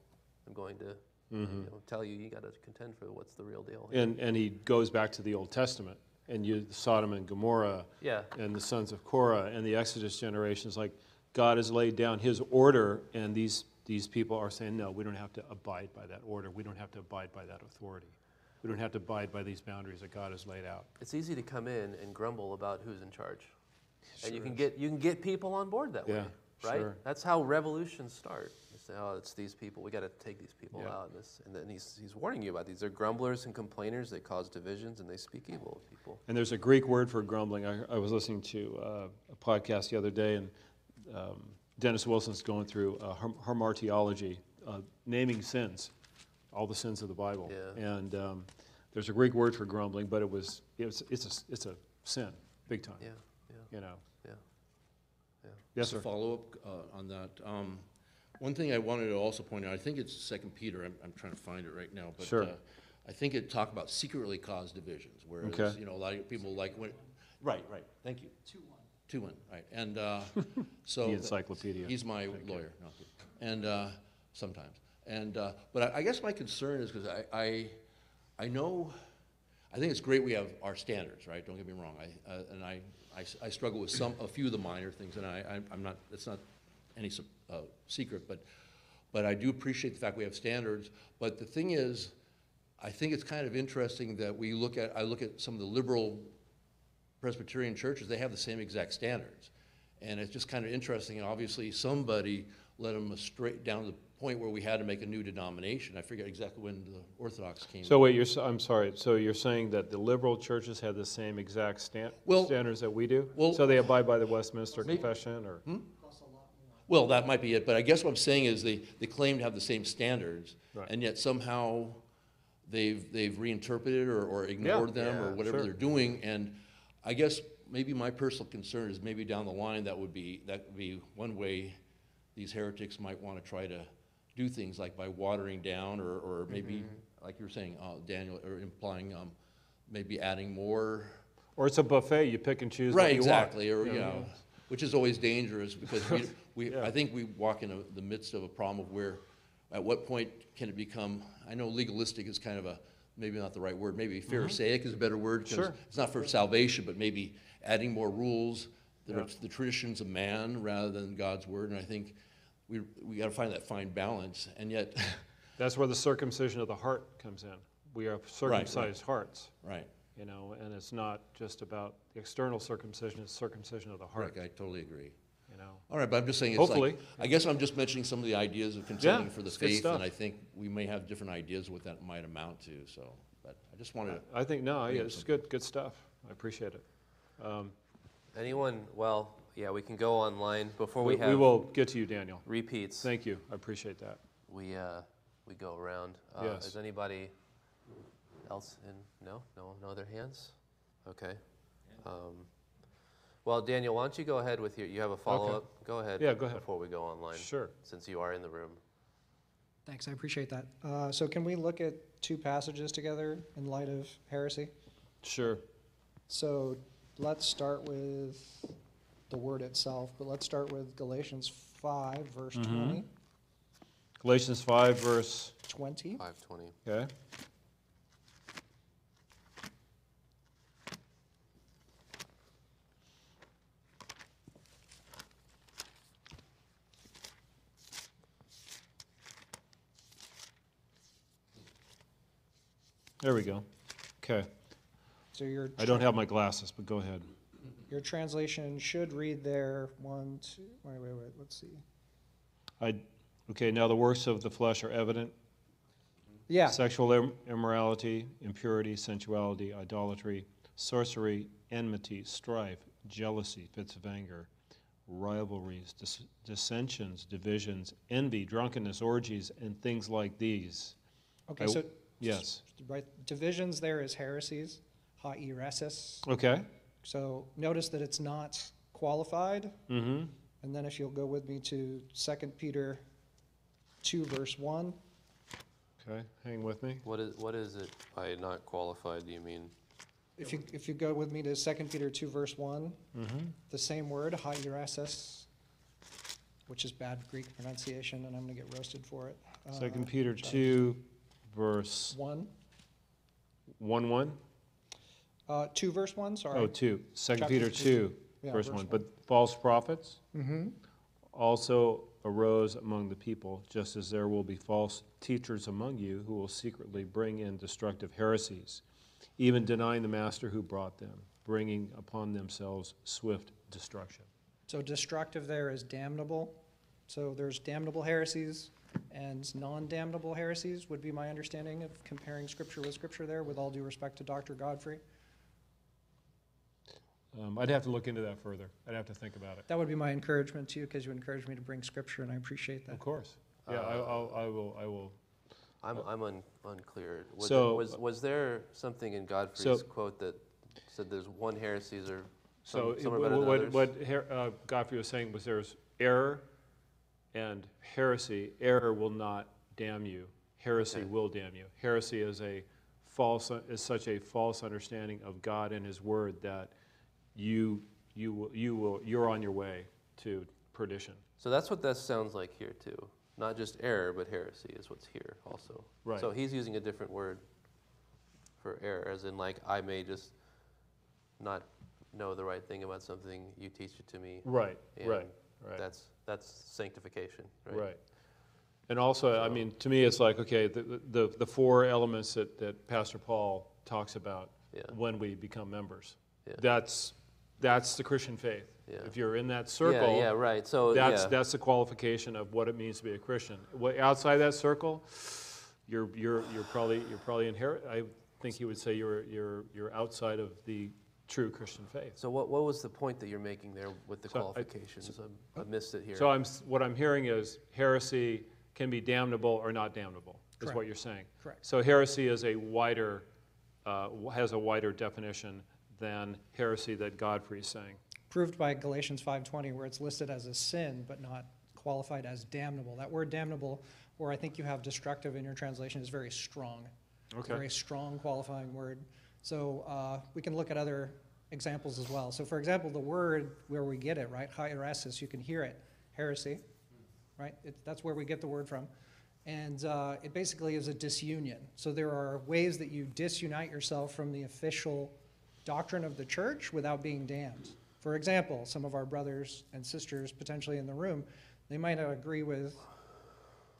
am going to Mm-hmm. you know, tell you, you got to contend for what's the real deal. here. And, and he goes back to the Old Testament and you, Sodom and Gomorrah Yeah. and the sons of Korah and the Exodus generations. Like God has laid down his order, and these, these people are saying, no, we don't have to abide by that order. We don't have to abide by that authority. We don't have to abide by these boundaries that God has laid out. It's easy to come in and grumble about who's in charge. and you can get you can get people on board that way, right? sure. That's how revolutions start. You say, "Oh, it's these people. We got to take these people Yeah. out." And, this, and then he's he's warning you about these. They're grumblers and complainers. They cause divisions and they speak evil of people. And there's a Greek word for grumbling. I, I was listening to uh, a podcast the other day, and um, Dennis Wilson's going through uh, harm- hamartiology, uh, naming sins, all the sins of the Bible. Yeah. And um, there's a Greek word for grumbling, but it was, it was it's, a, it's a sin, big time. Yeah, yeah, You know. yeah. Yes, Just a sir. follow-up uh, on that. Um, One thing I wanted to also point out, I think it's Second Peter, I'm, I'm trying to find it right now, but Sure. uh, I think it talked about secretly caused divisions, whereas, Okay. you know, a lot of people like when, right, right, thank you. Two-one. Two-one, right, and uh, so. The encyclopedia. He's my lawyer, no, and, uh, sometimes. And, uh, but I I guess my concern is, because I, I, I know, I think it's great we have our standards, right? Don't get me wrong. I, uh, and I, I s- I struggle with some, a few of the minor things, and I, I'm- I'm not, it's not any uh, secret, but, but I do appreciate the fact we have standards. But the thing is, I think it's kind of interesting that we look at, I look at some of the liberal Presbyterian churches, they have the same exact standards. And it's just kind of interesting, and obviously somebody led them straight down to the point where we had to make a new denomination. I forget exactly when the Orthodox came. So wait, you're, I'm sorry, so you're saying that the liberal churches have the same exact stan- Well- standards that we do? well- So they abide by the Westminster Maybe- Confession, or? Well, that might be it, but I guess what I'm saying is they, they claim to have the same standards, Right. and yet somehow they've, they've reinterpreted or, or ignored them or Yeah, whatever sure. they're doing, and I guess maybe my personal concern is maybe down the line, that would be, that would be one way these heretics might want to try to do things, like by watering down, or, or maybe, Mm-hmm. like you were saying, uh, Daniel, or implying, um, maybe adding more Or it's a buffet, you pick and choose what Right, you want. exactly, or, you know, which is always dangerous, because we, we, Yeah. I think we walk in a- the midst of a problem of where, at what point can it become, I know legalistic is kind of a, maybe not the right word, maybe pharisaic is a better word, 'cause Mm-hmm. Sure. it's not for salvation, but maybe adding more rules that are Yeah. the traditions of man rather than God's word, and I think we, we gotta find that fine balance, and yet, That's where the circumcision of the heart comes in. We are circumcised hearts, right, you know, and it's not just about the external circumcision, it's circumcision of the heart, right, I totally agree. You know? All right, but I'm just saying, it's Hopefully. like, I guess I'm just mentioning some of the ideas of contending Yeah, for the it's good faith, stuff. and I think we may have different ideas what that might amount to, so, but I just wanted to, I think, no, yeah, it's good, good stuff. I appreciate it. Um, Anyone, well, yeah, we can go online before we We have we will get to you, Daniel. repeats. Thank you, I appreciate that. We, uh, we go around. Uh, Yes. Is anybody else in, no, no, no other hands? Okay. Um, Well, Daniel, why don't you go ahead with your, you have a follow-up? Go ahead. Yeah, go ahead. Before we go online. Sure. Since you are in the room. Thanks, I appreciate that. Uh, so can we look at two passages together in light of heresy? Sure. So let's start with the word itself, but let's start with Galatians five, verse Mm-hmm. twenty. Galatians 5, verse, Twenty. 520. okay? There we go. Okay. So your, I don't have my glasses, but go ahead. your translation should read there, one, two, wait, wait, wait, let's see. I, okay, now the works of the flesh are evident. Yeah, Sexual im- immorality, impurity, sensuality, idolatry, sorcery, enmity, strife, jealousy, fits of anger, rivalries, dis- dissensions, divisions, envy, drunkenness, orgies, and things like these. okay, I- so, Yes. right, divisions there is heresies, ha eresis. Okay. So notice that it's not qualified. Mm-hmm. And then if you'll go with me to Second Peter two, verse one. Okay, hang with me. What is, what is it by not qualified, do you mean? If you, if you go with me to Second Peter two, verse one, mm-hmm. the same word, ha eresis, which is bad Greek pronunciation, and I'm gonna get roasted for it. Uh, Second Peter 2, verse One, 1 1. uh, two, verse one, sorry. Oh, 2. Second Chapter Peter two. 2, Yeah, verse verse 1. one. But false prophets Mm-hmm. also arose among the people, just as there will be false teachers among you who will secretly bring in destructive heresies, even denying the master who brought them, bringing upon themselves swift destruction. So destructive there is damnable. So there's damnable heresies and non-damnable heresies would be my understanding of comparing scripture with scripture there, with all due respect to Dr. Godfrey. Um, I'd have to look into that further. I'd have to think about it. That would be my encouragement to you, because you encouraged me to bring scripture, and I appreciate that. Of course. Yeah, I, I'll, I will, I will. I'm, I'm un- unclear. Was, So- it, was, was there something in Godfrey's quote that said there's one heresies or So some, some are what- than what, what Her- uh, Godfrey was saying was there's error and heresy. Error will not damn you. Heresy Okay. will damn you. Heresy is a false, is such a false understanding of God and His Word that you, you, will, you will, you're on your way to perdition. So that's what that sounds like here too. Not just error, but heresy is what's here also. Right. So he's using a different word for error, as in like I may just not know the right thing about something. You teach it to me. Right, right. Right. That's, that's sanctification, right? Right. And also, I mean, to me, it's like, okay, the, the, the four elements that, that Pastor Paul talks about Yeah. when we become members. Yeah. That's, that's the Christian faith. Yeah. If you're in that Yeah, circle. yeah, right, so, That's, yeah. that's the qualification of what it means to be a Christian. What, outside that circle, you're, you're, you're probably, you're probably inherit, I think he would say you're, you're, you're outside of the true Christian faith. So what, what was the point that you're making there with the So qualifications? I I missed it here. So I'm, what I'm hearing is heresy can be damnable or not damnable, is what you're saying. Correct. So heresy is a wider, uh, has a wider definition than heresy that Godfrey is saying. Proved by Galatians 5:20, where it's listed as a sin, but not qualified as damnable. That word damnable, or I think you have destructive in your translation, is very strong. It's a Okay. Very strong qualifying word. So uh, we can look at other examples as well. So for example, the word where we get it, right, hieresis, you can hear it, heresy, right? It, that's where we get the word from. And uh, it basically is a disunion. So there are ways that you disunite yourself from the official doctrine of the church without being damned. For example, some of our brothers and sisters potentially in the room, they might not agree with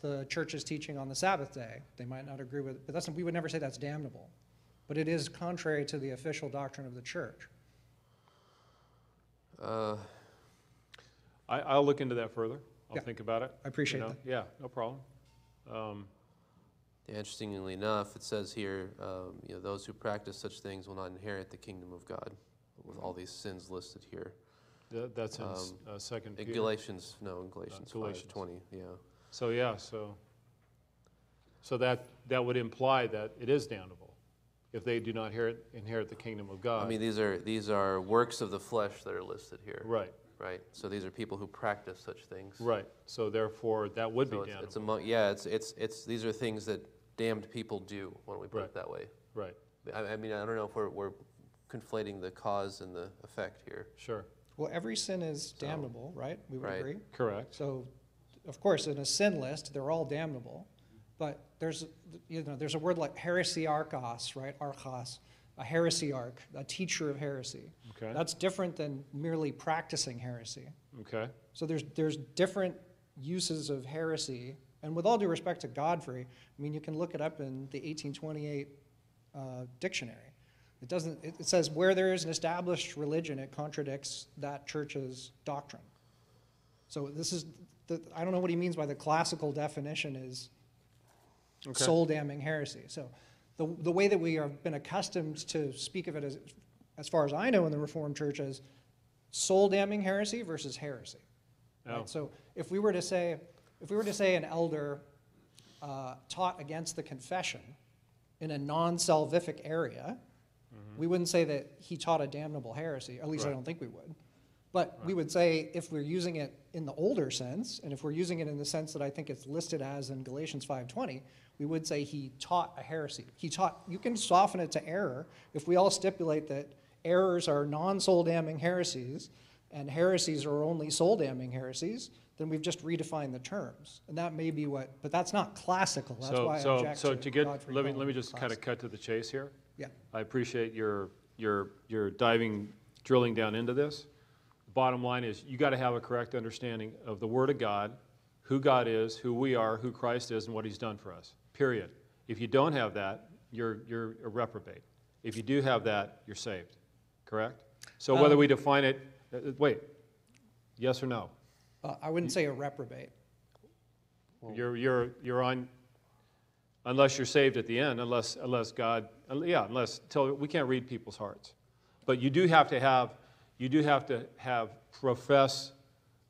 the church's teaching on the Sabbath day. They might not agree with, but that's, we would never say that's damnable. But it is contrary to the official doctrine of the church. Uh, I, I'll look into that further. I'll Yeah. think about it. I appreciate you know? that. Yeah, no problem. Um, yeah, Interestingly enough, it says here, um, you know, those who practice such things will not inherit the kingdom of God, with all these sins listed here. that- That's in Um, uh, Second In Peter. Galatians, no, in Galatians five Galatians. twenty, yeah. So, yeah, so, so that, that would imply that it is damnable if they do not inherit, inherit the kingdom of God. I mean, these are, these are works of the flesh that are listed here, Right, right? So these are people who practice such things. right. So therefore, that would be So it's, it's damnable. among, yeah, it's, it's, it's, these are things that damned people do, when we put Right. it that way. Right, I, I mean, I don't know if we're, we're conflating the cause and the effect here. sure, Well, every sin is damnable, right? We would Right. agree? correct. So, of course, in a sin list, they're all damnable. But there's, you know, there's a word like heresiarchos, right? Archos, a heresy heresiarch, a teacher of heresy. Okay. That's different than merely practicing heresy. Okay, So there's, there's different uses of heresy. And with all due respect to Godfrey, I mean, you can look it up in the 1828 uh, dictionary. It doesn't, it it says where there is an established religion, it contradicts that church's doctrine. So this is, the, I don't know what he means by the classical definition is Okay. soul damning heresy. So the, the way that we have been accustomed to speak of it as, as far as I know in the Reformed Church as soul damning heresy versus heresy. Oh. Right? So if we were to say, if we were to say an elder uh, taught against the confession in a non-salvific area, we wouldn't say that he taught a damnable heresy. At least I don't think we would. But we would say if we're using it in the older sense, and if we're using it in the sense that I think it's listed as in Galatians 5:20, we would say he taught a heresy. He taught. You can soften it to error if we all stipulate that errors are non-soul damning heresies, and heresies are only soul damning heresies. Then we've just redefined the terms, and that may be what. But that's not classical. That's so, why I so, object so to to get, Godfrey let me, let me just kind of cut to the chase here. Yeah. I appreciate your, your, your diving, drilling down into this. Bottom line is, you got to have a correct understanding of the Word of God, who God is, who we are, who Christ is, and what He's done for us. Period. If you don't have that, you're, you're a reprobate. If you do have that, you're saved. Correct? So whether we define it, uh, uh, wait, yes or no? Uh, I wouldn't say a reprobate. You're, you're, you're on, unless you're saved at the end, unless, unless God, yeah, unless, till, we can't read people's hearts. But you do have to have, you do have to have profess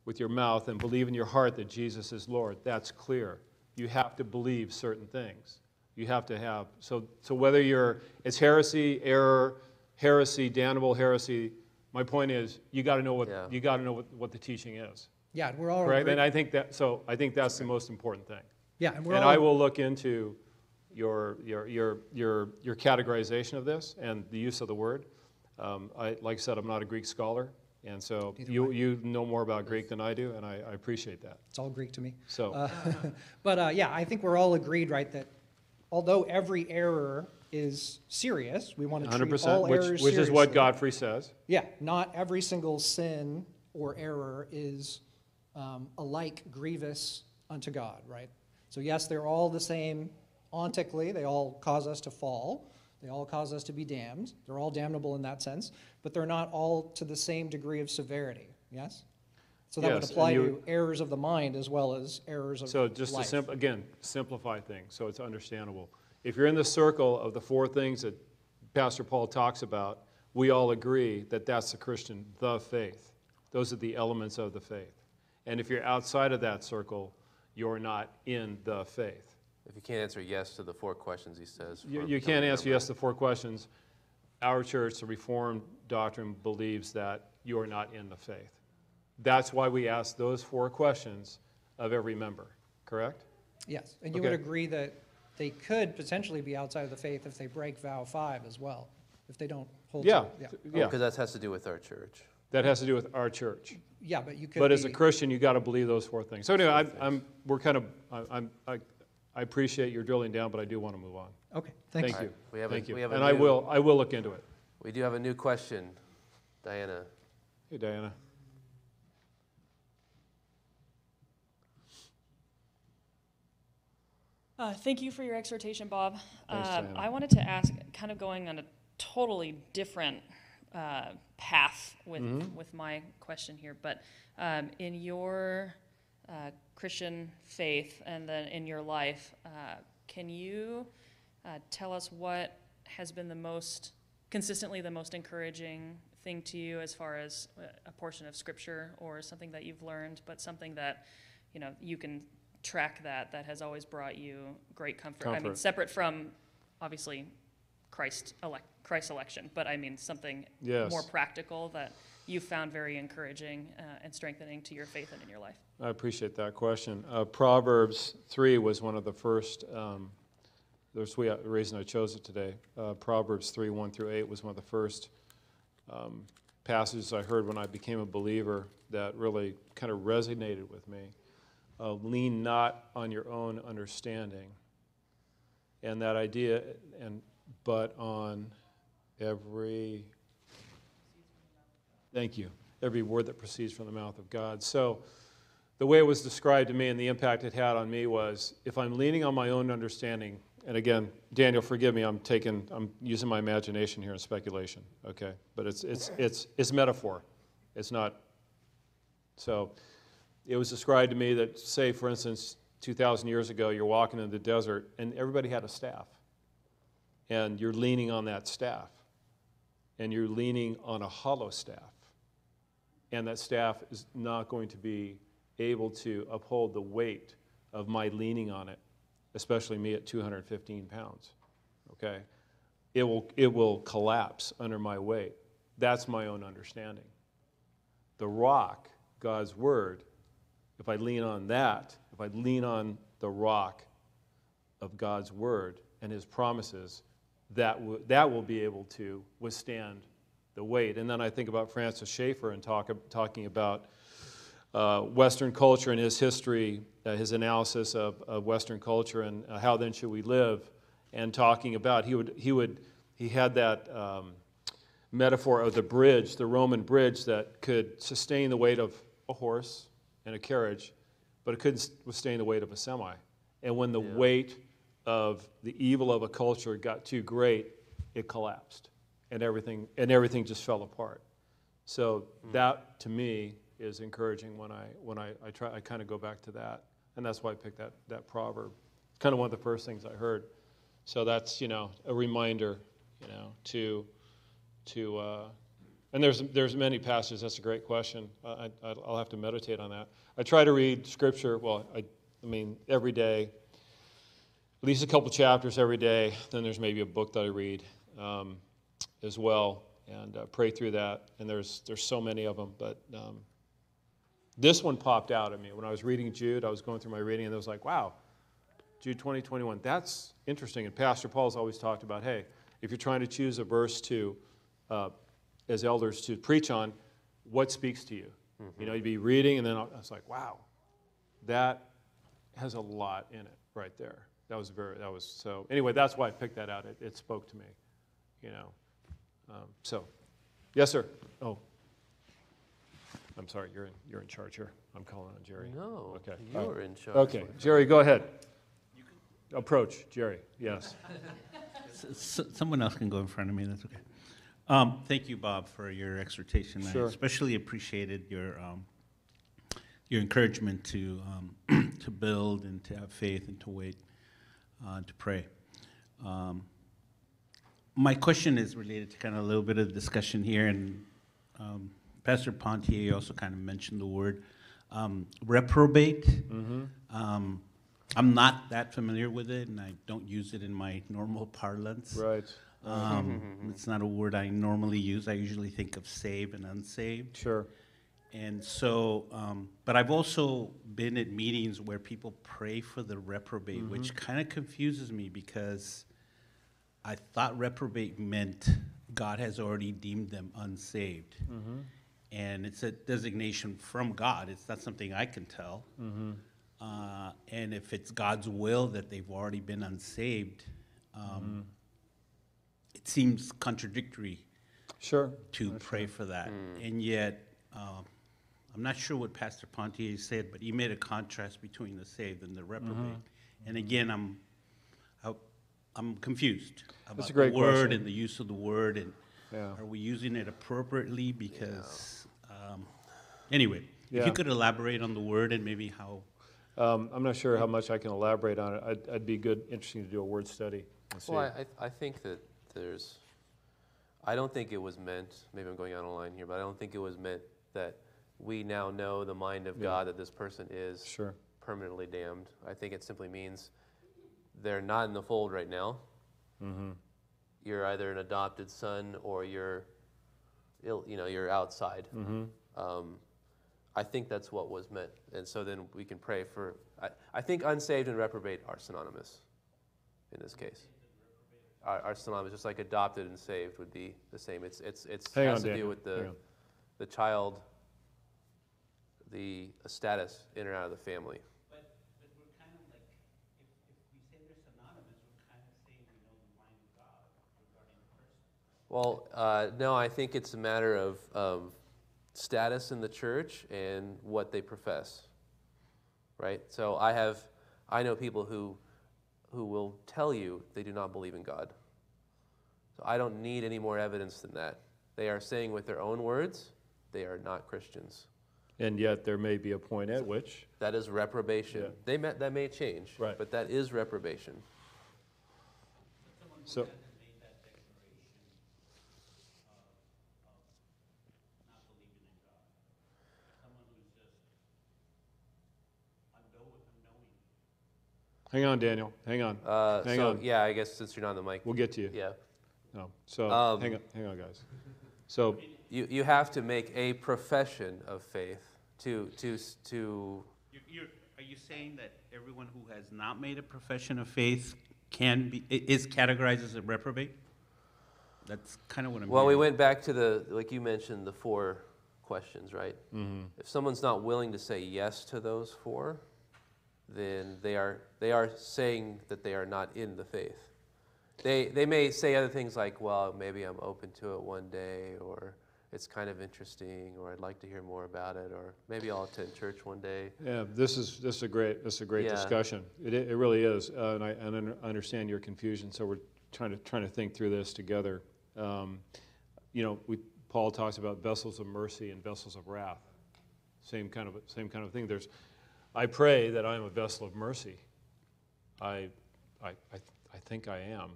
with your mouth and believe in your heart that Jesus is Lord. That's clear. You have to believe certain things. You have to have, so, so whether you're, it's heresy, error, heresy, damnable heresy, my point is, you got to know what, Yeah. you got to know what, what the teaching is. Yeah, we're all Correct? agree- And I think that, so I think that's the most important thing. yeah, and we're And all I will look into your, your, your, your, your categorization of this and the use of the word. Um, I, like I said, I'm not a Greek scholar, and so you, you know more about Greek than I do, and I, I appreciate that. It's all Greek to me. So, Uh, But uh, yeah, I think we're all agreed, right, that although every error is serious, we want to treat all which, errors which is what. Godfrey says. Yeah, not every single sin or error is um, alike grievous unto God, right? So, yes, they're all the same ontically, they all cause us to fall, they all cause us to be damned. They're all damnable in that sense, but they're not all to the same degree of severity, yes? So that would Yes, and apply you- to errors of the mind as well as errors of So just to life. sim, again, simplify things, so it's understandable. If you're in the circle of the four things that Pastor Paul talks about, we all agree that that's the Christian, the faith. Those are the elements of the faith. And if you're outside of that circle, you're not in the faith. If you can't answer yes to the four questions he says. You, you can't answer yes to the four questions. Our church, the Reformed doctrine, believes that you are not in the faith. That's why we ask those four questions of every member, correct? Yes, and you would agree that they could potentially be outside of the faith if they break vow five as well, if they don't hold to Yeah, it. Yeah, Oh, yeah, Because that has to do with our church. that has to do with our church. yeah, but you could But as a Christian, you got to believe those four things. So anyway, I'm, I'm, we're kind of, I- I'm, I, I appreciate your drilling down, but I do want to move on. Okay, thanks. Thank you. We have a- Thank you. we have a And I new- will, I will look into it. We do have a new question. Diana, Hey, Diana. Uh, thank you for your exhortation, Bob. Thanks, Uh, Diana. I wanted to ask, kind of going on a totally different uh, path with, Mm-hmm. with my question here, but um, in your uh, Christian faith and then in your life, uh, can you uh, tell us what has been the most, consistently the most encouraging thing to you as far as uh, a portion of scripture or something that you've learned, but something that, you know, you can track that, that has always brought you great comfort? I mean, separate from, obviously, Christ elect, Christ's election, but I mean, something Yes. more practical that you found very encouraging uh, and strengthening to your faith and in your life. I appreciate that question. Uh, Proverbs 3 was one of the first, um, there's the reason I chose it today. Uh, Proverbs 3, 1 through 8 was one of the first um, passages I heard when I became a believer that really kind of resonated with me. Uh, lean not on your own understanding. And that idea, and but on every Thank you. Every word that proceeds from the mouth of God. So, the way it was described to me and the impact it had on me was if I'm leaning on my own understanding, and again, Daniel, forgive me, I'm taking, I'm using my imagination here and speculation, okay? But it's, it's, it's, it's metaphor. It's not. So, it was described to me that, say, for instance, 2,000 years ago, you're walking in the desert and everybody had a staff. And you're leaning on that staff and you're leaning on a hollow staff. And that staff is not going to be able to uphold the weight of my leaning on it, especially me at 215 pounds. Okay? It will, it will collapse under my weight. That's my own understanding. The rock, God's word, if I lean on that, if I lean on the rock of God's word and his promises, that, w- that will be able to withstand the weight. And then I think about Francis Schaeffer and talk, talking about uh, Western culture and his history, uh, his analysis of, of Western culture and uh, how then should we live, and talking about he would he would he had that um, metaphor of the bridge, the Roman bridge that could sustain the weight of a horse and a carriage, but it couldn't sustain the weight of a semi. And when the weight of the evil of a culture got too great, it collapsed, and everything and everything just fell apart. So that to me is encouraging when I when I, I try I kind of go back to that, and that's why I picked that that proverb. It's kind of one of the first things I heard. So that's you know a reminder, you know, to to uh, and there's there's many passages. That's a great question. I, I, I'll have to meditate on that. I try to read scripture. Well, I I mean every day, at least a couple chapters every day. Then there's maybe a book that I read um, as well, and uh, pray through that. And there's there's so many of them, but um, this one popped out at me when I was reading Jude. I was going through my reading, and it was like, wow, Jude 20, 21. That's interesting. And Pastor Paul's always talked about, hey, if you're trying to choose a verse to, uh, as elders, to preach on, what speaks to you? You know, you'd be reading, and then I was like, wow, that has a lot in it right there. That was very, that was, so, anyway, that's why I picked that out. It, it spoke to me, you know. Um, so, yes, sir. Oh, I'm sorry, you're in, you're in charge here. I'm calling on Jerry. No, Okay. you're in charge. Okay, Jerry, go ahead. Approach, Jerry, yes. S- Someone else can go in front of me, that's okay. Um, Thank you, Bob, for your exhortation. Sure. I especially appreciated your, um, your encouragement to, um, to build and to have faith and to wait, uh, to pray. My question is related to kind of a little bit of discussion here, and um, Pastor Pontier also kind of mentioned the word um, reprobate. Um, I'm not that familiar with it, and I don't use it in my normal parlance. Right, Um, it's not a word I normally use. I usually think of saved and unsaved. sure. And so, um, but I've also been at meetings where people pray for the reprobate, which kind of confuses me because I thought reprobate meant God has already deemed them unsaved. And it's a designation from God. It's not something I can tell. Uh, and if it's God's will that they've already been unsaved, um, it seems contradictory Sure. to pray for that. And yet, um, I'm not sure what Pastor Pontier said, but he made a contrast between the saved and the reprobate. And again, I'm, I- I'm confused about a great the word question. and the use of the word, and Yeah. are we using it appropriately? Because, um, anyway, if Yeah. you could elaborate on the word and maybe how, Um, I'm not sure how much I can elaborate on it. I'd, I'd be good, interesting to do a word study. and see. Well, I, I I think that there's, I don't think it was meant, maybe I'm going out of line here, but I don't think it was meant that we now know the mind of God that this person is Sure, permanently damned. I think it simply means they're not in the fold right now. You're either an adopted son or you're, ill, you know, you're outside. Um, I think that's what was meant, and so then we can pray for. I, I think unsaved and reprobate are synonymous in this case. Are, are synonymous, just like adopted and saved would be the same. It's it's it's Hang has on, to do with the the child, the status in or out of the family. But, but we're kind of like, if, if we say they're synonymous, we're kind of saying we know the mind of God regarding the person. Well, uh, no, I think it's a matter of, of status in the church and what they profess, right? So I have, I know people who, who will tell you they do not believe in God. So I don't need any more evidence than that. They are saying with their own words, they are not Christians. and yet there may be a point at which, That is reprobation. Yeah. They may, that may change, Right. but that is reprobation. so, hang on, Daniel, hang on. Uh, Hang so on. yeah, I guess since you're not on the mic, We'll get to you. yeah. No, so, Um, hang on, hang on, guys. So, You, you have to make a profession of faith to, to, to You're, you're, are you saying that everyone who has not made a profession of faith can be, is categorized as a reprobate? That's kind of what I'm Well, we went back to the, like you mentioned, the four questions, right? If someone's not willing to say yes to those four, then they are, they are saying that they are not in the faith. They, they may say other things like, well, maybe I'm open to it one day, or it's kind of interesting, or I'd like to hear more about it, or maybe I'll attend church one day. yeah, this is, this is a great, this is a great Yeah. discussion. It, it really is, uh, and I, and I understand your confusion, so we're trying to, trying to think through this together. Um, You know, we, Paul talks about vessels of mercy and vessels of wrath. Same kind of, same kind of thing. There's, I pray that I am a vessel of mercy. I, I, I, I think I am.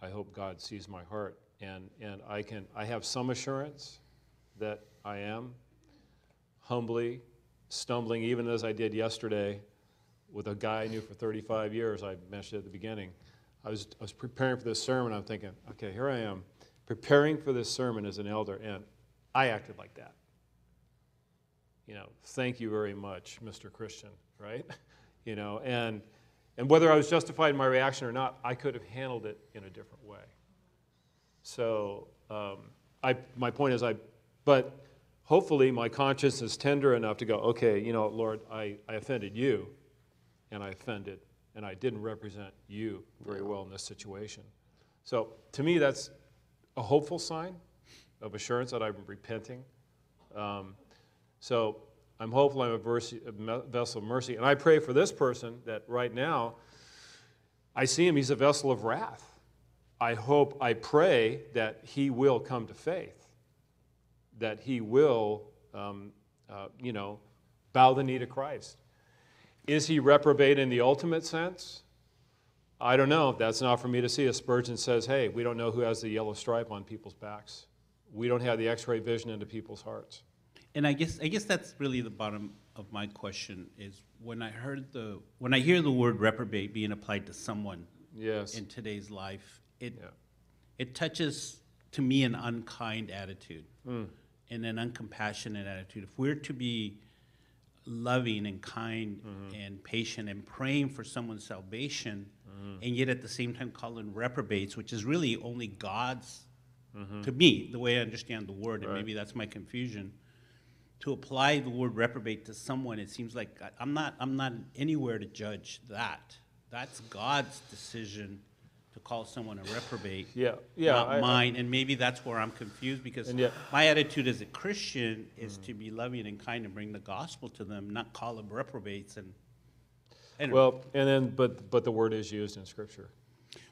I hope God sees my heart, and, and I can, I have some assurance that I am humbly stumbling, even as I did yesterday with a guy I knew for 35 years. I mentioned at the beginning. I was, I was preparing for this sermon. I'm thinking, okay, here I am, preparing for this sermon as an elder, and I acted like that. You know, thank you very much, Mr. Christian, right? You know, and, and whether I was justified in my reaction or not, I could have handled it in a different way. So um, I, my point is, I, but hopefully my conscience is tender enough to go, okay, you know, Lord, I, I offended you, and I offended, and I didn't represent you very well in this situation. So to me, that's a hopeful sign of assurance that I'm repenting. Um, So I'm hopeful I'm a vessel of mercy. And I pray for this person that right now, I see him, he's a vessel of wrath. I hope, I pray that he will come to faith, that he will, um, uh, you know, bow the knee to Christ. Is he reprobate in the ultimate sense? I don't know. That's not for me to see. As Spurgeon says, hey, we don't know who has the yellow stripe on people's backs. We don't have the x ray vision into people's hearts. And I guess I guess that's really the bottom of my question is when I heard the when I hear the word reprobate being applied to someone Yes. in today's life, it Yeah. it touches to me an unkind attitude mm. and an uncompassionate attitude. If we're to be loving and kind mm-hmm. and patient and praying for someone's salvation, mm-hmm. and yet at the same time calling reprobates, which is really only God's, mm-hmm. to me, the way I understand the word, and Right. maybe that's my confusion. To apply the word reprobate to someone, it seems like I- I'm not, I'm not anywhere to judge that. That's God's decision to call someone a reprobate. Yeah, yeah, Not I- I- mine, and maybe that's where I'm confused, because my attitude as a Christian is mm. to be loving and kind and bring the gospel to them, not call them reprobates and. anyway. Well, and then, but, but the word is used in Scripture.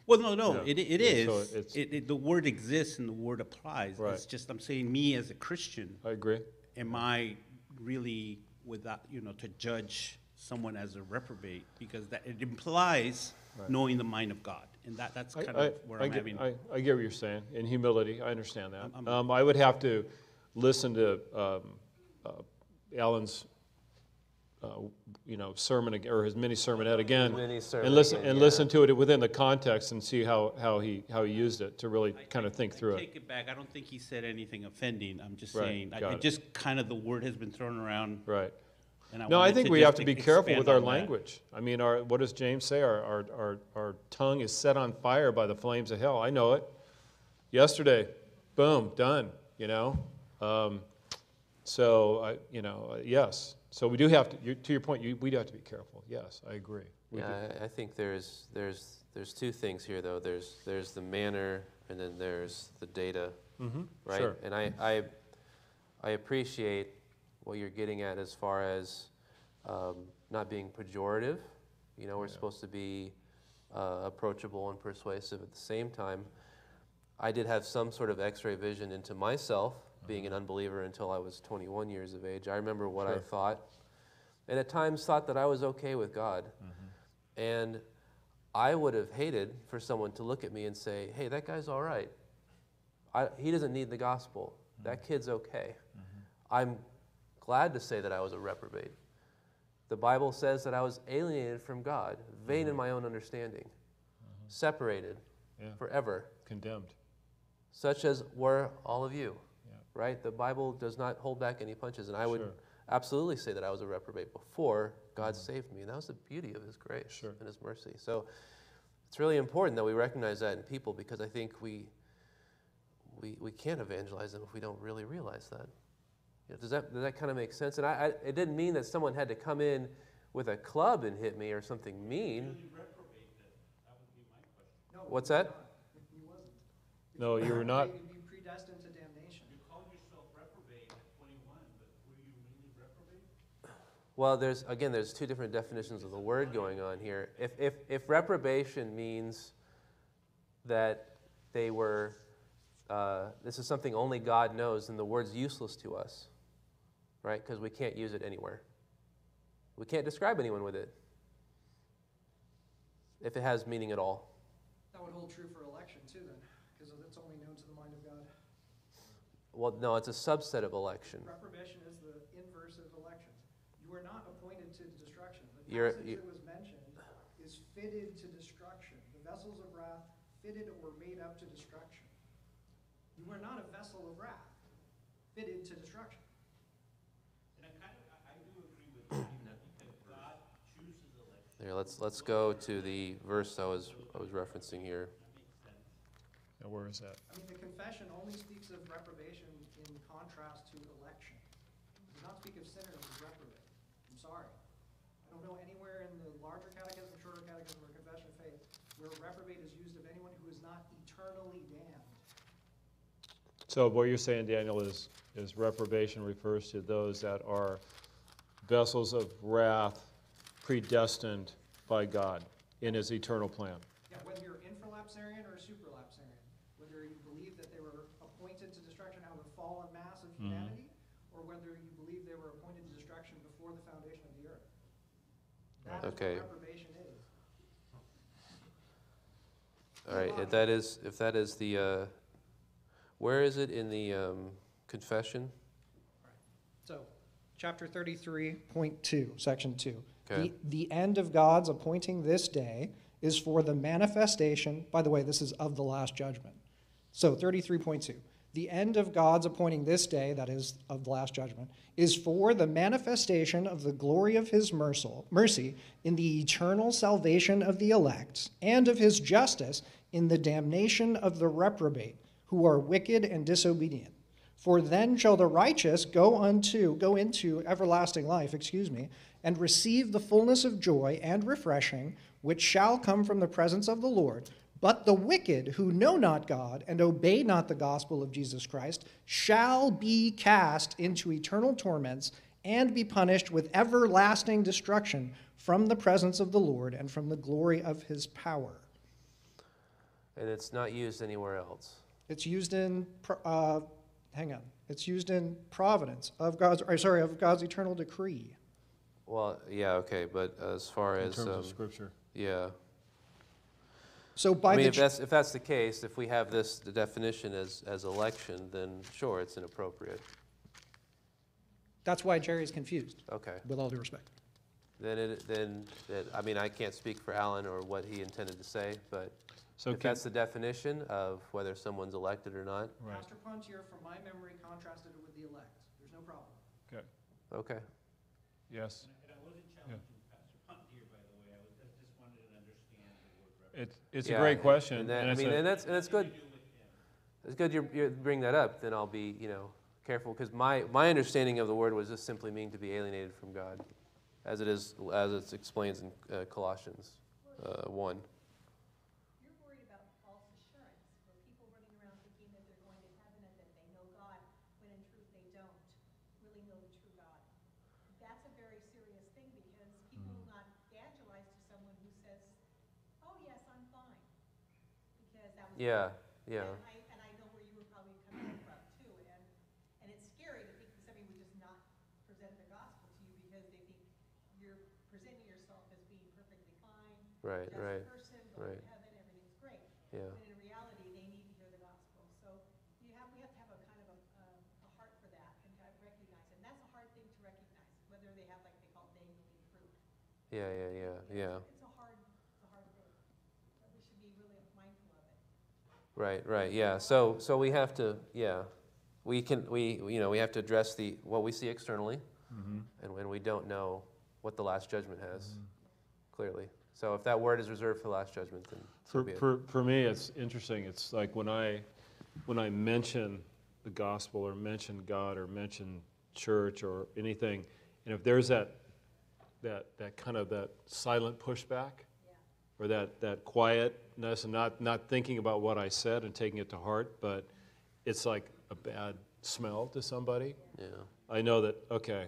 Well, no, no, Yeah. it, it Yeah, so It, it, the word exists and the word applies. Right. It's just, I'm saying, me as a Christian, I agree. Am I really without, you know, to judge someone as a reprobate? Because that, it implies knowing the mind of God, and that, that's I- kind I- of where I I'm get- having. I, I get what you're saying, in humility, I understand that. Um, I would have to listen to, um, uh, Alan's, uh, you know, sermon, or his mini sermonette again. Mini sermon And listen, again, and yeah. listen to it within the context and see how, how he, how he used it to really I- kind of I- think I through it. Take it back, I don't think he said anything offending, I'm just Right, saying, I- got it it. just kind of, the word has been thrown around, Right. and I No, I think we have to be careful with our on that. language. I mean, our, what does James say? Our, our, our, our tongue is set on fire by the flames of hell. I know it. Yesterday, boom, done, you know? Um, so, I, you know, uh, yes. So we do have to, to your point, you, we do have to be careful. Yes, I agree. We do. Yeah, I, I think there's, there's, there's two things here, though. There's, there's the manner, and then there's the data, right? Mm-hmm. sure. And I, I, I appreciate what you're getting at as far as um, not being pejorative. You know, we're supposed to be uh, approachable and persuasive at the same time. I did have some sort of X-ray vision into myself, being an unbeliever until I was 21 years of age. I remember what I Mm-hmm. Thought, and at times thought that I was okay with God. Mm-hmm. And I would have hated for someone to look at me and say, hey, that guy's all right. I, he doesn't need the gospel. That kid's okay. I'm glad to say that I was a reprobate. The Bible says that I was alienated from God, vain in my own understanding, separated Yeah. forever, Condemned. such as were all of you. Yeah. Right? The Bible does not hold back any punches. And I would Sure. Mm-hmm. absolutely say that I was a reprobate before God saved me. And that was the beauty of His grace Sure. and His mercy. So it's really important that we recognize that in people because I think we, we, we can't evangelize them if we don't really realize that. You know, does that, does that kind of make sense? And I, I, it didn't mean that someone had to come in with a club and hit me or something mean. What's that? He wasn't. No, you were not, You'd be predestined to damnation. Well, there's, again, there's two different definitions of the word going on here. If, if, if reprobation means that they were, uh, this is something only God knows, then the word's useless to us, right? Because we can't use it anywhere. We can't describe anyone with it if it has meaning at all. That would hold true for election too then, because it's only known to the mind of God. Well, no, it's a subset of election. Reprobation is the inverse of election. You are not appointed to destruction. The You're- passage you- that was mentioned is fitted to destruction. The vessels of wrath fitted or made up to destruction. You are not a vessel of wrath, fitted to destruction. And I kind of, I do agree with that because God chooses election. Here, let's, let's go to the verse I was, I was referencing here. Now, where is that? I mean, the confession only speaks of reprobation in contrast to election. It does not speak of sinners as reprobate. I'm sorry. Know anywhere in the larger catechism, shorter catechism, or confession of faith where reprobate is used of anyone who is not eternally damned. So what you're saying, Daniel, is is reprobation refers to those that are vessels of wrath predestined by God in his eternal plan. Yeah, whether you're infralapsarian or supralapsarian, whether you believe that they were appointed to destruction out of the fallen mass of humanity, or whether you believe they were appointed to destruction before the foundation of the earth. That is Okay. what reprobation is. All right, if that is, if that is the, uh, where is it in the um, confession? So, chapter thirty-three point two, section two. Okay. The, the end of God's appointing this day is for the manifestation, by the way, this is of the last judgment. So thirty-three point two. The end of God's appointing this day, that is, of the last judgment, is for the manifestation of the glory of his mercy, in the eternal salvation of the elect, and of his justice in the damnation of the reprobate, who are wicked and disobedient. For then shall the righteous go unto go into everlasting life, excuse me, and receive the fullness of joy and refreshing, which shall come from the presence of the Lord. But the wicked who know not God and obey not the gospel of Jesus Christ shall be cast into eternal torments and be punished with everlasting destruction from the presence of the Lord and from the glory of his power. And it's not used anywhere else. It's used in, uh, hang on, it's used in providence of God's, or sorry, of God's eternal decree. Well, yeah, okay, but as far In as, terms um, of scripture. yeah. So by I mean, the, if that's, if that's the case, if we have this, the definition as, as election, then sure, it's inappropriate. that's why Jerry's confused, Okay. with all due respect. Then it, then, it- I mean, I can't speak for Alan or what he intended to say, but So if can, that's the definition of whether someone's elected or not, right, Pastor Pontier, from my memory, contrasted it with the elect. There's no problem. okay, okay. yes. And I wasn't challenging Pastor Pontier, by the way, I was, I just wanted to understand It's, it's a Yeah, great question. And that, and I it's mean, a- and that's, and it's good. It's good you, you bring that up, then I'll be, you know, careful, because my, my understanding of the word was just simply mean to be alienated from God, as it is, as it explains in uh, Colossians, uh, one. You're worried about false assurance, where people running around thinking that they're going to heaven and that they know God, when in truth they don't really know the true God. That's a very serious thing because people will not evangelize to someone who says, oh, yes, I'm fine. Because that was. Yeah, yeah, And I, and I know where you were probably coming from too, and, and it's scary to think that somebody would just not present the gospel to you because they think you're presenting yourself as being perfectly fine. right, just right, person, going right. to heaven, everything's great. yeah, But in reality, they need to hear the gospel. So you have, we have to have a kind of a, uh, a heart for that and of recognize it. And that's a hard thing to recognize, whether they have like they call dangling fruit. yeah, yeah, yeah, yeah, It's a hard, it's a hard thing. But we should be really mindful of it. Right, right, yeah, so, so we have to, yeah, we can, we, you know, we have to address the, what we see externally, mm-hmm. and when we don't know what the last judgment has, mm-hmm. clearly. So if that word is reserved for the last judgment, then For, be for, for me, it's interesting. It's like when I, when I mention the gospel or mention God or mention church or anything, and if there's that, that, that kind of that silent pushback, or that, that and not, not thinking about what I said and taking it to heart, but it's like a bad smell to somebody. Yeah, I know that, okay,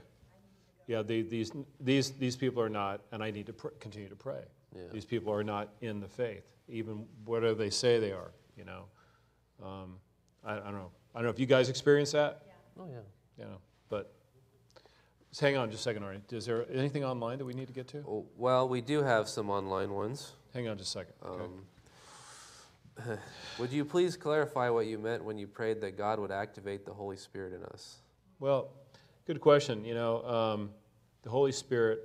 yeah, the, these, these, these people are not, and I need to pr- continue to pray. Yeah. These people are not in the faith, even whatever they say they are, you know. Um, I, I don't know. I don't know if you guys experience that, oh, yeah. you know, but, hang on just a second, Arnie. Is there anything online that we need to get to? Oh, Well, we do have some online ones. Hang on just a second, okay? Would you please clarify what you meant when you prayed that God would activate the Holy Spirit in us? Well, good question. You know, um, the Holy Spirit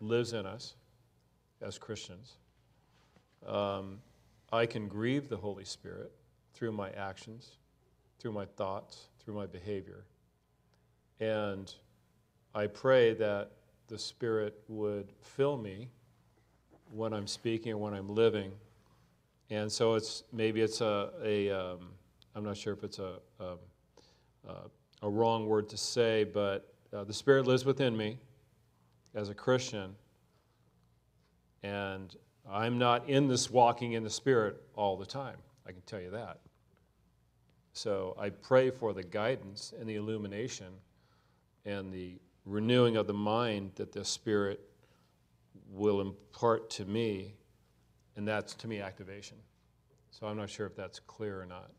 lives in us as Christians. Um, I can grieve the Holy Spirit through my actions, through my thoughts, through my behavior. And I pray that the Spirit would fill me when I'm speaking when I'm living. And so it's maybe it's a, a um, I'm not sure if it's a, um, uh, a wrong word to say, but uh, the Spirit lives within me as a Christian, and I'm not in this walking in the Spirit all the time. I can tell you that. So I pray for the guidance and the illumination and the renewing of the mind that the Spirit will impart to me, and that's to me activation. So I'm not sure if that's clear or not.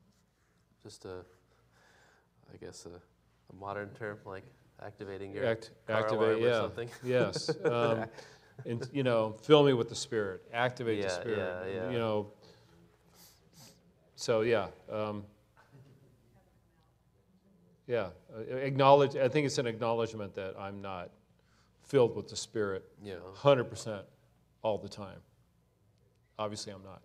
Just a, I guess, a, a modern term, like activating your Act, car activate, alarm yeah. or something. Yes. Um, and, you know, fill me with the Spirit, activate the Spirit. yeah, yeah. You know, so yeah. Um, yeah, uh, acknowledge, I think it's an acknowledgement that I'm not filled with the Spirit Yeah. 100% all the time. Obviously, I'm not.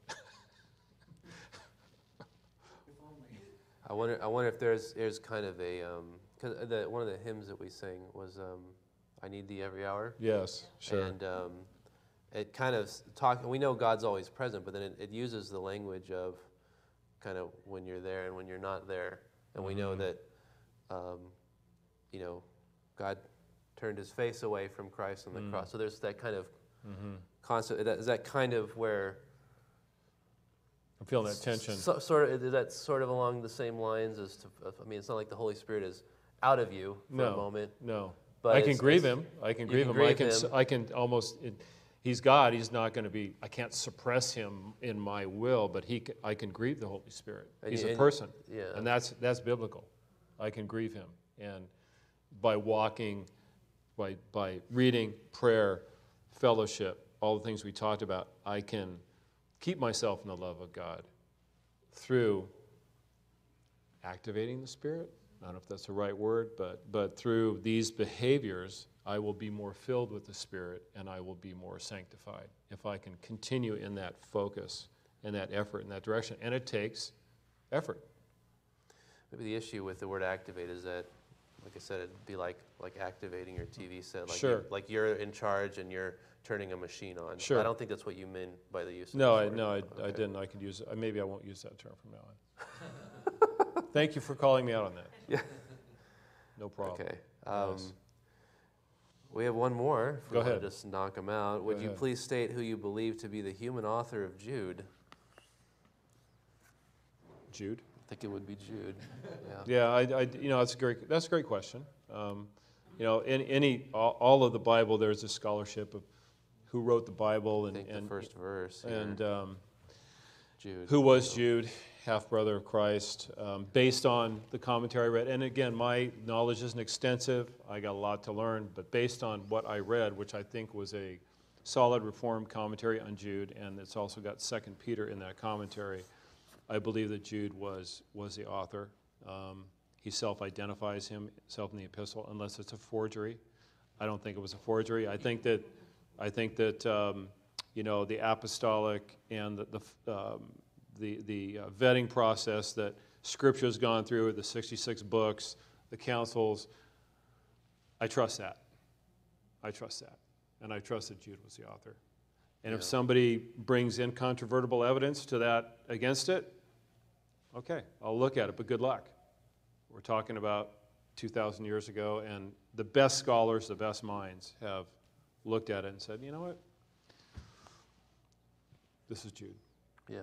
I wonder. I wonder if there's there's kind of a because the one of the hymns that we sang was um, "I Need Thee Every Hour." yes, sure. And um, it kind of talk. We know God's always present, but then it, it uses the language of kind of when you're there and when you're not there, and we Mm-hmm. know that um, you know God turned His face away from Christ on the Mm. cross. So there's that kind of Mm-hmm. Concept. Is that kind of where? I'm feeling that tension. So, sort of, is that sort of along the same lines as to, I mean, it's not like the Holy Spirit is out of you for no, a moment. No. but I can grieve him. I can grieve can him. I can. him. I can almost. It, he's God. He's not going to be. I can't suppress him in my will, but he. I can grieve the Holy Spirit. And he's you- a person. yeah. And that's that's biblical. I can grieve him, and by walking, by by reading, prayer, fellowship, all the things we talked about, I can keep myself in the love of God through activating the Spirit. I don't know if that's the right word, but, but through these behaviors, I will be more filled with the Spirit and I will be more sanctified if I can continue in that focus and that effort in that direction. And it takes effort. Maybe the issue with the word activate is that, like I said, it'd be like like activating your TV set. Like Sure. You, like you're in charge and you're turning a machine on. Sure. I don't think that's what you meant by the use. of No, I, no, I, I didn't. I could use it. Maybe I won't use that term from now on. Thank you for calling me out on that. Yeah. No problem. Okay. Um, Yes. We have one more. Go ahead. Just knock them out. Would Go you ahead. please state who you believe to be the human author of Jude? Jude? I think it would be Jude. Yeah. Yeah, I, I, you know, that's a great, that's a great question. Um, you know, in any, all, all of the Bible, there's a scholarship of who wrote the Bible and, and, the first verse. and um, Jude. who was Jude, half brother of Christ, um, based on the commentary I read. And again, my knowledge isn't extensive. I got a lot to learn, but based on what I read, which I think was a solid Reformed commentary on Jude, and it's also got Second Peter in that commentary. I believe that Jude was was the author. Um, he self-identifies himself in the epistle, unless it's a forgery. I don't think it was a forgery. I think that I think that um, you know the apostolic and the the, um, the, the uh, vetting process that Scripture's gone through, the 66 books, the councils. I trust that. I trust that, and I trust that Jude was the author. And if somebody brings incontrovertible evidence to that against it, okay, I'll look at it. But good luck. We're talking about 2,000 years ago, and the best scholars, the best minds have looked at it and said, you know what? This is Jude. Yeah.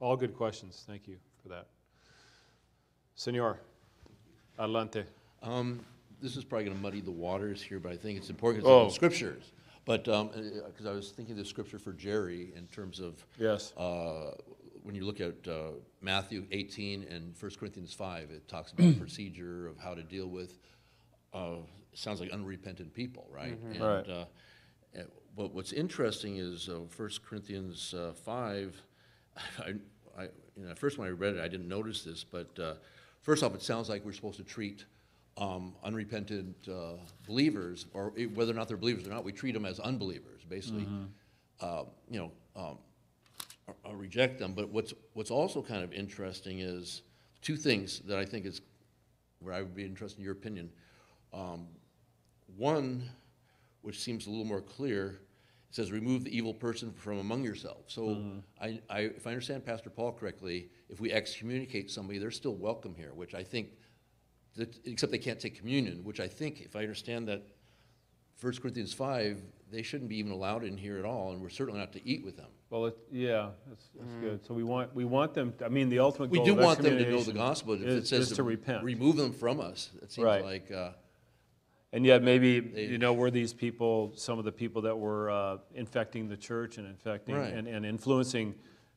All good questions. Thank you for that. Senor, adelante. Um, this is probably going to muddy the waters here, but I think it's important because Oh. it's in scriptures. But because I was thinking of the scripture for Jerry in terms of Yes. uh, when you look at uh, Matthew 18 and 1 Corinthians 5, it talks about procedure of how to deal with. Uh, sounds like unrepentant people, right? And, Right. Uh, uh, but what's interesting is uh, 1 Corinthians uh, 5. I, I, you know, first when I read it, I didn't notice this, but uh, first off, it sounds like we're supposed to treat um, unrepentant uh, believers, or whether or not they're believers or not, we treat them as unbelievers, basically. Uh, you know, um, or- or reject them. But what's what's also kind of interesting is two things that I think is where I would be interested in your opinion. Um, one, which seems a little more clear, it says, "Remove the evil person from among yourselves." So, I, I, if I understand Pastor Paul correctly, if we excommunicate somebody, they're still welcome here, which I think, that, except they can't take communion, which I think, if I understand that First Corinthians five, they shouldn't be even allowed in here at all, and we're certainly not to eat with them. Well, it, yeah, that's, that's good. So we want, we want them, I mean, the ultimate We do of want them to know the excommunication gospel, if it is- says is to repent. remove them from us, it seems Right. like, uh, And yet maybe, They- you know, were these people, some of the people that were uh, infecting the church and infecting, Right. and, and influencing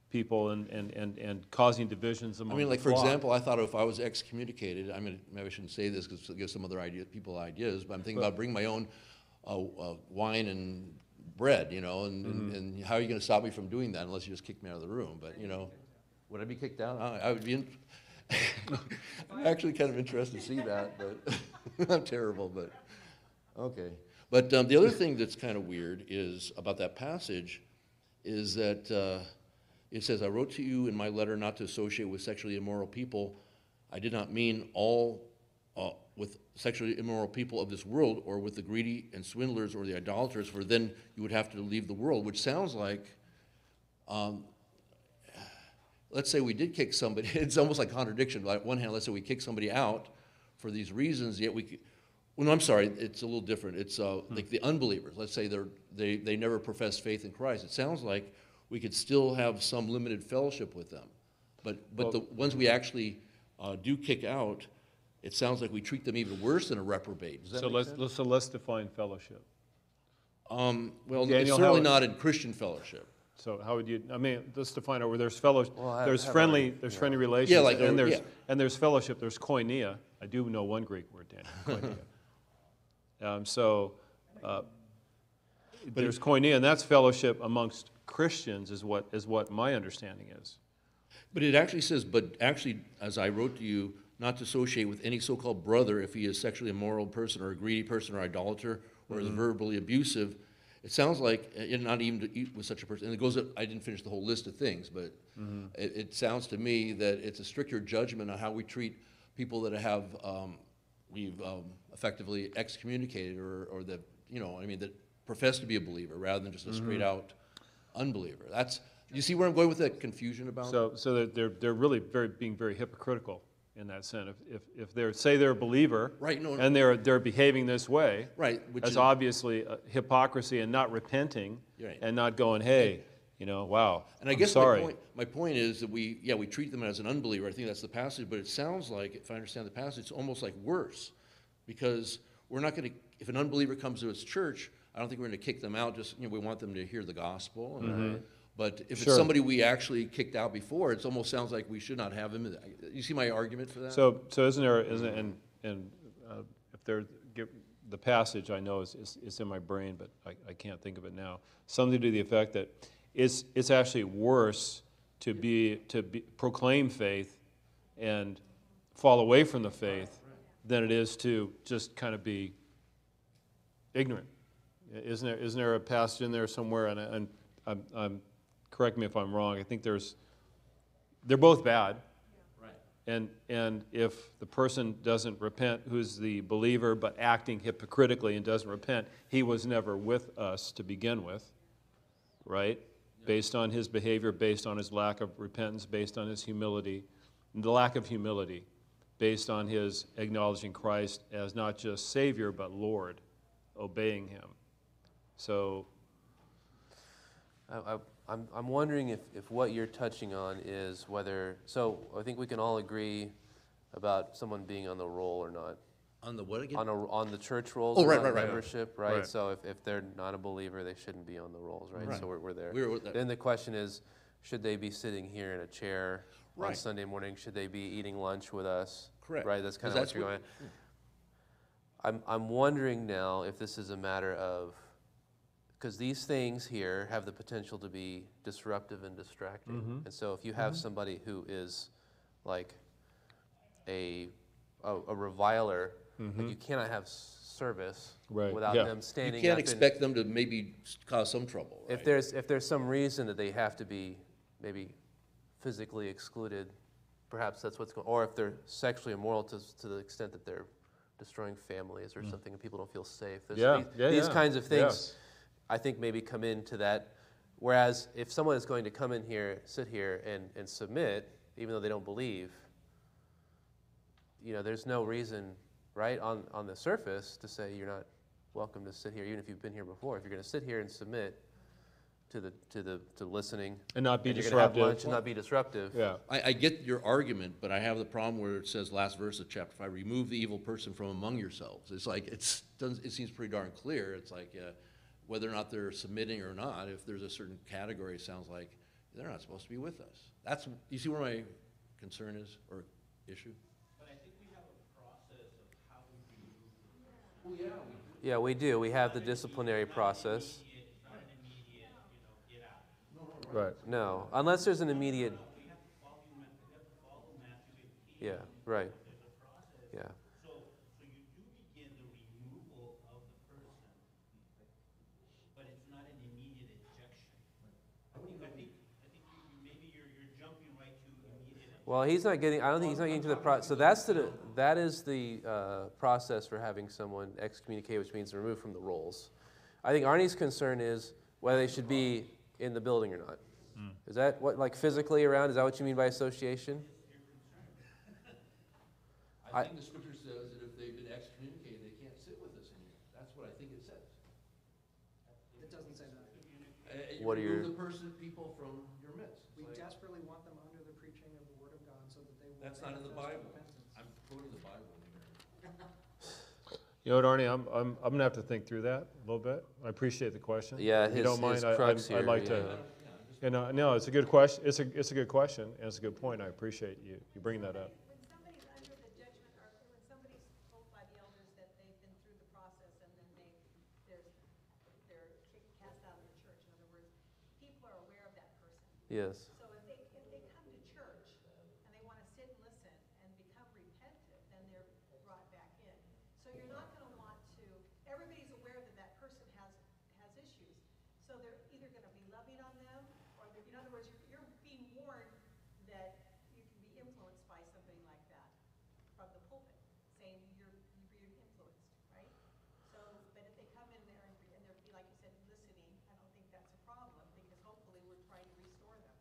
people and, and, and, and causing divisions among. I mean, the like, for flock. example, I thought if I was excommunicated, I mean, maybe I shouldn't say this because it'll give some other idea, people ideas, but I'm thinking about bringing my own uh, uh, wine and bread, you know, and, Mm-hmm. and- and how are you gonna stop me from doing that unless you just kick me out of the room? But, you know, would I be kicked out? I I would be, in- I'm actually kind of interested to see that, but I'm terrible, but, okay. But um, the other thing that's kind of weird is, about that passage, is that uh, it says, I wrote to you in my letter not to associate with sexually immoral people. I did not mean all uh, with sexually immoral people of this world or with the greedy and swindlers or the idolaters, for then you would have to leave the world, which sounds like, um, let's say we did kick somebody, it's almost like contradiction. Like, on one hand, let's say we kick somebody out for these reasons, yet we, well, no, I'm sorry, it's a little different. It's uh, like the unbelievers. Let's say they're, they, they never profess faith in Christ. It sounds like we could still have some limited fellowship with them. But, but the ones we actually uh, do kick out, it sounds like we treat them even worse than a reprobate. So let's, so let's define fellowship. Um, well, it's certainly not in Christian fellowship. So how would you, I mean, let's define it, where there's fellowship, Well, I there's friendly, already, there's yeah. friendly relations. yeah, like, uh, And there's, yeah. and there's fellowship, there's koinonia. I do know one Greek word, Daniel, koinonia. Um, so, uh, there's koinonia, and that's fellowship amongst Christians is what, is what my understanding is. But it actually says, but actually, as I wrote to you, not to associate with any so-called brother if he is sexually immoral person or a greedy person or idolater or is verbally abusive. It sounds like, uh, not even to eat with such a person. And it goes, I didn't finish the whole list of things, but it, it sounds to me that it's a stricter judgment on how we treat people that have, um, we've um, effectively excommunicated or, or that, you know, I mean, that profess to be a believer rather than just a straight-out unbeliever. That's, you see where I'm going with that confusion about? So, so they're- they're, they're really very, being very hypocritical in that sense. If, if, if they're, say they're a believer. Right, no, no. And they're, they're behaving this way. Right, which That's is- obviously hypocrisy and not repenting. Right. And not going, hey, you know, wow, And I I'm guess my sorry. point, my point is that we, yeah, we treat them as an unbeliever. I think that's the passage, but it sounds like, if I understand the passage, it's almost like worse. Because we're not gonna, if an unbeliever comes to its church, I don't think we're gonna kick them out, just, you know, we want them to hear the gospel. and- mm-hmm. But if it's somebody we actually kicked out before, it almost sounds like we should not have him. You see my argument for that? So, so isn't there, isn't, and, and uh, if there, give- the passage I know is, is, is in my brain, but I, I can't think of it now. Something to the effect that it's, it's actually worse to be, to be, proclaim faith and fall away from the faith than it is to just kind of be ignorant. Isn't there, isn't there a passage in there somewhere, and, I- and I'm, I'm, correct me if I'm wrong, I think there's, they're both bad. And, and if the person doesn't repent, who's the believer, but acting hypocritically and doesn't repent, he was never with us to begin with, right? Based on his behavior, based on his lack of repentance, based on his humility, the lack of humility, based on his acknowledging Christ as not just Savior, but Lord, obeying him. So, I, I, I'm, I'm wondering if, if what you're touching on is whether, so I think we can all agree about someone being on the roll or not. On the what again? On a, on the church rolls. Oh, or right, on right, right. Membership, right? Right. So if, if they're not a believer, they shouldn't be on the rolls, right? Right. So we're, we're there. We're with that. Then the question is, should they be sitting here in a chair on Right. Sunday morning? Should they be eating lunch with us? Correct. Right, that's kind 'Cause of that's what you're what- going. Hmm. I'm, I'm wondering now if this is a matter of, because these things here have the potential to be disruptive and distracting. Mm-hmm. And so if you have mm-hmm. somebody who is like a, a, a reviler, like mm-hmm. you cannot have service Right, without yeah. them standing. You can't up. and- expect them to maybe cause some trouble, if there's, if there's some reason that they have to be maybe physically excluded, perhaps that's what's going, or if they're sexually immoral to, to the extent that they're destroying families or mm. something and people don't feel safe. There's Yeah, these, yeah, these yeah, kinds of things, yes. I think maybe come into that. Whereas if someone is going to come in here, sit here and, and submit, even though they don't believe, you know, there's no reason, right, on, on the surface to say you're not welcome to sit here, even if you've been here before. If you're going to sit here and submit to the to the to listening And not be and you're have disruptive. lunch and not be disruptive. Yeah. I, I get your argument, but I have the problem where it says last verse of chapter five, remove the evil person from among yourselves. It's like, it's, doesn't, it seems pretty darn clear. It's like, uh, whether or not they're submitting or not, if there's a certain category, it sounds like they're not supposed to be with us. That's, you see where my concern is, or issue? But I think we have a process of how we remove them. Yeah, we do. We have the disciplinary process. It's not an immediate, you know, get out. Right. No, unless there's an immediate. Yeah, have to follow, Ma- we have to follow Matthew eighteen. Yeah, right. There's a process. Yeah. So, so you do begin the removal of the person, but it's not an immediate ejection. I think, I think, I think you, you- maybe you're, you're jumping right to immediate. Well, he's not getting. I don't think he's not getting to the pro. So that's the that is the uh, process for having someone excommunicated, which means removed from the rolls. I think Arnie's concern is whether they should be in the building or not. Is that what, like physically around? Is that what you mean by association? I- I think the scripture says that if they've been excommunicated, they can't sit with us anymore. That's what I think it says. It doesn't say that. Uh, you What are your- the person, people from your midst. It's We like- desperately want them under the preaching of the word of God so that they will. That's not in the manifest Bible. repentance. I'm quoting the Bible here. You know what, Arnie, I'm, I'm, I'm gonna have to think through that a little bit. I appreciate the question. Yeah, If you don't mind, his I- I'd- here, I'd like yeah. to, you know, no, it's a good question, it's a, it's a good question, and it's a good point. I appreciate you, you bringing that up. When somebody's under the judgment, or when somebody's told by the elders that they've been through the process and then they, they're, they're kicked, cast out of the church, in other words, people are aware of that person. Yes. So if they, if they come to church and they wanna sit and listen and become repentant, then they're brought back in. So you're not gonna want to, everybody's aware that that person has, has issues. So they're either gonna be loving on them, or they're, in other words, you're, you're being warned that you can be influenced by somebody like that from the pulpit, saying you're, you're being influenced, right? So, but if they come in there and, and they're, like you said, listening, I don't think that's a problem, because hopefully we're trying to restore them.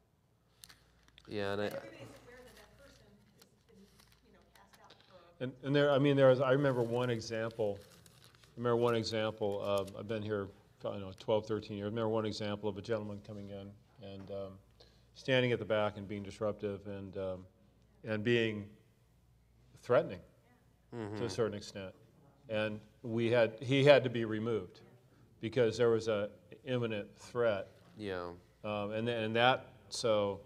Yeah, and I, everybody's aware that that person has been, you know, cast out for, And, and there, I mean, there was, I remember one example, I remember one example, um, I've been here, I don't know, 12, 13 years. I remember one example of a gentleman coming in and um, standing at the back and being disruptive and, um, and being threatening to a certain extent. And we had, he had to be removed because there was a imminent threat. yeah. Um, and, then- and that, so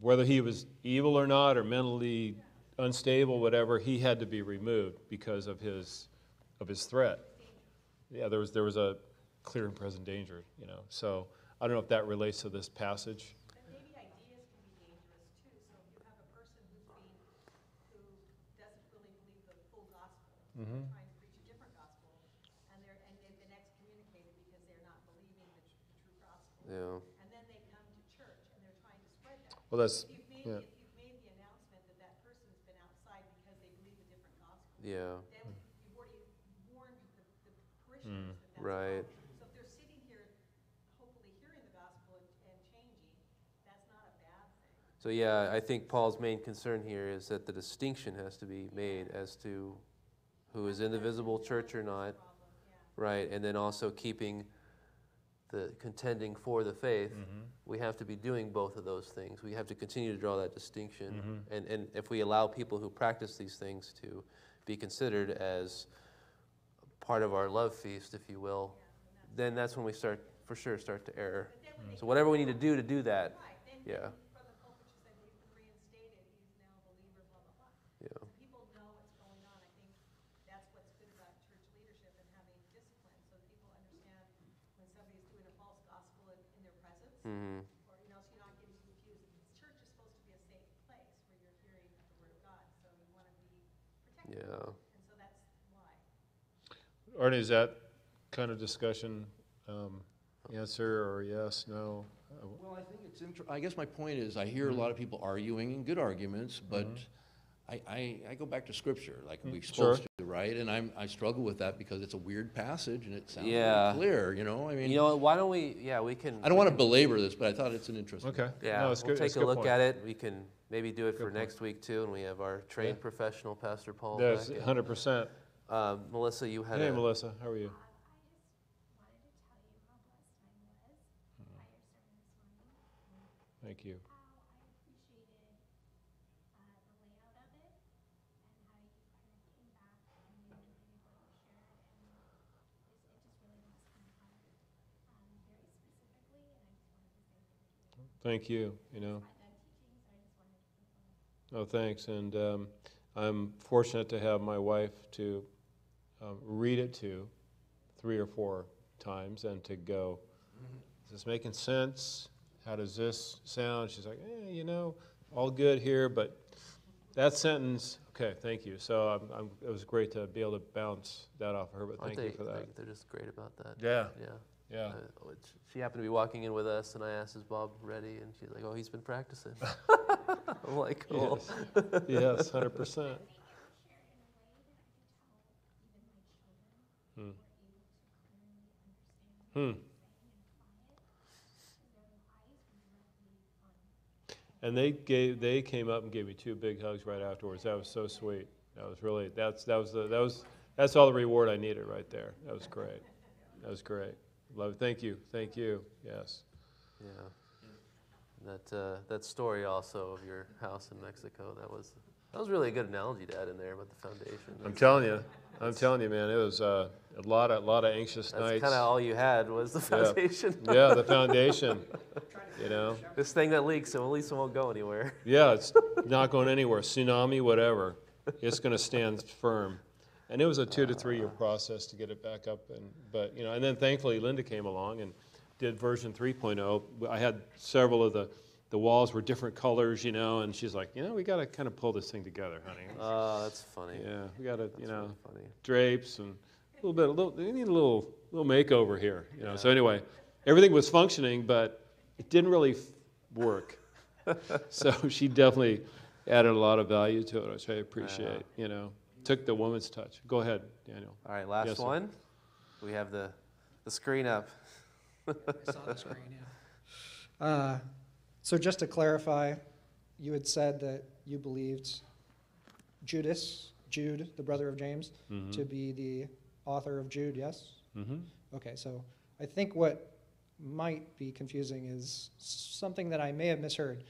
whether he was evil or not, or mentally unstable, whatever, he had to be removed because of his, of his threat. Yeah, there was, there was a clear and present danger, you know. So I don't know if that relates to this passage. and maybe ideas can be dangerous too, so you have a person who's being, who doesn't really believe the full gospel, mm-hmm. trying to preach a different gospel, and they're, and they've been excommunicated because they're not believing the tr- the true gospel. Yeah. A different gospel, Yeah. then hmm. you've already warned the, the parishioners hmm. that that's Right. So if they're sitting here, hopefully hearing the gospel and, and changing, that's not a bad thing. So yeah, I think Paul's main concern here is that the distinction has to be made as to who is in the visible church or not. Right, and then also keeping the contending for the faith. Mm-hmm. We have to be doing both of those things. We have to continue to draw that distinction. Mm-hmm. And, and if we allow people who practice these things to be considered as part of our love feast, if you will, then that's when we start, for sure, start to err. So whatever we need to do to do that, Right, yeah. from the pulpit, you said he's been reinstated, he's now a believer, blah, blah, blah. Yeah. So people know what's going on. I think that's what's good about church leadership and having discipline, so that people understand when somebody's doing a false gospel in, in their presence, Mhm. or, you know, so you're not getting confused. Church is supposed to be a safe place where you're hearing the word of God, so you want to be protected. Yeah. And so that's why. Arnie, is that kind of discussion, um, answer or yes, no? Uh, Well, I think it's inter, I guess my point is, I hear a lot of people arguing and good arguments, but I, I, I go back to scripture, like we're supposed to, right? And I'm, I struggle with that because it's a weird passage and it sounds Yeah. clear, you know, I mean, You know, why don't we, yeah, we can. I don't want to belabor this, but I thought it's an interesting. Okay. Yeah, No, we'll it's good- it's take a good look point. at it. We can maybe do it for point. next week too, and we have our trained professional, Pastor Paul. That's back hundred percent. Uh, Melissa, you had Hey, a, Melissa, how are you? Thank you. Thank you, you know. Oh, thanks, and um, I'm fortunate to have my wife to um, read it to three or four times and to go, is this making sense? How does this sound? She's like, eh, you know, all good here, but that sentence, okay, thank you. So I'm, I'm, it was great to be able to bounce that off of her, but aren't thank they, you for that. they're just great about that. Yeah, Yeah. Yeah. Uh, she happened to be walking in with us, and I asked, "Is Bob ready?" And she's like, "Oh, he's been practicing." I'm like, "Cool." Yes, yes, hundred percent. Hmm. Hmm. And they gave, they came up and gave me two big hugs right afterwards. That was so sweet. That was really, that's, that was the, that was, that's all the reward I needed right there. That was great. That was great. Love, it. thank you, thank you, yes. Yeah. That uh, that story also of your house in Mexico. That was that was really a good analogy to add in there about the foundation. I'm telling you, I'm telling you, man, it was uh, a lot of, lot of anxious That's nights. That's kind of all you had was the Yeah. foundation. Yeah, the foundation, you know? this thing that leaks, so at least it won't go anywhere. Yeah, it's not going anywhere, tsunami, whatever. It's going to stand firm. And it was a two to three year process to get it back up. And, but, you know, and then thankfully Linda came along and did version 3.0. I had several of the, the walls were different colors, you know, and she's like, you know, we got to kind of pull this thing together, honey. Oh, that's funny. Yeah, we got to, you know, really drapes and a little bit, a little, we need a little, little makeover here, you know. So anyway, everything was functioning, but it didn't really f- work. so she definitely added a lot of value to it, which I appreciate. Uh-huh. You know, took the woman's touch. Go ahead, Daniel. All right, last Yes, sir. one. We have the the screen up. I saw the screen, yeah. Uh, So just to clarify, you had said that you believed Judas, Jude, the brother of James, to be the author of Jude, yes? Mm-hmm. Okay, so I think what might be confusing is something that I may have misheard.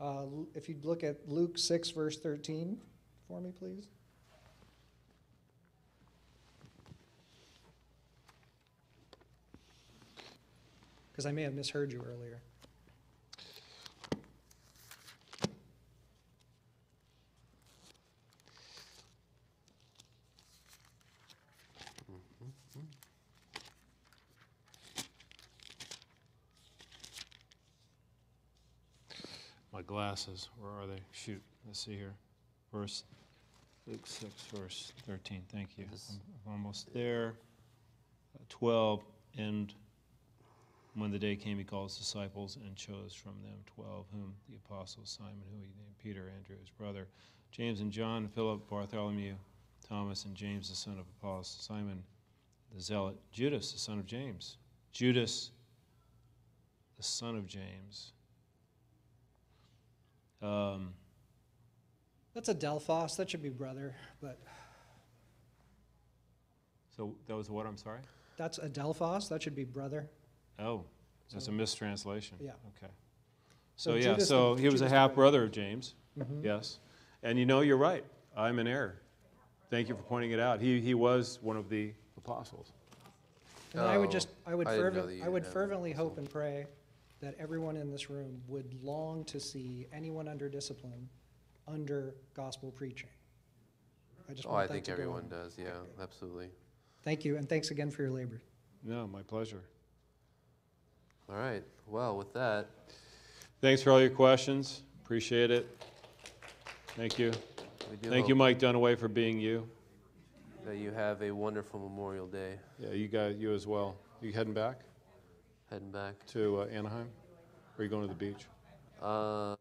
Uh, If you'd look at Luke 6, verse 13 for me, please. Because I may have misheard you earlier. My glasses, where are they? Shoot, let's see here. Verse, Luke 6, verse 13. Thank you. I'm I'm almost there. Uh, 12, and when the day came, he called his disciples and chose from them 12, whom the apostles Simon, who he named Peter, Andrew, his brother, James and John, Philip, Bartholomew, Thomas, and James, the son of Apostle Simon, the zealot, Judas, the son of James. Judas, the son of James. Um, That's adelphos, that should be brother, but so that was what, I'm sorry? that's adelphos, that should be brother. Oh, that's a mistranslation. Yeah. Okay. So So, yeah, Judas so he was a Judas the half brother. brother of James, Mhm. yes. And you know, you're right, I'm in error. Thank you for pointing it out. He, he was one of the apostles. And I would Oh, just, I would I didn't know fervent, you I would had fervently that, hope and pray that everyone in this room would long to see anyone under discipline under gospel preaching. I just Oh, I want that think to go everyone on. does. Yeah, absolutely. Thank you, and thanks again for your labor. No, my pleasure. All right. Well, with that, Thanks for all your questions, appreciate it. Thank you. Thank you, Mike Dunaway, for being you. that you have a wonderful Memorial Day. Yeah, you guys, you as well. You heading back Heading back. to uh, Anaheim? Or are you going to the beach? Uh,